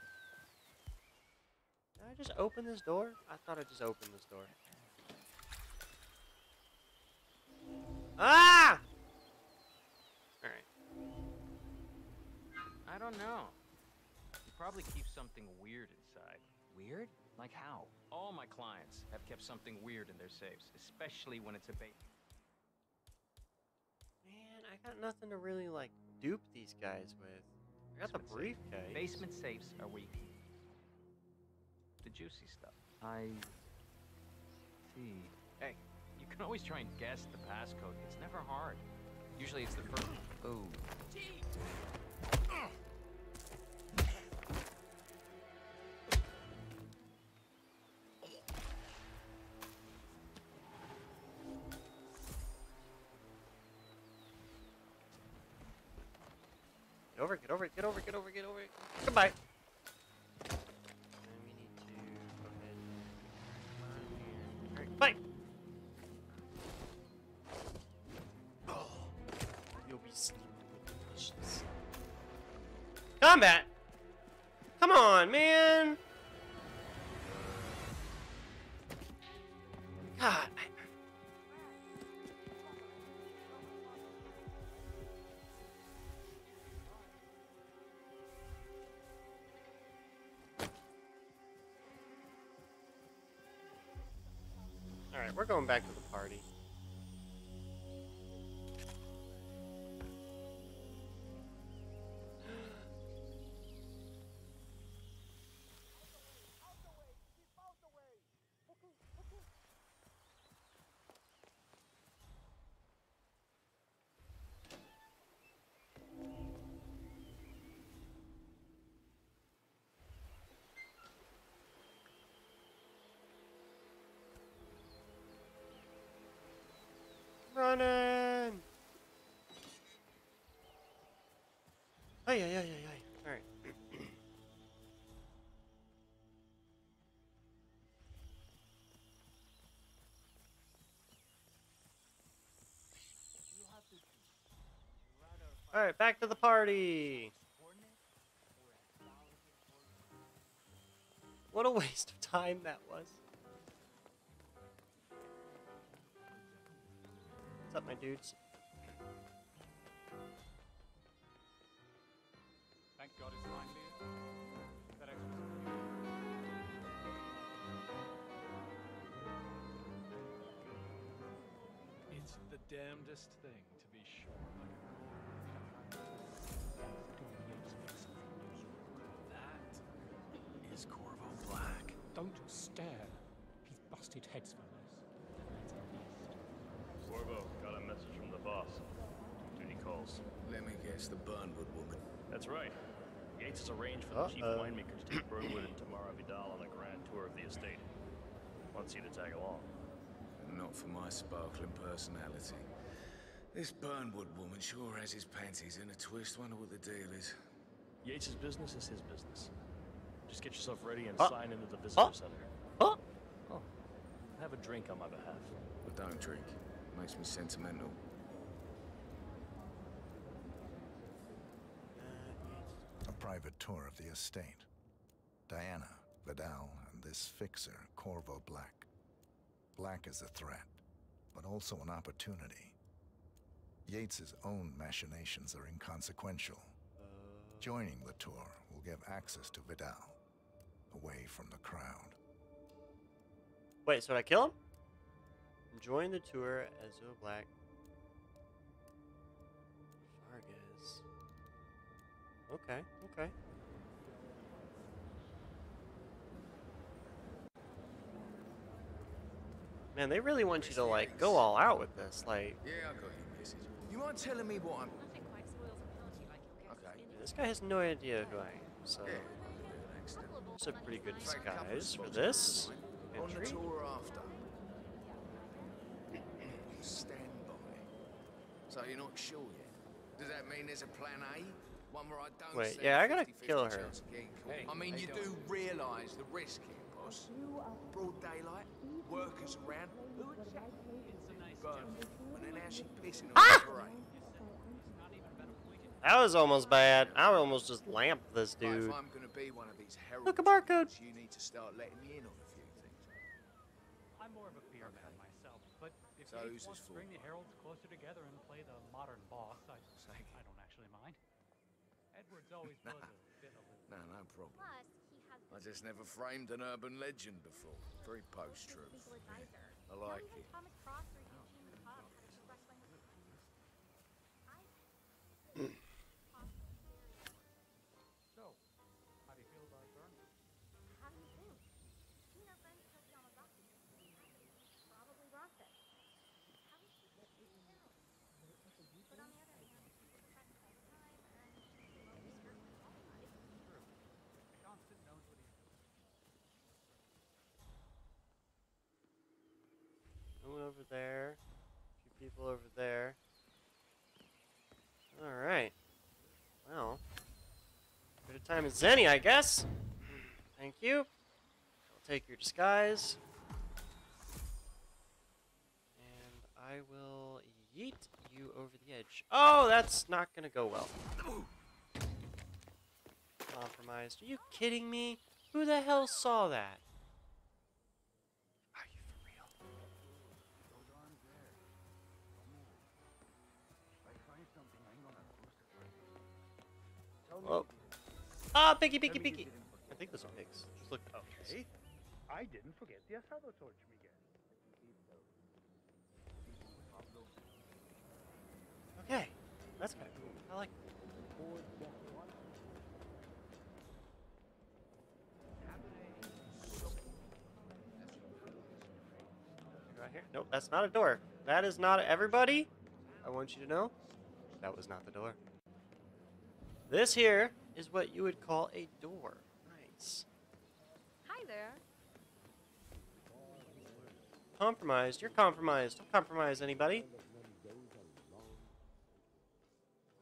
Did I just open this door? I thought I just opened this door. Ah! Alright. I don't know. You probably keep something weird inside. Weird? Like how? All my clients have kept something weird in their safes, especially when it's a bait. Man, I got nothing to really, like, dupe these guys with. I got the briefcase. Basement safes are weak. The juicy stuff. I see. Hey, you can always try and guess the passcode. It's never hard. Usually it's the first. Oh. Get over get over get over get over get over. Goodbye. We're going back to Running! Hey, yeah, yeah, yeah, yeah. All right. All right, back to the party. What a waste of time that was. What's up, my dudes? Thank God it's fine, Leah. That extra's It's the damnedest thing, to be sure. That is Corvo Black. Don't stare. He's busted heads for this. Corvo, got a message from the boss. Duty calls. Let me guess, the Burnwood woman. That's right. Yates has arranged for the chief Uh-oh. winemaker to take Burnwood and Tamara Vidal on a grand tour of the estate. Wants you to tag along. Not for my sparkling personality. This Burnwood woman sure has his panties in a twist. Wonder what the deal is. Yates' business is his business. Just get yourself ready and Huh? sign into the visitor Huh? center. Huh? Oh. Have a drink on my behalf. But don't drink. Makes me sentimental. Private tour of the estate. Diana, Vidal, and this fixer, Corvo Black. Black is a threat, but also an opportunity. Yates's own machinations are inconsequential. Joining the tour will give access to Vidal, away from the crowd. Wait, so I kill him? Join the tour as Black. Okay, okay. Man, they really want you to like go all out with this. Like, Yeah, I got your message. You mind telling me what I'm... Okay. this guy has no idea who I am. So, it's a pretty good disguise for this. On the entry. tour after. Stand by. So you're not sure yet? Does that mean there's a plan A? One where I don't Wait, yeah, I gotta 50-50 kill her. chance of getting caught? I mean, you do realise the risk here, boss. Broad daylight, workers around. Who would say? But when then how's she pissing on Ah! the parade? That was almost bad. I almost just lamped this dude. if I'm going to be one of these Look, at barcode. you need to start letting me in on a few things. I'm more of a beer man myself, but if So Yates who's wants this to bring the heralds closer together and play the modern boss, I, I don't actually mind. Edward's always was a bit a... No, no problem. Plus, he has I just never framed an urban legend before. Very post-truth. legal advisor. I Not like even it. People over there. Alright. Well. Good a time as any, I guess. Thank you. I'll take your disguise. And I will yeet you over the edge. Oh, that's not gonna go well. Compromised. Are you kidding me? Who the hell saw that? Oh. Ah, piggy, piggy, piggy. I think those are pigs. Just look. Okay. I didn't forget the asado torch, Miguel. Okay. That's kind of cool. I like it. Right here. Nope, that's not a door. That is not everybody. I want you to know that was not the door. This here is what you would call a door. Nice. Hi there. Compromised. You're compromised. Don't compromise anybody.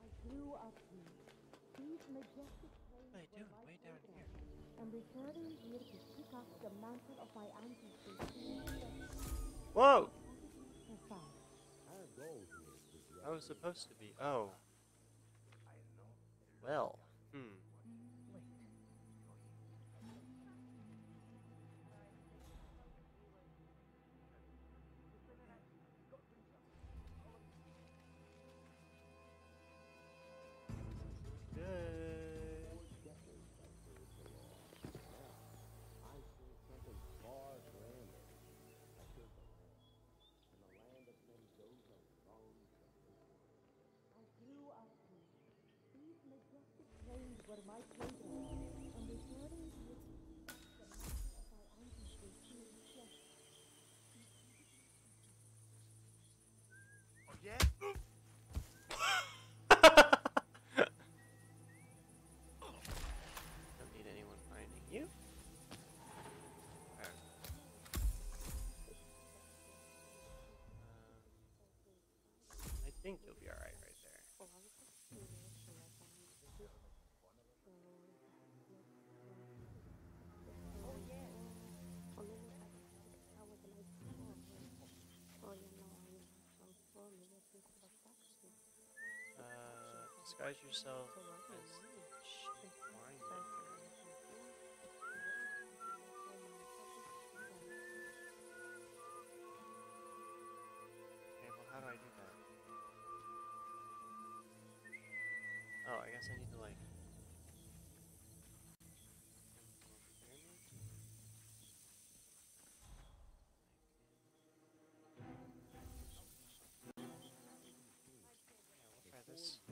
I grew up here. These doing way down here? I'm returning here to pick up the mantle of my ancestors. Whoa! I was supposed to be. Oh. Well. Hmm. Were my playground. I'm returning to up the think you'll be alright Disguise yourself as Winemaker. Okay, well, how do I do that? Oh, I guess I need to, like... Yeah, we'll try this.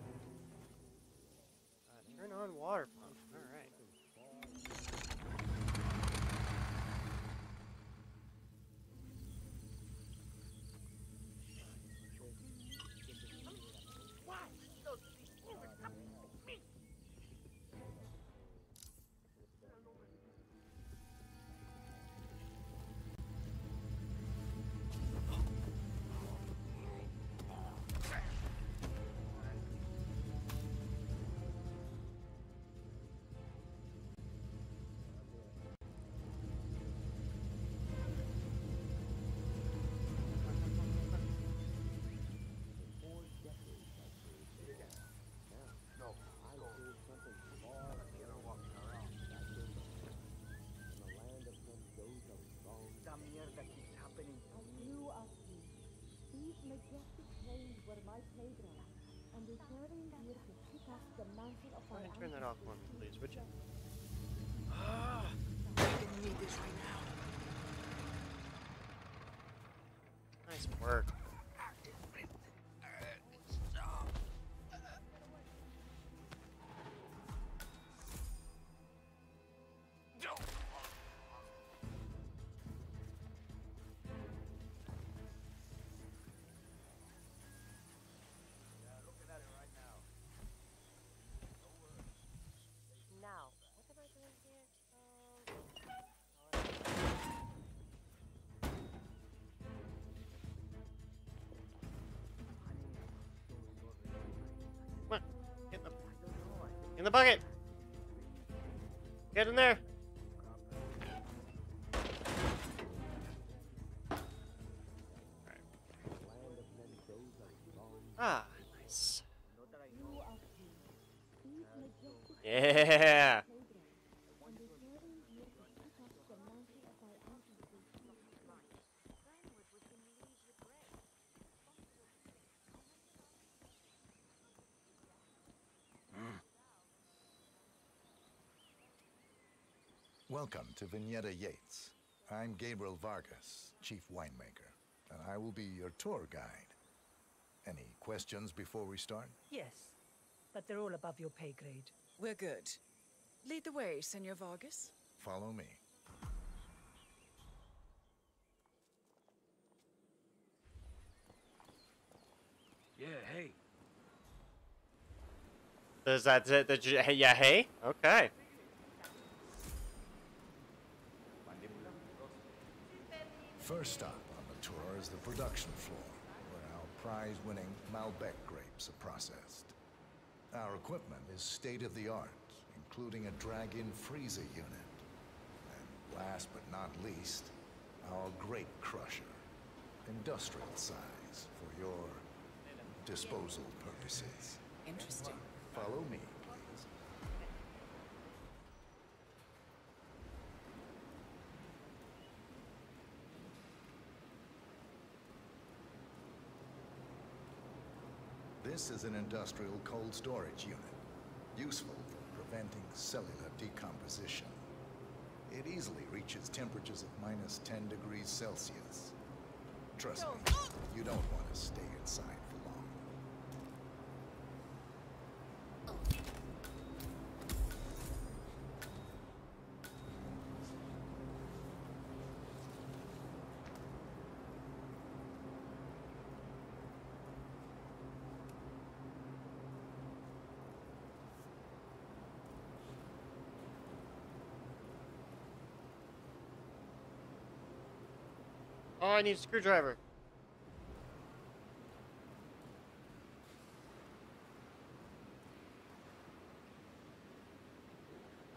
Me, please, would you? In the bucket. Get in there. Ah, nice. knew of you. These majestic Yeah. I'm returning here to pick up the mantle of my ancestors. Welcome to Vignetta Yates. I'm Gabriel Vargas, chief winemaker, and I will be your tour guide. Any questions before we start? Yes, but they're all above your pay grade. We're good. Lead the way, Senor Vargas. Follow me. Yeah, hey. Is that it? Did you, hey, yeah, hey? Okay. First stop on the tour is the production floor, where our prize-winning Malbec grapes are processed. Our equipment is state-of-the-art, including a drag-in freezer unit. And last but not least, our Great Crusher. Industrial size for your disposal purposes. Interesting. Follow me, please. This is an industrial cold storage unit, useful for preventing cellular decomposition. It easily reaches temperatures of minus 10 degrees Celsius. Trust me, you don't want to stay inside for long. Oh, I need a screwdriver.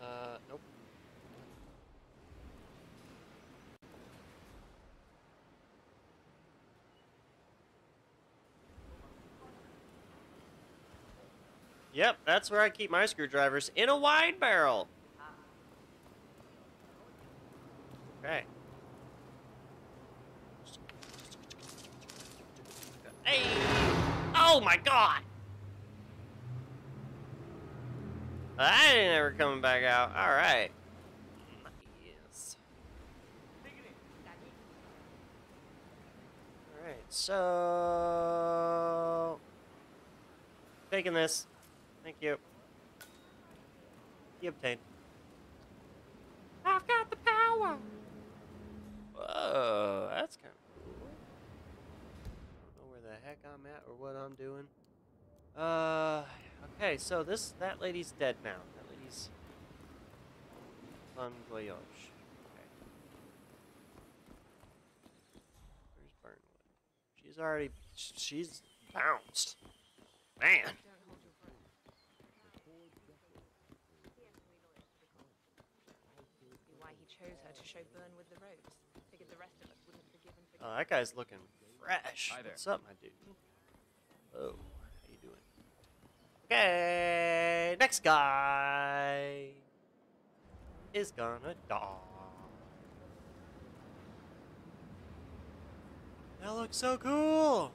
Uh, nope. Yep, that's where I keep my screwdrivers, in a wide barrel. Okay. Hey! Oh my god! I ain't ever coming back out. Alright. Yes. Alright, so... Taking this. Thank you. You obtained. I've got the power! Whoa, that's kind of cool. Don't know where the heck I'm at or what I'm doing. Uh, okay, so this, that lady's dead now. That lady's on voyage. Okay. Where's Burnwood? She's already, she's bounced. Man. Why he chose her to show Burnwood the ropes. Figured the rest of us wouldn't forgive and forget. Oh, that guy's looking fresh. Hi there. What's up, my dude? Oh, how you doing? Okay, next guy is gonna die. That looks so cool.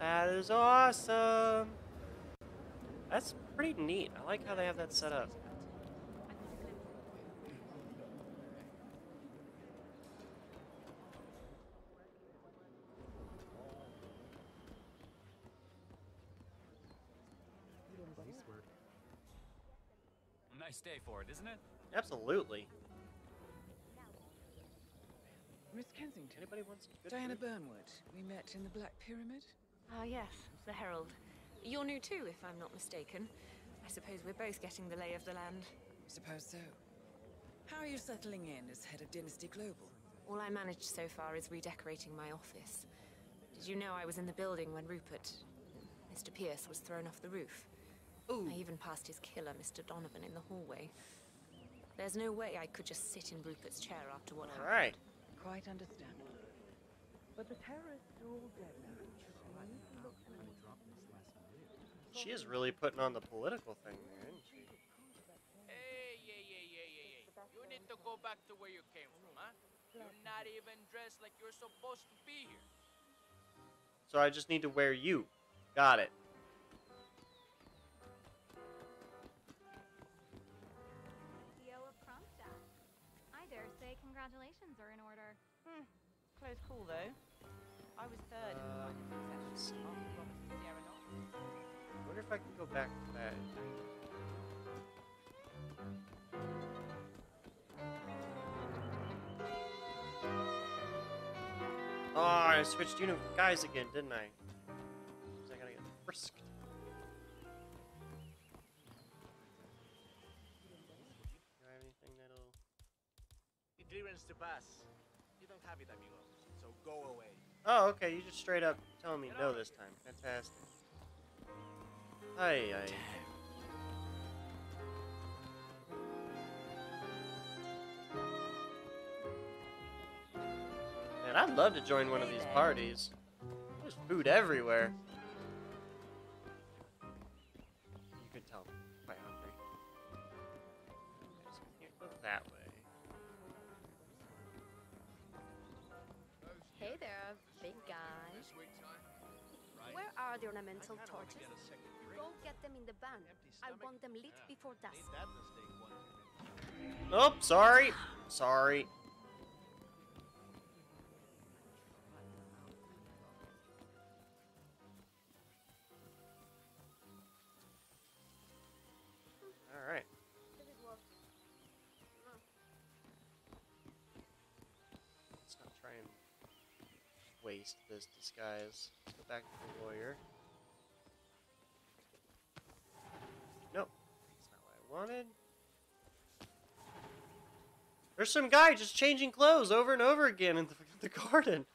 That is awesome. That's pretty neat. I like how they have that set up. Nice day for it, isn't it? Absolutely. Miss Kensington. Anybody wants good Diana food? Burnwood. We met in the Black Pyramid. Ah, yes, the Herald. You're new too, if I'm not mistaken. I suppose we're both getting the lay of the land. Suppose so. How are you settling in as head of Dynasty Global? All I managed so far is redecorating my office. Did you know I was in the building when Rupert, Mr. Pierce, was thrown off the roof? Ooh. I even passed his killer, Mr. Donovan, in the hallway. There's no way I could just sit in Rupert's chair after what happened. Alright. Quite understandable. But the terrorists are all dead now. She is really putting on the political thing there, isn't she? Hey, yeah, yeah, yeah, yeah, yeah. You need to go back to where you came from, huh? You're not even dressed like you're supposed to be here. So I just need to wear you. Got it. CEO of Kronstadt. I dare say congratulations are in order. Hmm. Close call, though. I was third in the I wonder if I can go back to that. Oh, I switched uni guys again, didn't I? 'Cause I gotta get frisked. Do I have anything that'll... Clearance to pass. You don't have it, amigo. so go away. Oh, okay. You just straight up telling me no this time. Fantastic. Aye, aye. Man, I'd love to join one of these parties. There's food everywhere. You can tell I'm quite hungry. Okay, so here, go that way. Hey there, big guy. Where are the ornamental torches? Go get them in the van. I want them lit before dusk. Oh, sorry. Sorry. All right. Let's not try and waste this disguise. Let's go back to the lawyer. Wanted. There's some guy just changing clothes over and over again in the, the garden.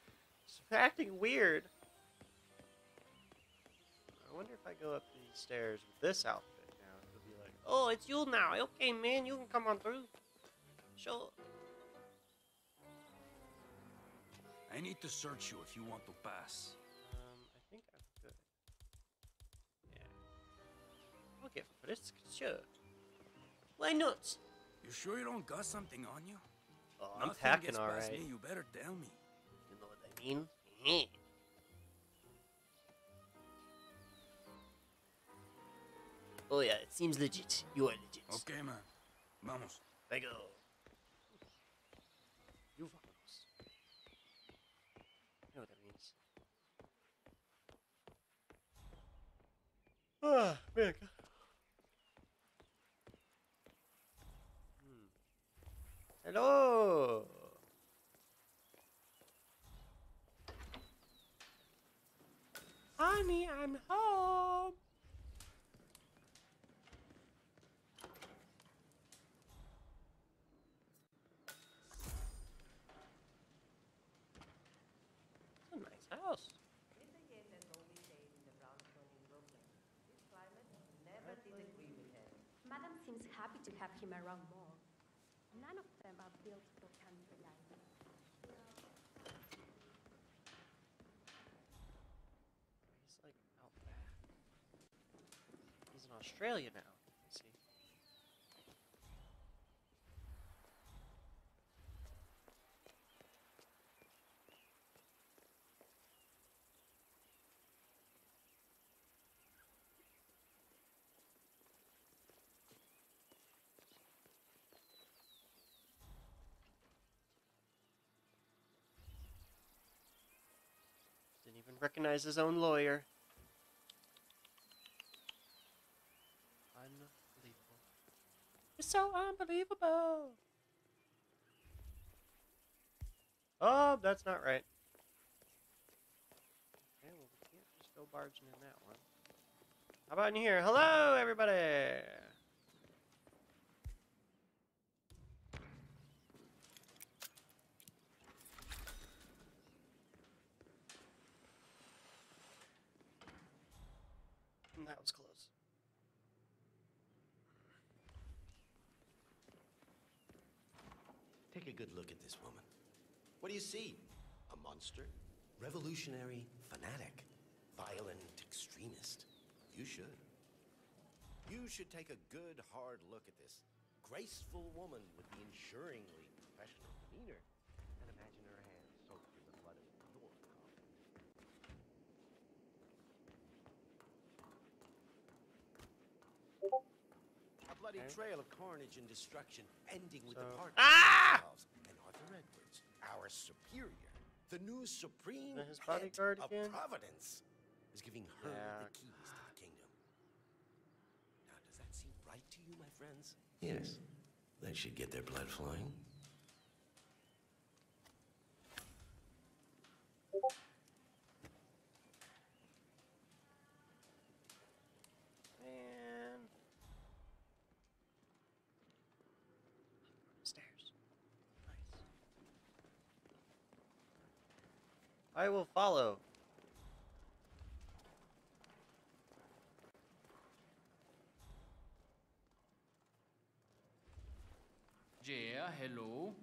Just acting weird. I wonder if I go up these stairs with this outfit now, it'll be like, oh, it's you now. Okay, man, you can come on through. Sure. I need to search you if you want to pass. Um, I think I'm good. Yeah. Okay, frisk, sure. Why not? You sure you don't got something on you? Oh, I'm Nothing packing gets all past right. me, you better tell me. You know what I mean? Oh yeah, it seems legit. You are legit. Okay, man. Vamos. I go. You vamos. You know what that means. Ah, man. Hmm. Hello. Honey, I'm home. It's a nice house. Madam seems happy to have him around more. None of them are built for country life. He's like out back. He's in Australia now. I see. Didn't even recognize his own lawyer. Unbelievable. It's so unbelievable. Oh, that's not right. Okay, well, we can't just go barging in that one. How about in here? Hello, everybody! That was close. Take a good look at this woman. What do you see? A monster? Revolutionary fanatic? Violent extremist? You should. You should take a good, hard look at this graceful woman with the ensuringly professional demeanor and imagine her hands soaked in the blood of your coffee. A bloody Okay. trail of carnage and destruction, ending with the So- part Ah! and Arthur Edwards, our superior, the new supreme Is that his head bodyguard of again? Providence, is giving her Yeah. the keys to the kingdom. Now, does that seem right to you, my friends? Yes. That should get their blood flowing. Man. Stairs. Nice. I will follow. Yeah, hello.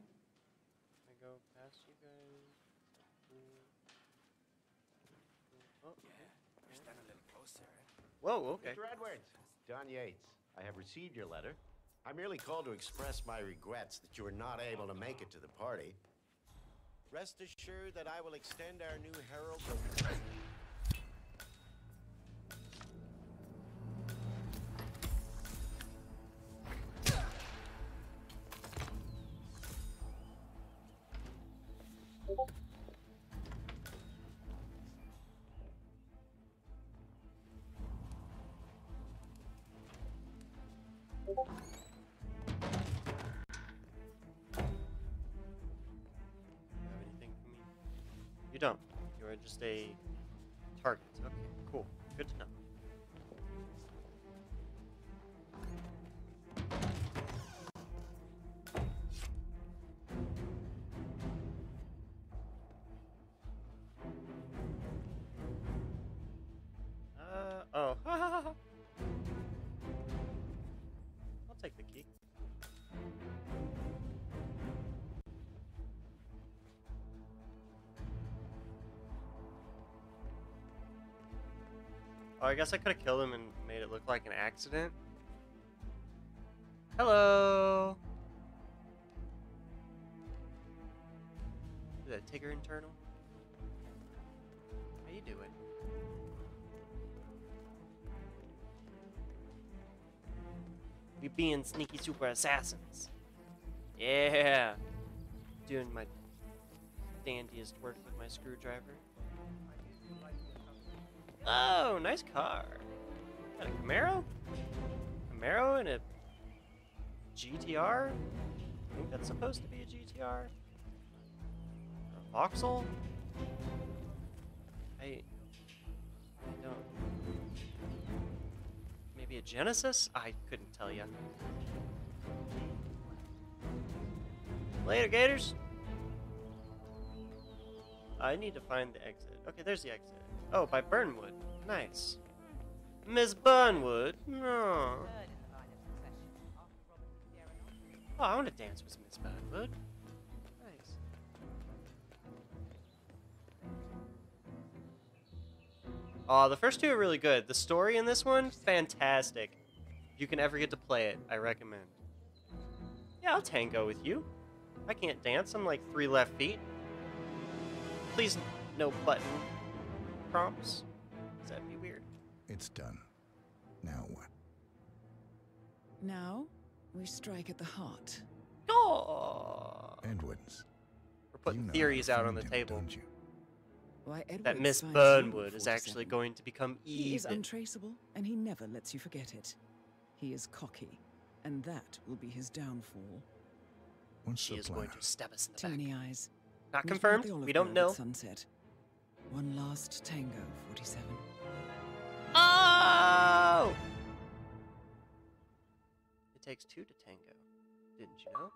I go past you guys. Mm, mm, mm. Oh, Yeah, stand a little closer. Whoa, okay. Mr. Edwards, John Yates. I have received your letter. I merely called to express my regrets that you were not able to make it to the party. Rest assured that I will extend our new Herald. Are just a target. Okay, cool. Good to know. Oh, I guess I could have killed him and made it look like an accident. Hello. Is that Tigger internal? How you doing? We being sneaky super assassins. Yeah. Doing my dandiest work with my screwdriver. Oh, nice car. Got a Camaro? Camaro and a GTR? I think that's supposed to be a GTR. Or a Vauxhall? I, I don't. Maybe a Genesis? I couldn't tell you. Later, Gators. I need to find the exit. Okay, there's the exit. Oh, by Burnwood. Nice. Miss Burnwood? No. Oh, I want to dance with Miss Burnwood. Nice. Oh, the first two are really good. The story in this one, fantastic. If you can ever get to play it, I recommend. Yeah, I'll tango with you. I can't dance. I'm like three left feet. Please, no button prompts. Does that be weird? It's done. Now what? Now, we strike at the heart. Oh. Edwards. We're putting you know theories out on the him, table. Don't you? Why, That Miss Burnwood is actually going to become Eve. He is untraceable, and he never lets you forget it. He is cocky, and that will be his downfall. What's She is plan? going to stab us in the Too back. many eyes. Not Meet me at confirmed. We don't know. Sunset. One last tango, 47. Oh! It takes two to tango. Didn't you know?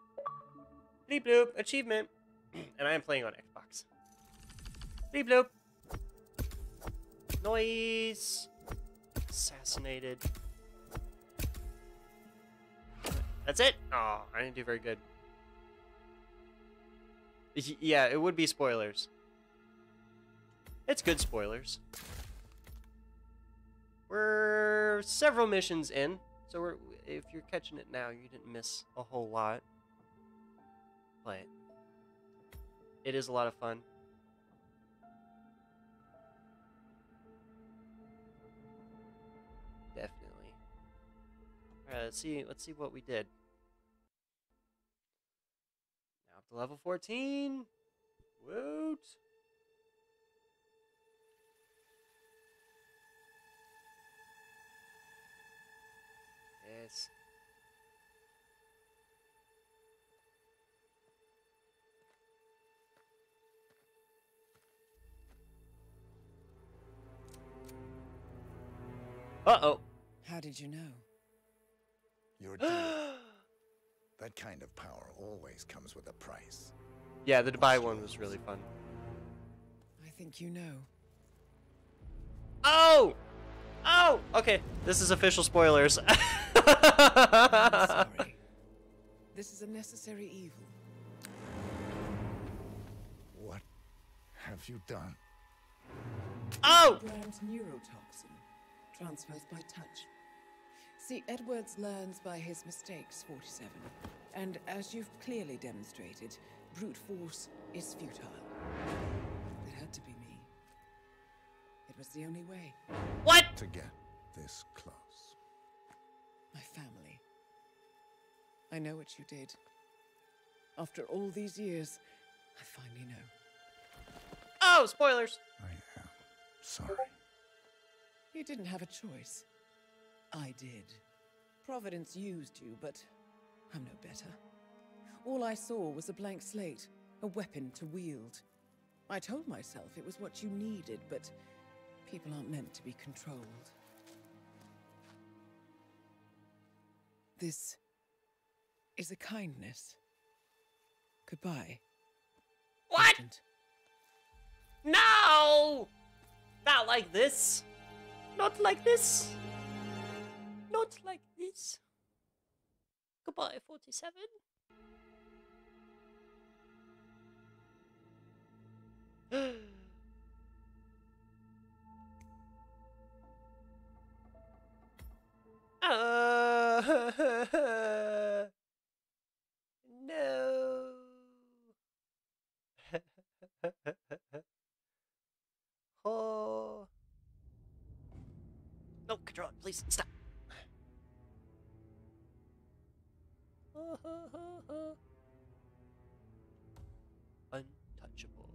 Bleep bloop. Achievement. and I am playing on Xbox. Bleep bloop. Noise. Assassinated. That's it? Oh, I didn't do very good. Yeah, it would be spoilers. It's good spoilers. We're several missions in, so we're if you're catching it now, you didn't miss a whole lot. But it is a lot of fun. Definitely. All right, let's see. Let's see what we did. Now up to level 14. Woot! Yes. Uh oh. How did you know? Your deal. that kind of power always comes with a price. Yeah, the Dubai one was really fun. I think you know. Oh! Oh! Okay, this is official spoilers. Sorry. This is a necessary evil. What have you done? Oh! Brand neurotoxin transfers by touch. See, Edwards learns by his mistakes, 47. And as you've clearly demonstrated, brute force is futile. Was the only way. What? To get this close. My family. I know what you did. After all these years, I finally know. Oh, spoilers. I am Sorry. You didn't have a choice. I did. Providence used you, but I'm no better. All I saw was a blank slate, a weapon to wield. I told myself it was what you needed, but people aren't meant to be controlled. This is a kindness. Goodbye. What? Agent. No! Not like this. Not like this. Not like this. Goodbye, 47. uh, no. oh. No, control please. Stop. Untouchable.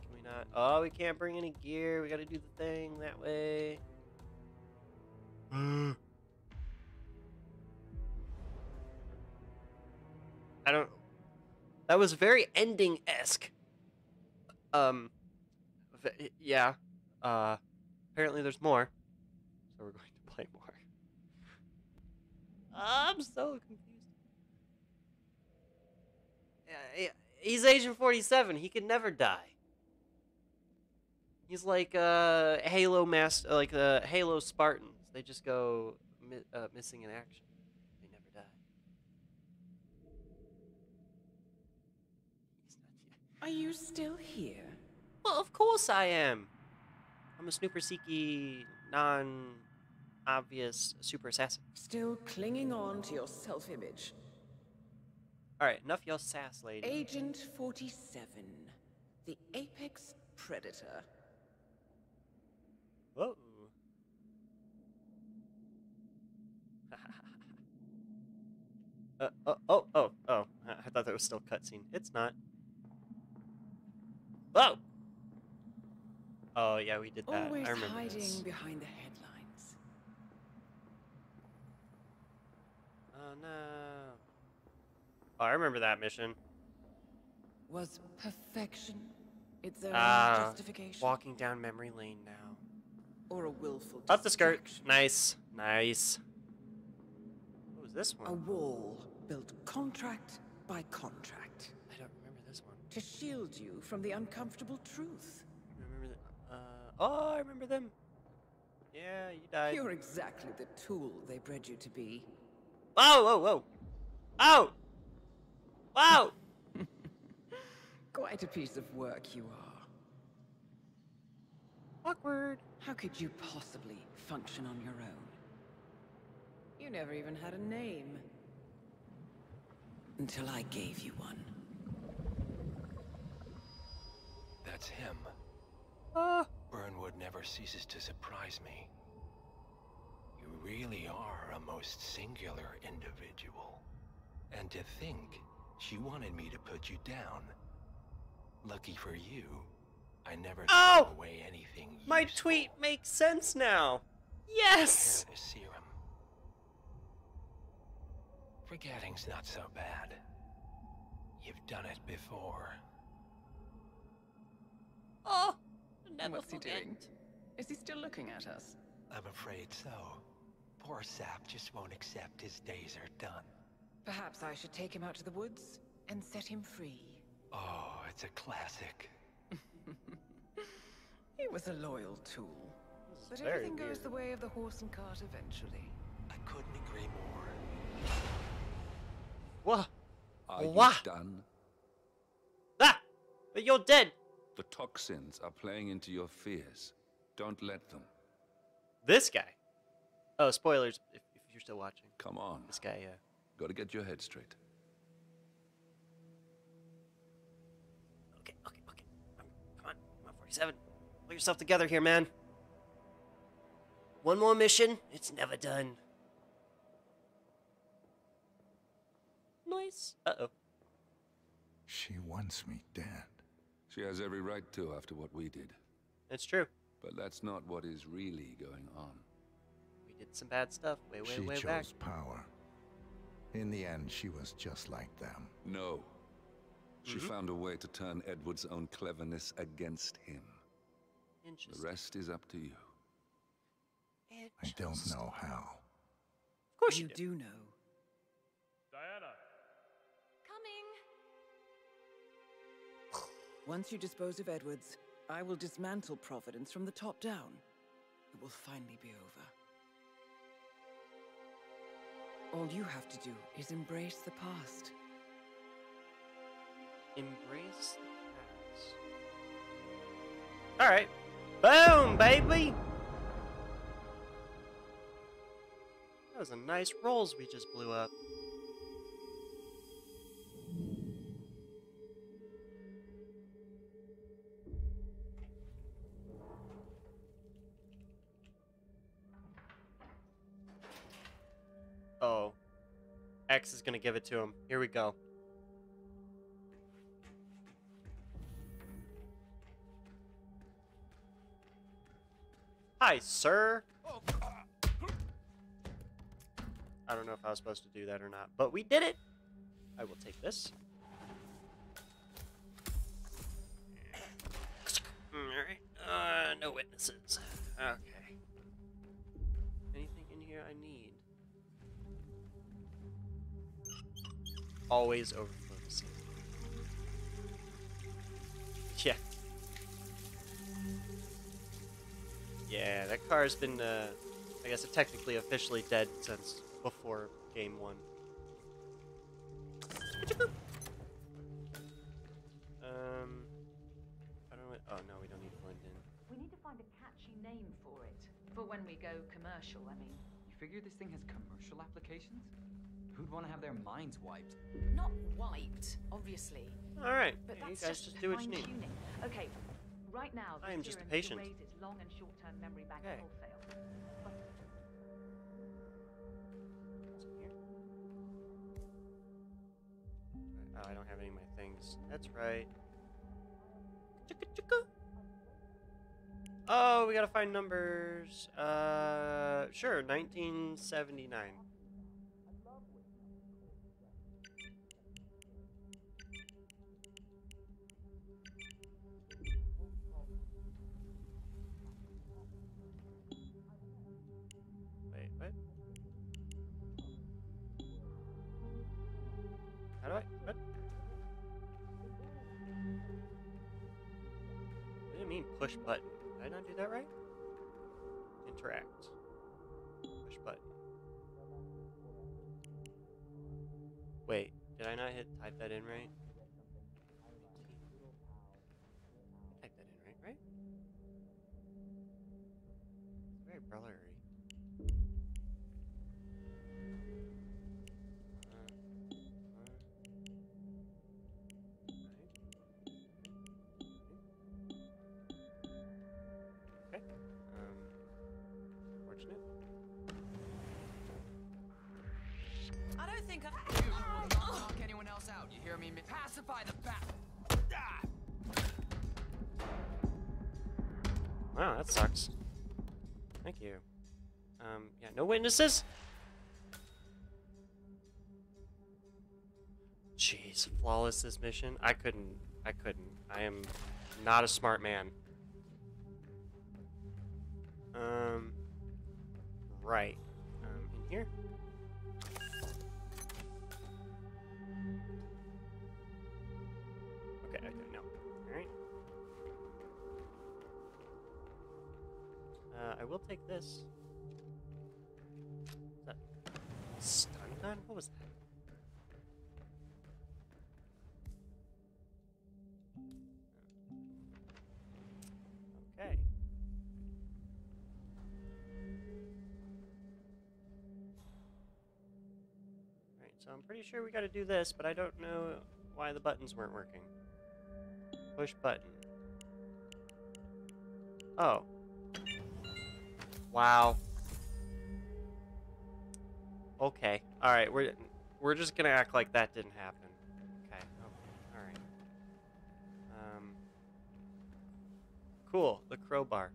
Can we not? Oh, we can't bring any gear. We gotta do the thing that way. I don't. That was very ending esque. Um. Yeah. Uh. Apparently, there's more. So we're going to play more. I'm so confused. Yeah, he's Agent 47. He could never die. He's like uh Halo master, like uh, Halo They just go mi- uh, missing in action. They never die. Are you still here? Well, of course I am. I'm a super seeky, non-obvious super assassin. Still clinging on to your self image. All right, enough your sass, lady. Agent 47, the apex predator. Whoa. Uh, oh, oh, oh, oh. I thought that was still cutscene. It's not. Whoa! Oh, yeah, we did that. Always I remember hiding this. behind the headlines. Oh, no. Oh, I remember that mission. Was perfection its own Ah, justification? walking down memory lane now. Or a willful Up the skirt. Nice. Nice. What was this one? A wall built contract by contract. I don't remember this one. To shield you from the uncomfortable truth. Remember the, uh, oh, I remember them. Yeah, you died. You're exactly the tool they bred you to be. Whoa, whoa, whoa. Oh! Wow! Quite a piece of work you are. Awkward. How could you possibly function on your own? You never even had a name. Until I gave you one. That's him. Uh. Burnwood never ceases to surprise me. You really are a most singular individual. And to think she wanted me to put you down. Lucky for you, I never Oh! threw away anything My useful. tweet makes sense now. Yes! Here. Forgetting's not so bad. You've done it before. Oh! And what's he doing? Is he still looking at us? I'm afraid so. Poor Sap just won't accept his days are done. Perhaps I should take him out to the woods and set him free. Oh, It's a classic. He was a loyal tool. But very everything goes the way of the horse and cart eventually. I couldn't agree more. What? Are What? you done? Ah! But you're dead! The toxins are playing into your fears. Don't let them. This guy. Oh, spoilers if, if you're still watching. Come on. This guy, yeah. Gotta get your head straight. Okay, okay, okay. Um, come on, come on, 47. Pull yourself together here, man. One more mission, it's never done. Nice. Uh oh. She wants me dead. She has every right to after what we did. That's true. But that's not what is really going on. We did some bad stuff way, way, she way chose back. power. In the end, she was just like them. No. She Mhm. found a way to turn Edward's own cleverness against him. The rest is up to you. I don't know how. Of course you do know. Once you dispose of Edwards, I will dismantle Providence from the top down. It will finally be over. All you have to do is embrace the past. Embrace the past. Alright. Boom, baby! That was a nice rolls we just blew up. X is gonna give it to him. Here we go. Hi, sir. I don't know if I was supposed to do that or not, but we did it. I will take this. Alright. Uh, no witnesses. Okay. Always overflow the scene. Yeah. Yeah, that car's been, uh, I guess, technically officially dead since before game one. Um, I don't know. Oh no, we don't need to blend in. We need to find a catchy name for it. For when we go commercial, I mean. You figure this thing has commercial applications? Who'd want to have their minds wiped? Not wiped, obviously. All right, But yeah, you that's guys just do what you need. fine-tuning. Okay, right now, I am just a patient. long and short-term memory bank Okay. wholesale. Oh, I don't have any of my things. That's right. Chicka chicka. Oh, we gotta find numbers. Uh, sure, 1979. Pacify the bat. Ah! Wow, that sucks. Thank you. Um, yeah, no witnesses? Jeez, flawless this mission. I couldn't. I couldn't. I am not a smart man. Um, right. Um, in here? I will take this. Is that stun gun? What was that? Okay. Alright, so I'm pretty sure we gotta do this, but I don't know why the buttons weren't working. Push button. Oh. Wow. Okay. Alright, we're we're just gonna act like that didn't happen. Okay. Okay. Alright. Um Cool, the crowbar.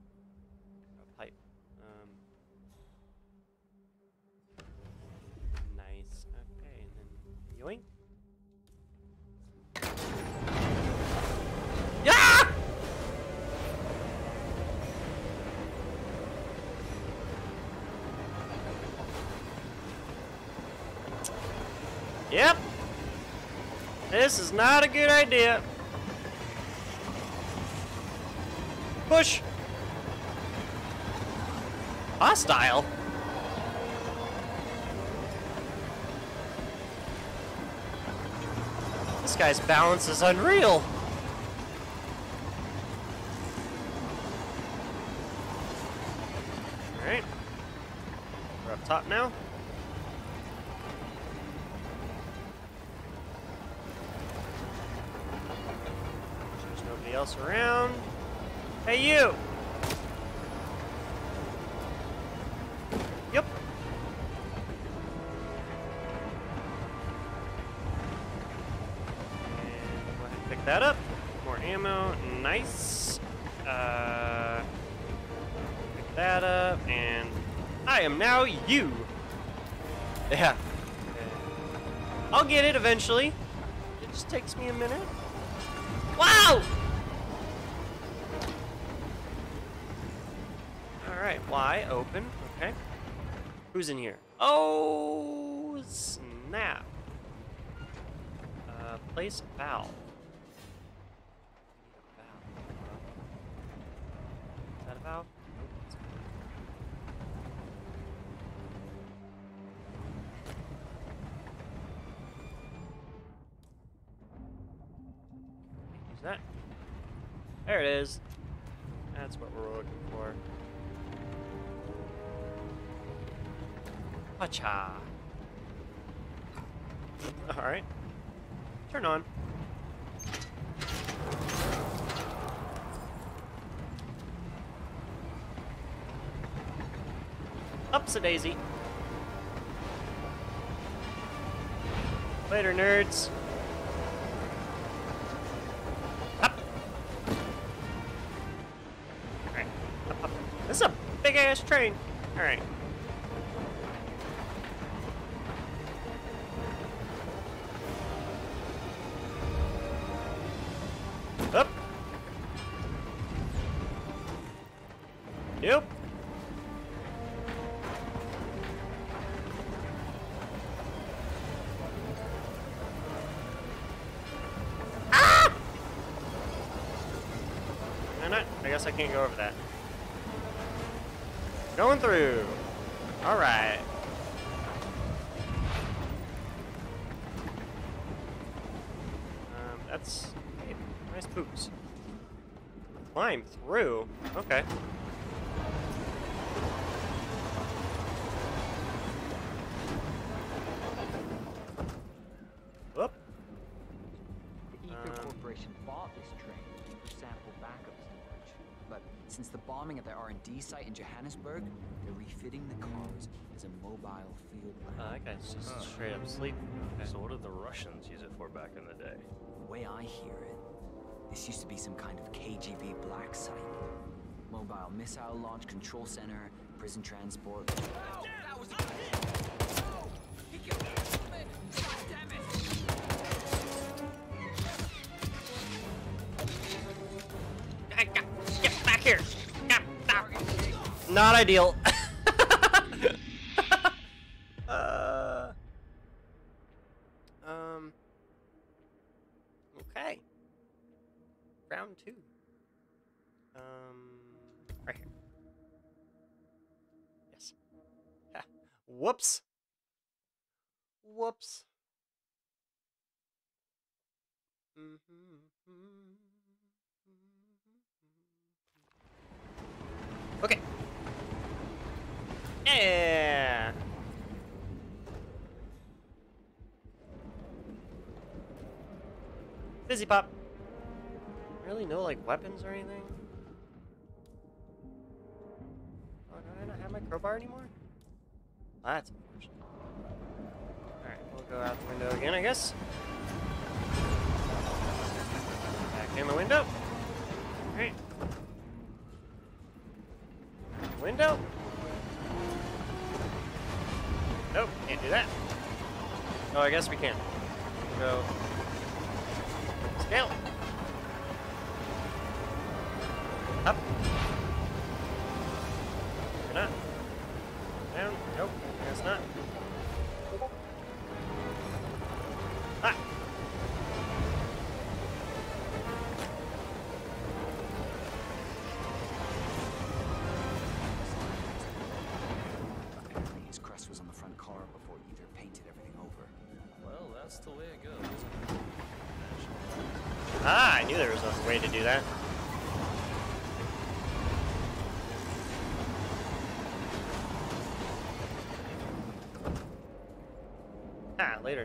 Yep. This is not a good idea. Push. Hostile. This guy's balance is unreal. Alright. We're up top now. Else around. Hey, you! Yep. And go ahead and pick that up. More ammo. Nice. Uh, pick that up. And I am now you. Yeah. I'll get it eventually. It just takes me a minute. Who's in here? Oh, snap. Uh, place valve. Is that a valve? Use that. There it is. Pacha. Alright. Turn on. Ups a daisy. Later, nerds. Up. Alright. Up. This is a big ass train. Alright. Can't go over that. They're refitting the cars as a mobile field lab. Oh, that guy's just Huh. straight up sleep. Okay. So what did the Russians use it for back in the day? The way I hear it, this used to be some kind of KGB black site. Mobile missile launch control center, prison transport. Get back here! Get back. Not ideal. uh, um. Okay. Round two. Um. Right here. Whoops. Whoops. Okay. Yeah. Busy pop. Really no like weapons or anything? Oh, do I not have my crowbar anymore? That's unfortunate. Alright, we'll go out the window again, I guess. Back in the window. Alright. Window. Nope, can't do that. Oh, I guess we can. Go. Scale. Up.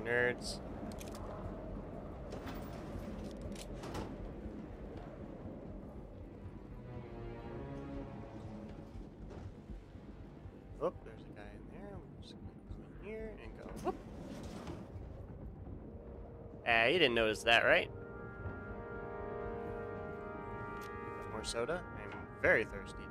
Nerds. Whoop, there's a guy in there. I'm just gonna come in here and go whoop. Ah, you didn't notice that, right? More soda. I'm very thirsty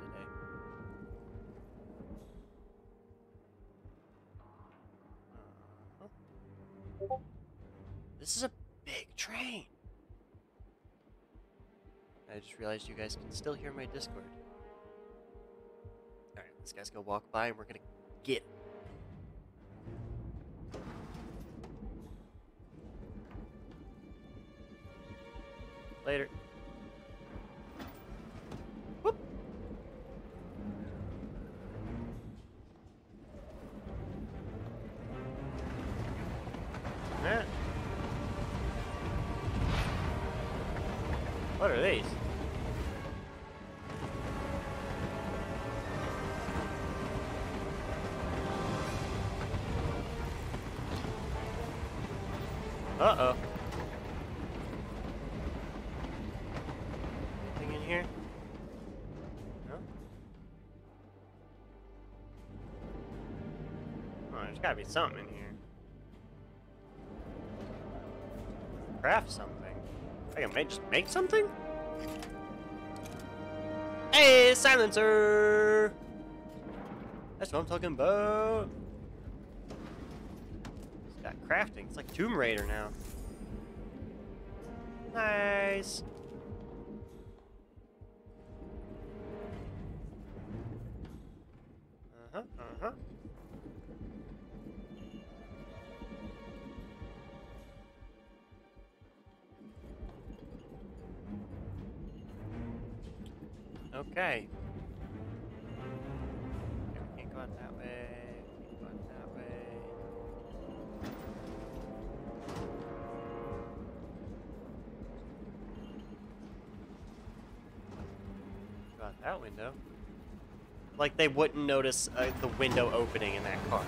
realized you guys can still hear my Discord. Alright, this guy's gonna walk by and we're gonna get. Later. Gotta be something in here. Craft something. I can make, just make something? Hey, silencer! That's what I'm talking about. It's got crafting. It's like Tomb Raider now. Nice. Okay. Okay, we can't go out that way. Can't go out that way. Go out that window. Like they wouldn't notice uh, the window opening in that car.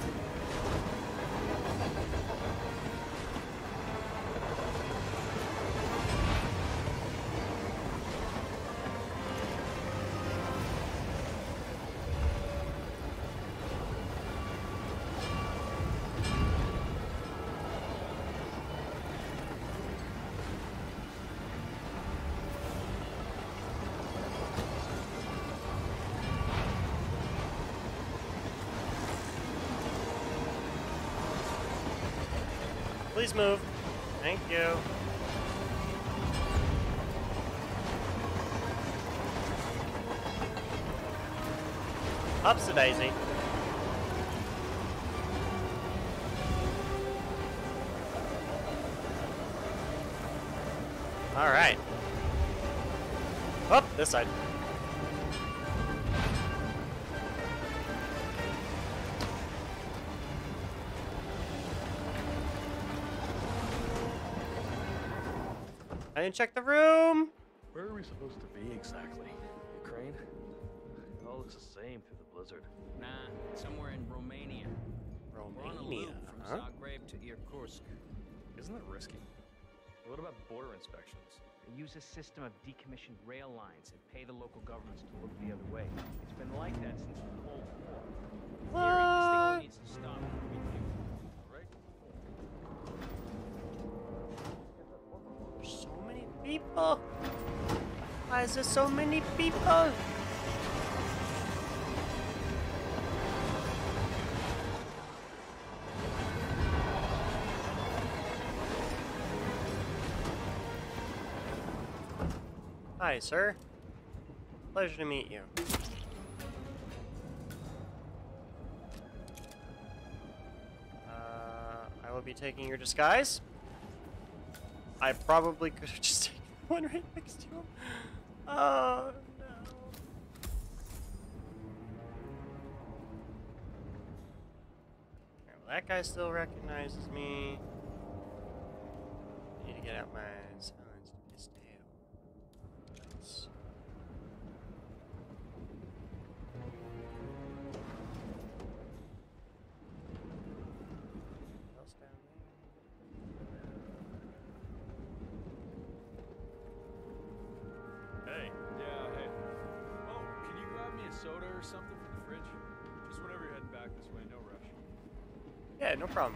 Check the room. Where are we supposed to be exactly? Ukraine? It all looks the same through the blizzard. Nah, somewhere in Romania. We're on a Romania, from huh? Zagreb to Irkutsk. Isn't that risky? What about border inspections? They use a system of decommissioned rail lines and pay the local governments to look the other way. It's been like that since the Cold War. In theory, this thing only needs to stop. There's so many people. Why is there so many people? Hi, sir. Pleasure to meet you. Uh, I will be taking your disguise. I probably could have just one right next to him. Oh, no. Okay, well, that guy still recognizes me. I need to get out my Yeah, no problem.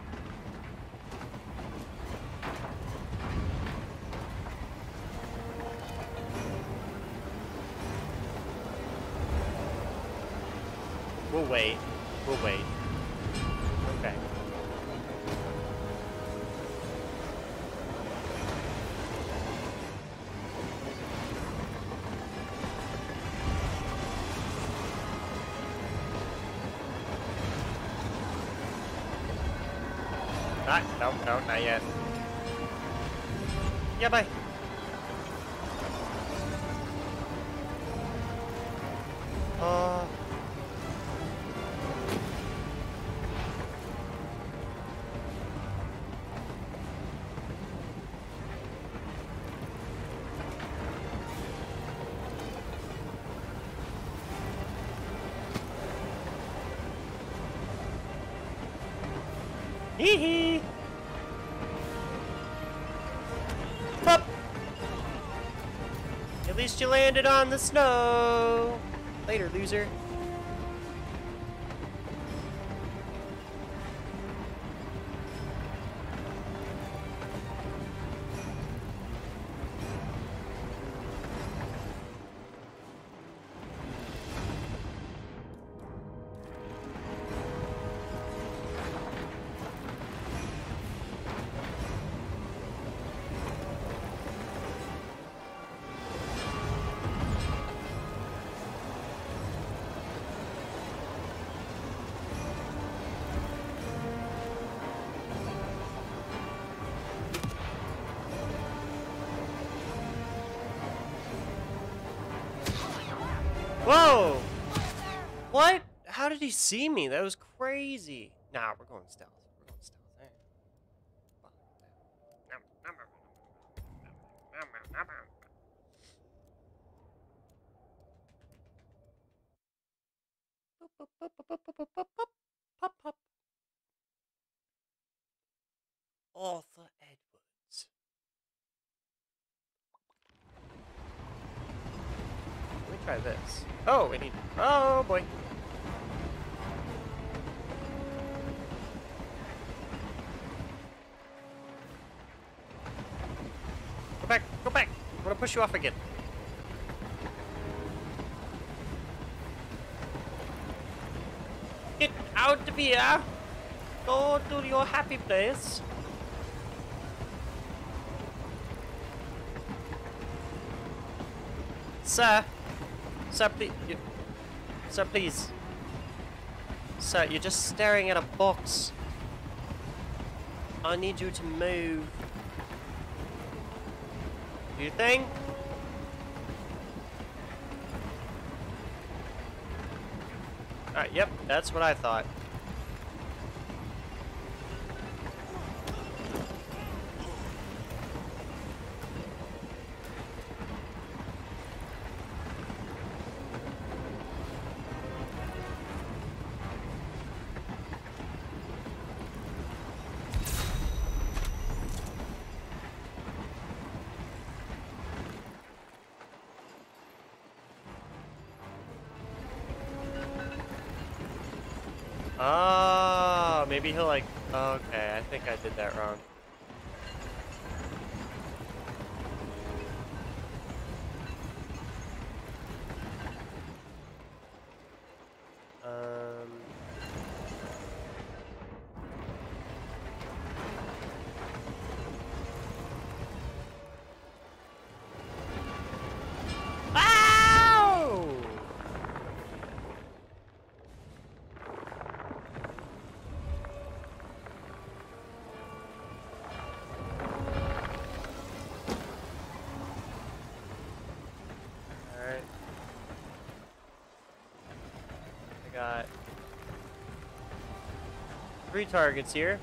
We'll wait. We'll wait. You landed on the snow. Later, loser. See me? That was crazy. Nah, we're going stealth. We're going stealth. Hey. Arthur Edwards. Let me try this. Oh, we need. Oh boy. Go back. Go back. I'm gonna push you off again. Get out of here. Go to your happy place. Sir. Sir, please. Sir, please. Sir, you're just staring at a box. I need you to move. You think? Alright, yep, that's what I thought. Did that wrong. Three targets here.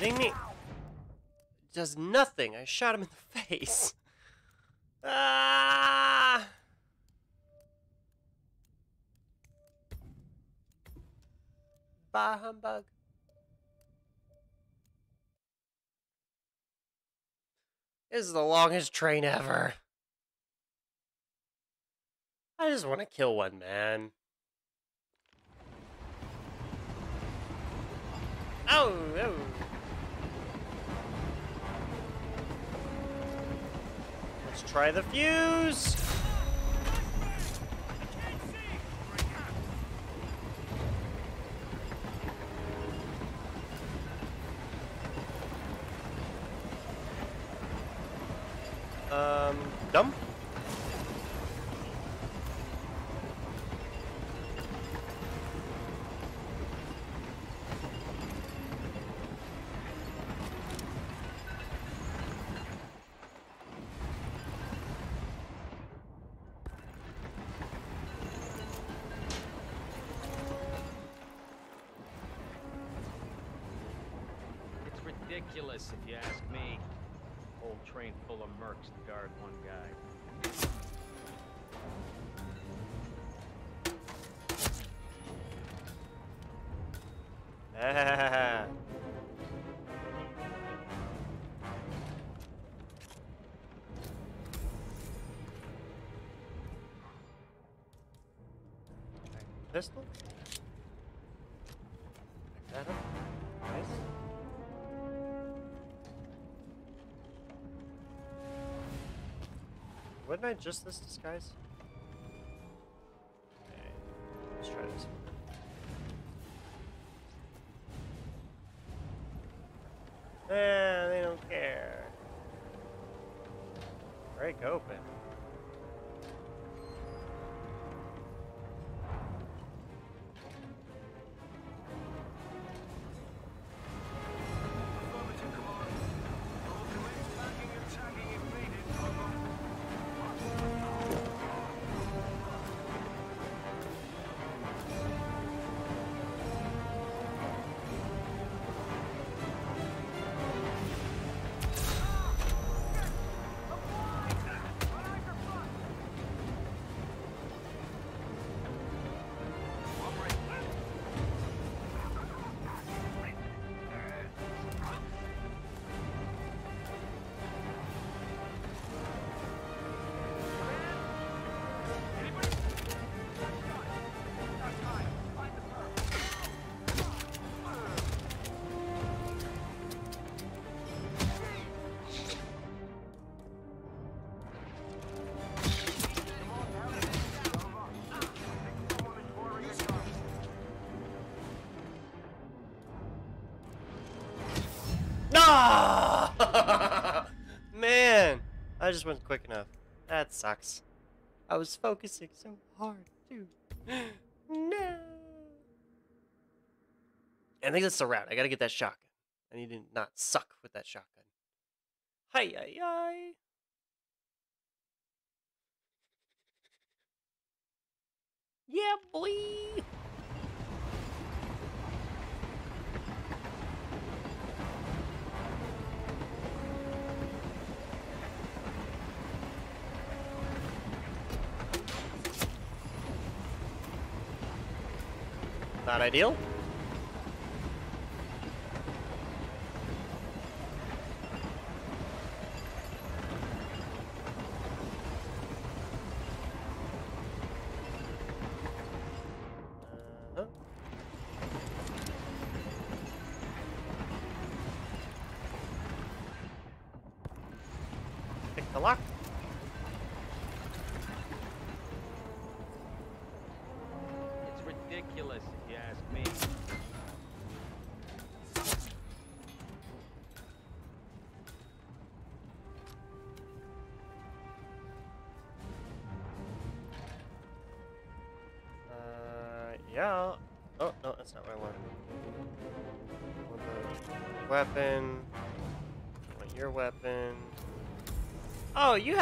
Kidding me? Does nothing. I shot him in the face. Ah! Bah humbug. This is the longest train ever. I just want to kill one man. Oh, oh. Let's try the fuse. Pistol? Pick that up. Nice. Wasn't I just this disguise? Man, I just wasn't quick enough. That sucks. I was focusing so hard, dude. no. I think that's the route. I gotta get that shotgun. I need to not suck with that shotgun. Hi, hi, hi. Not ideal.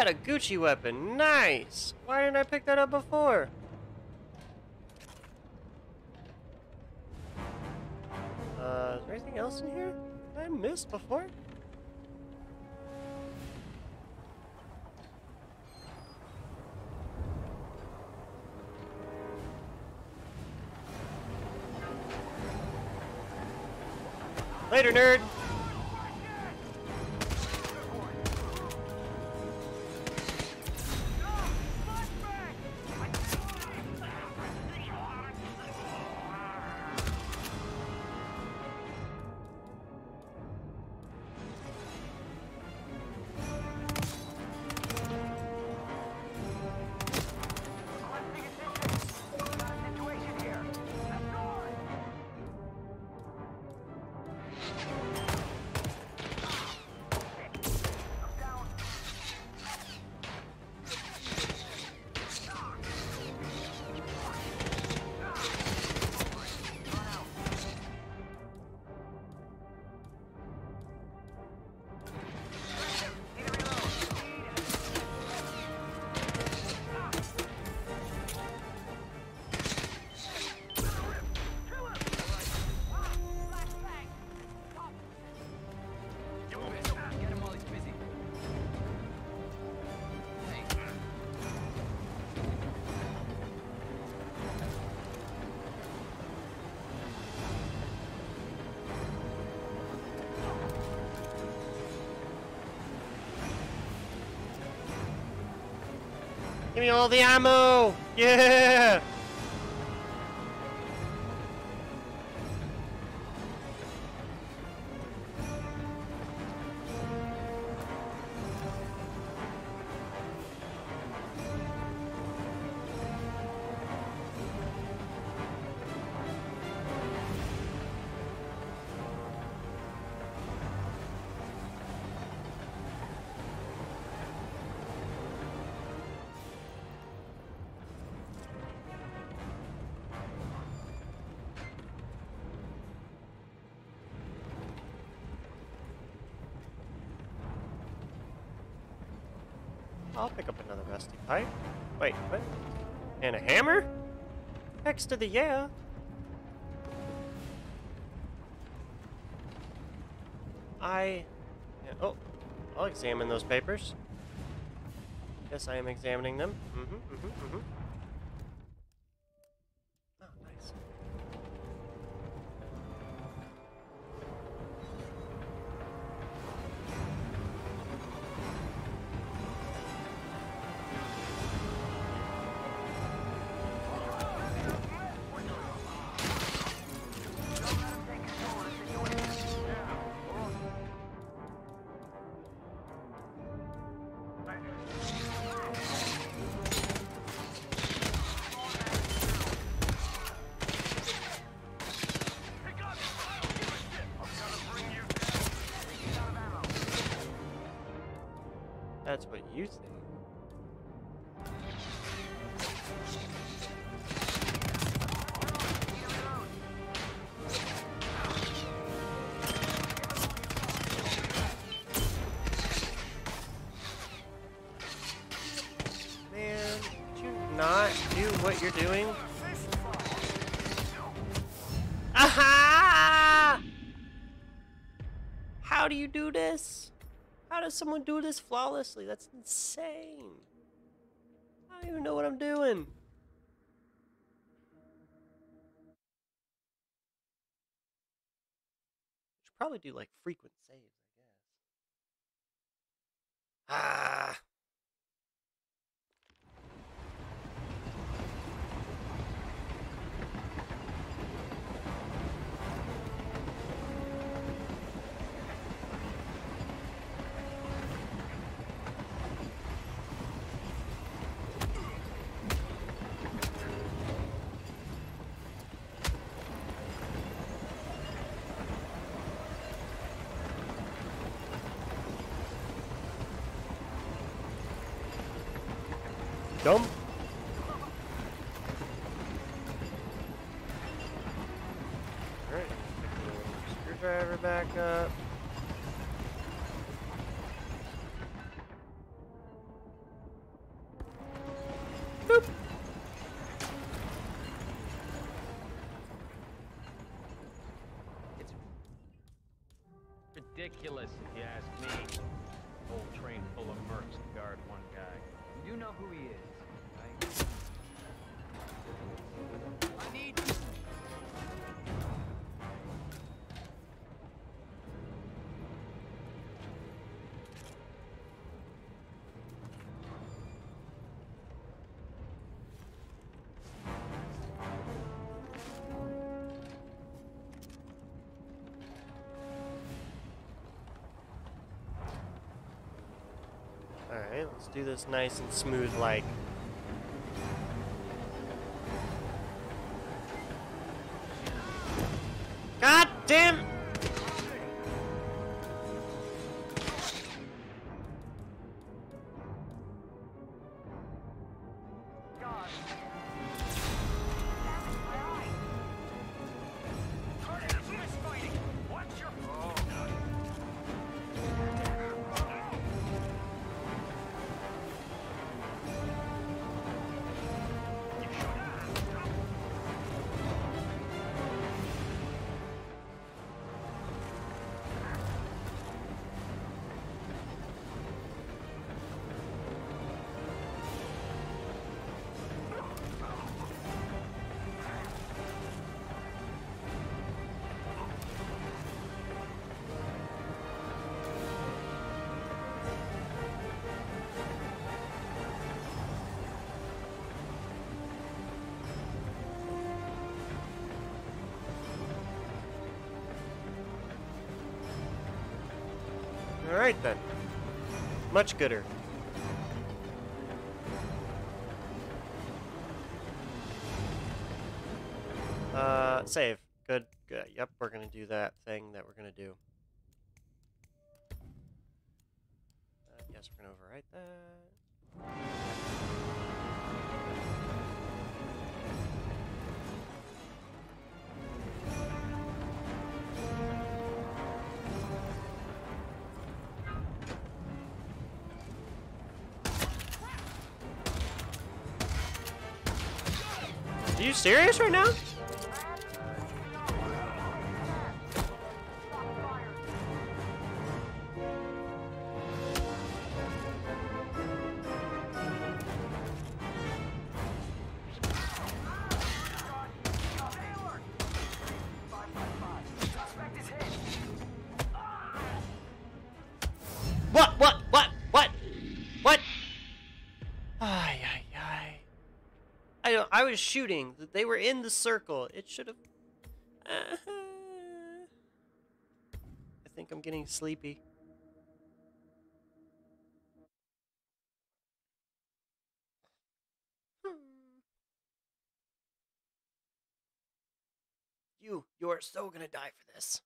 A Gucci weapon. Nice. Why didn't I pick that up before? Uh, is there anything else in here that I missed before? Later, nerd. Give me all the ammo! Yeah! Wait, what? And a hammer? Next to the yeah. I... yeah, oh, I'll examine those papers. Yes, I am examining them. Mm-hmm, mm-hmm, mm-hmm. Does someone do this flawlessly? That's insane. I don't even know what I'm doing. Should probably do like frequent saves, I guess. Ah. Dumb. Alright, pick the screwdriver back up. Alright, let's do this nice and smooth like. Alright then. Much gooder. Uh, save. Good, good. Yep, we're gonna do that thing that we're gonna do. You serious right now? Was shooting. They were in the circle. It should have. Uh-huh. I think I'm getting sleepy. Hmm. You, you are so gonna die for this.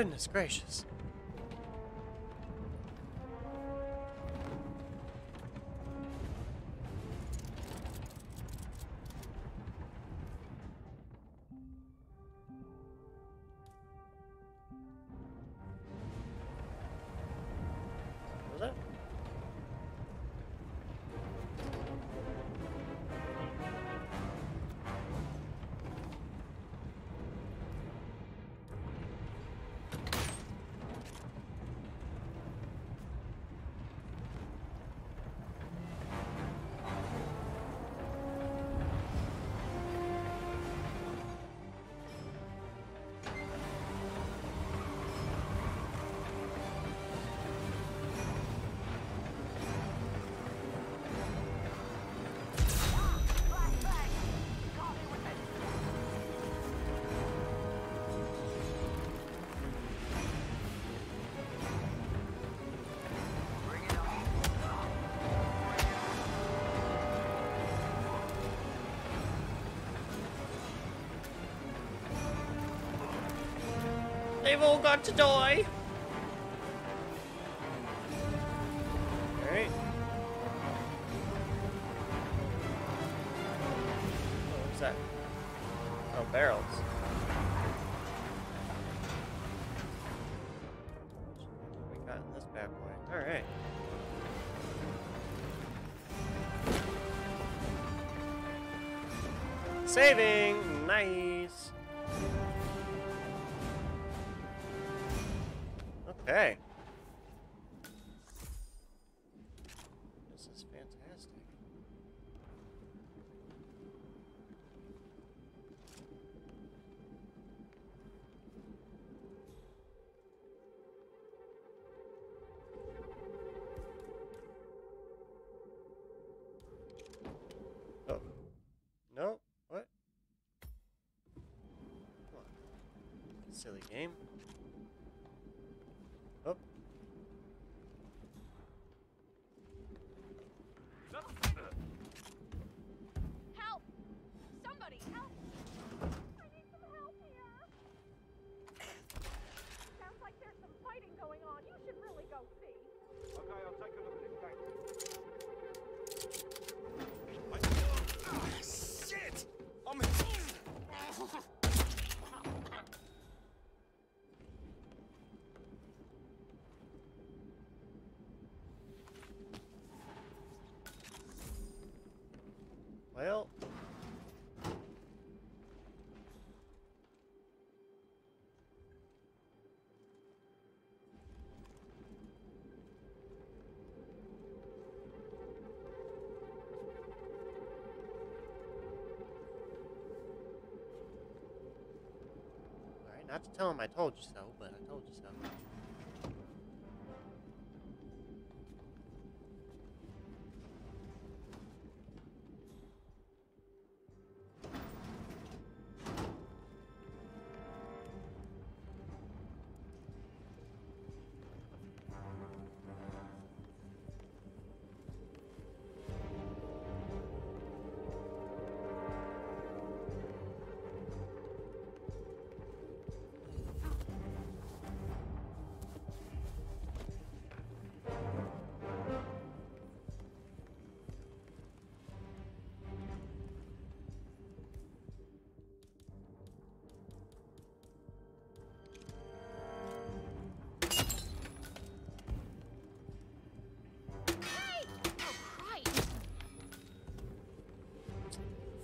Goodness gracious. they've all got to die. Silly game. Well. All right, not to tell him I told you so, but I told you so.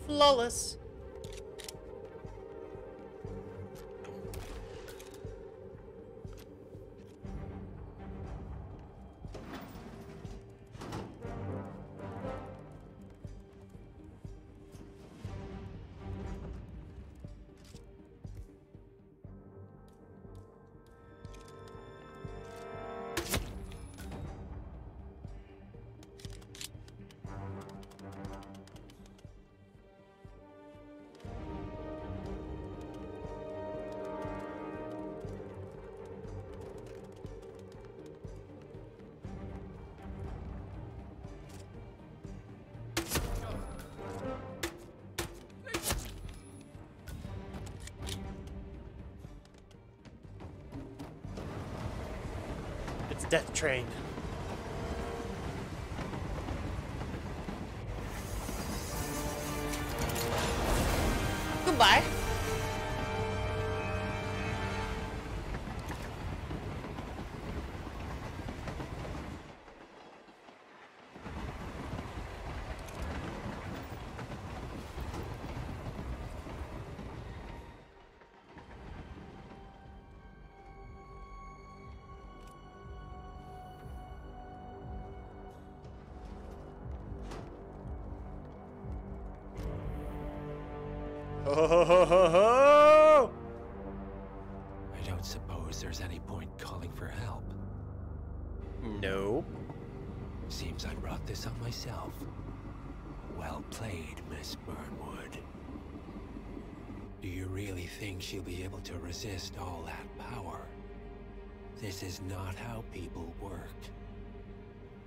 flawless. Death Train. I this on myself. Well played, Miss Burnwood. Do you really think she'll be able to resist all that power? This is not how people work.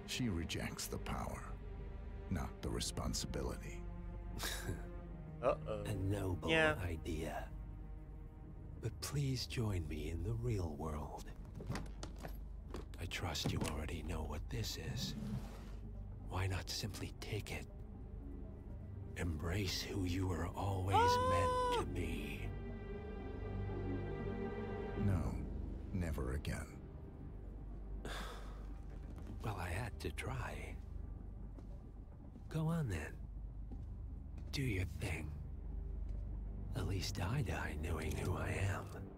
She rejects the power, not the responsibility. Uh-oh. A noble Yeah. idea. But please join me in the real world. I trust you already know what this is. Why not simply take it? Embrace who you were always meant to be. No, never again. Well, I had to try. Go on then. Do your thing. At least I die knowing who I am.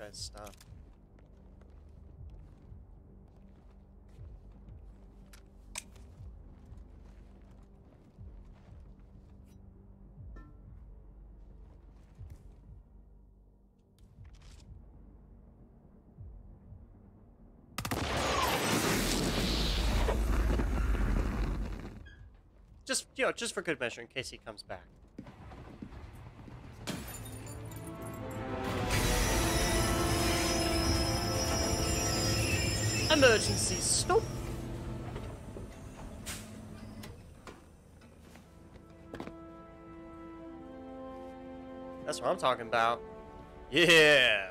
Guy's stop? Just, you know, just for good measure, in case he comes back. Emergency stop. That's what I'm talking about. Yeah.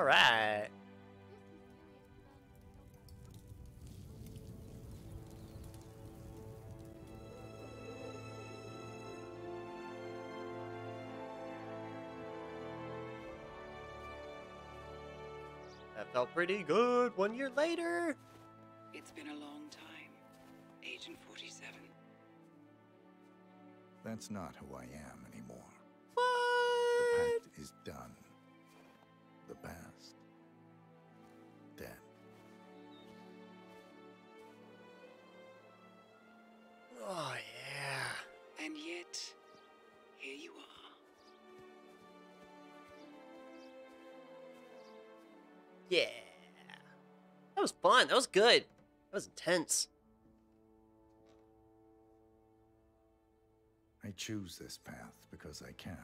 All right. That felt pretty good. One year later. It's been a long time, Agent 47. That's not who I am anymore. What? The pact is done. The past. Dead. Oh yeah. And yet, here you are. Yeah. That was fun. That was good. That was intense. I choose this path because I can.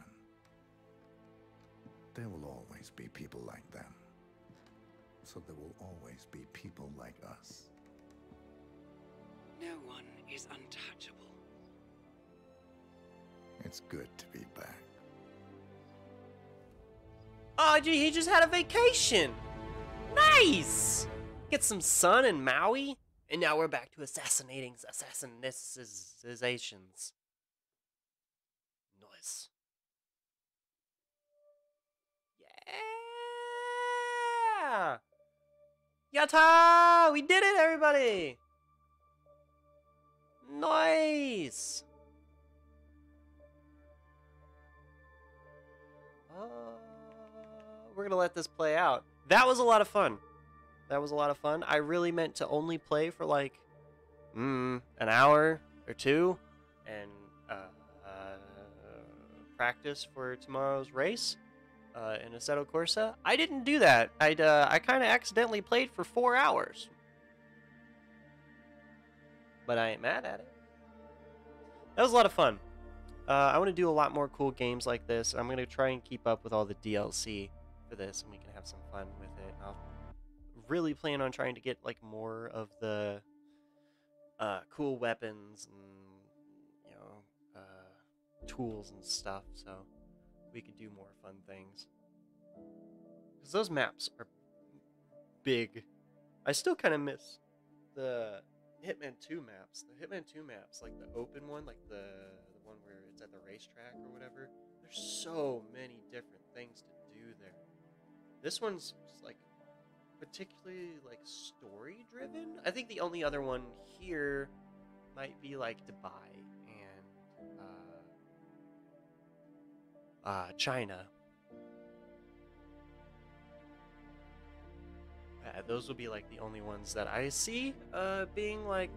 There will always be people like them. So there will always be people like us. No one is untouchable. It's good to be back. Oh, gee, he just had a vacation. Nice! Get some sun in Maui, and now we're back to assassinating assassinations. Yatta! We did it, everybody! Nice! Uh, we're gonna let this play out. That was a lot of fun. That was a lot of fun. I really meant to only play for like mm, an hour or two and uh, uh, practice for tomorrow's race uh, in Assetto Corsa. I didn't do that. I'd, uh, I kind of accidentally played for four hours. But I ain't mad at it. That was a lot of fun. Uh, I want to do a lot more cool games like this. I'm going to try and keep up with all the DLC for this, and we can have some fun with it. I'll really plan on trying to get like more of the uh, cool weapons and you know uh, tools and stuff, so we could do more fun things. Because those maps are big. I still kind of miss the Hitman 2 maps. The Hitman 2 maps, like the open one, like the the one where it's at the racetrack or whatever. There's so many different things to do there. This one's like particularly like story driven. I think the only other one here might be like Dubai uh, China. Uh, those will be like the only ones that I see uh, being like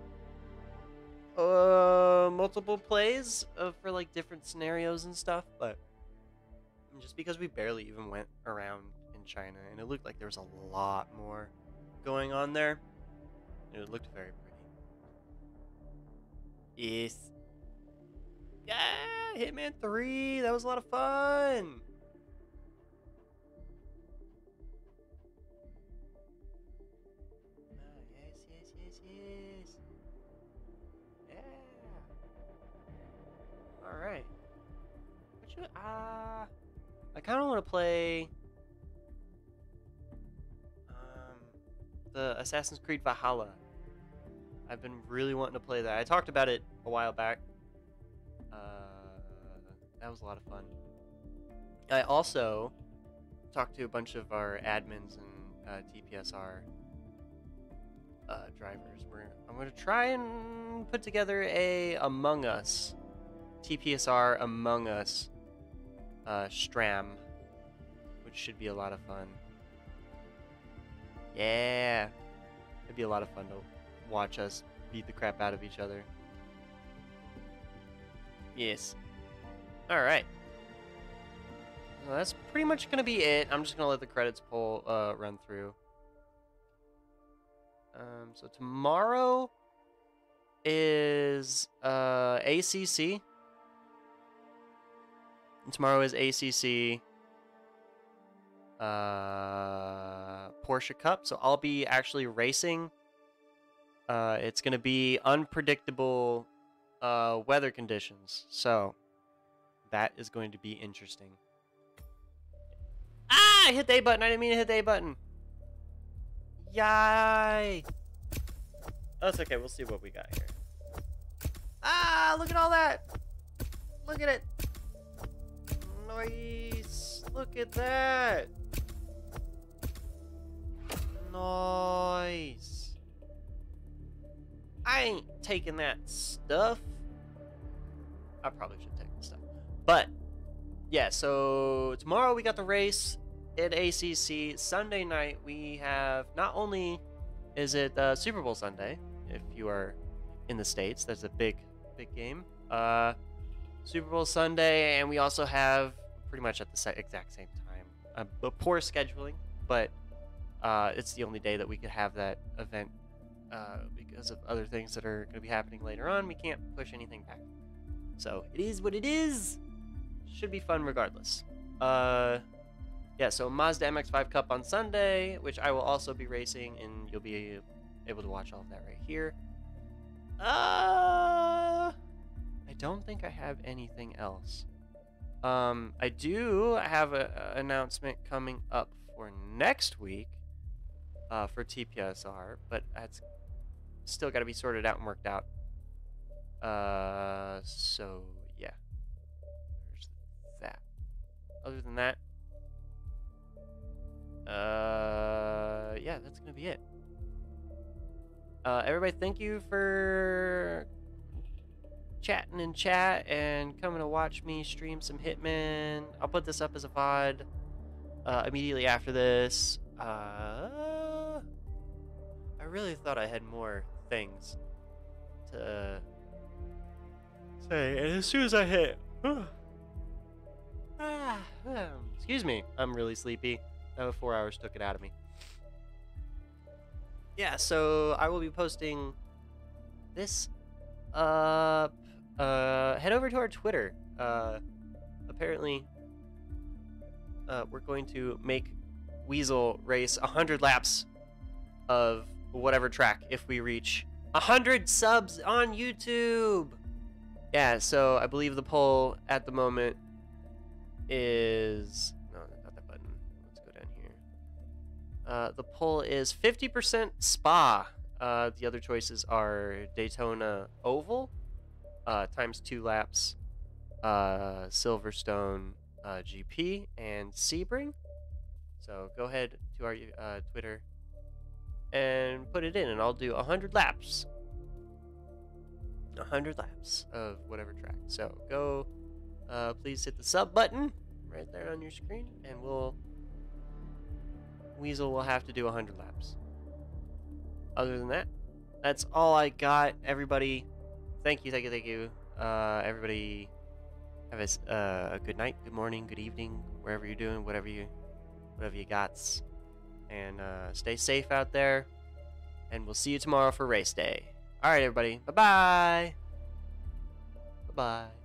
uh, multiple plays uh, for like different scenarios and stuff. But just because we barely even went around in China, and it looked like there was a lot more going on there. It looked very pretty. Yes. Yeah, Hitman 3. That was a lot of fun. Ah, yes, yes, yes, yes. Yeah. All right. What ah? I kind of want to play um, the Assassin's Creed Valhalla. I've been really wanting to play that. I talked about it a while back. Uh, that was a lot of fun. I also talked to a bunch of our admins and uh, TPSR uh, drivers. We're, I'm going to try and put together a Among Us, TPSR Among Us uh, Stram, which should be a lot of fun. Yeah, it'd be a lot of fun to watch us beat the crap out of each other. Yes. All right. Well, that's pretty much gonna be it. I'm just gonna let the credits pull uh, run through. Um, so tomorrow is uh, ACC. Tomorrow is ACC uh, Porsche Cup. So I'll be actually racing. Uh, it's going to be unpredictable uh, weather conditions. So that is going to be interesting. Ah! I hit the A button. I didn't mean to hit the A button. Yay! That's okay. We'll see what we got here. Ah! Look at all that! Look at it! Nice! Look at that! Nice! I ain't taking that stuff. I probably should take the stuff. But, yeah, so tomorrow we got the race at ACC. Sunday night we have not only is it uh, Super Bowl Sunday, if you are in the States, that's a big, big game. Uh, Super Bowl Sunday, and we also have pretty much at the exact same time. Uh, poor scheduling, but uh, it's the only day that we could have that event uh, because of other things that are going to be happening later on. We can't push anything back. So it is what it is. Should be fun regardless. Uh, yeah, so Mazda MX-5 Cup on Sunday, which I will also be racing, and you'll be able to watch all of that right here. Uh, I don't think I have anything else. Um, I do have an announcement coming up for next week. uh, for TPSR, but that's still got to be sorted out and worked out. Uh, so yeah, there's that. Other than that, uh, yeah, that's gonna be it. Uh, everybody, thank you for chatting in chat and coming to watch me stream some Hitman. I'll put this up as a VOD uh, immediately after this. Uh, I really thought I had more things to say, and as soon as I hit, ah, excuse me, I'm really sleepy. That four hours took it out of me. Yeah, so I will be posting this up. Uh, head over to our Twitter. Uh, apparently, uh, we're going to make Weasel race 100 laps of whatever track if we reach 100 subs on YouTube. Yeah, so I believe the poll at the moment is no, not that button. Let's go down here. Uh, the poll is 50% Spa. Uh, the other choices are Daytona Oval, uh, times two laps, uh, Silverstone uh, GP, and Sebring. So go ahead to our uh, Twitter and put it in, and I'll do 100 laps. 100 laps of whatever track. So go, uh, please hit the sub button right there on your screen, and we'll. Weasel will have to do 100 laps. Other than that, that's all I got. Everybody, thank you, thank you, thank you. Uh, everybody, have a, uh, a good night, good morning, good evening, wherever you're doing, whatever you, whatever you got, and uh, stay safe out there. And we'll see you tomorrow for race day. All right, everybody. Bye bye. Bye bye.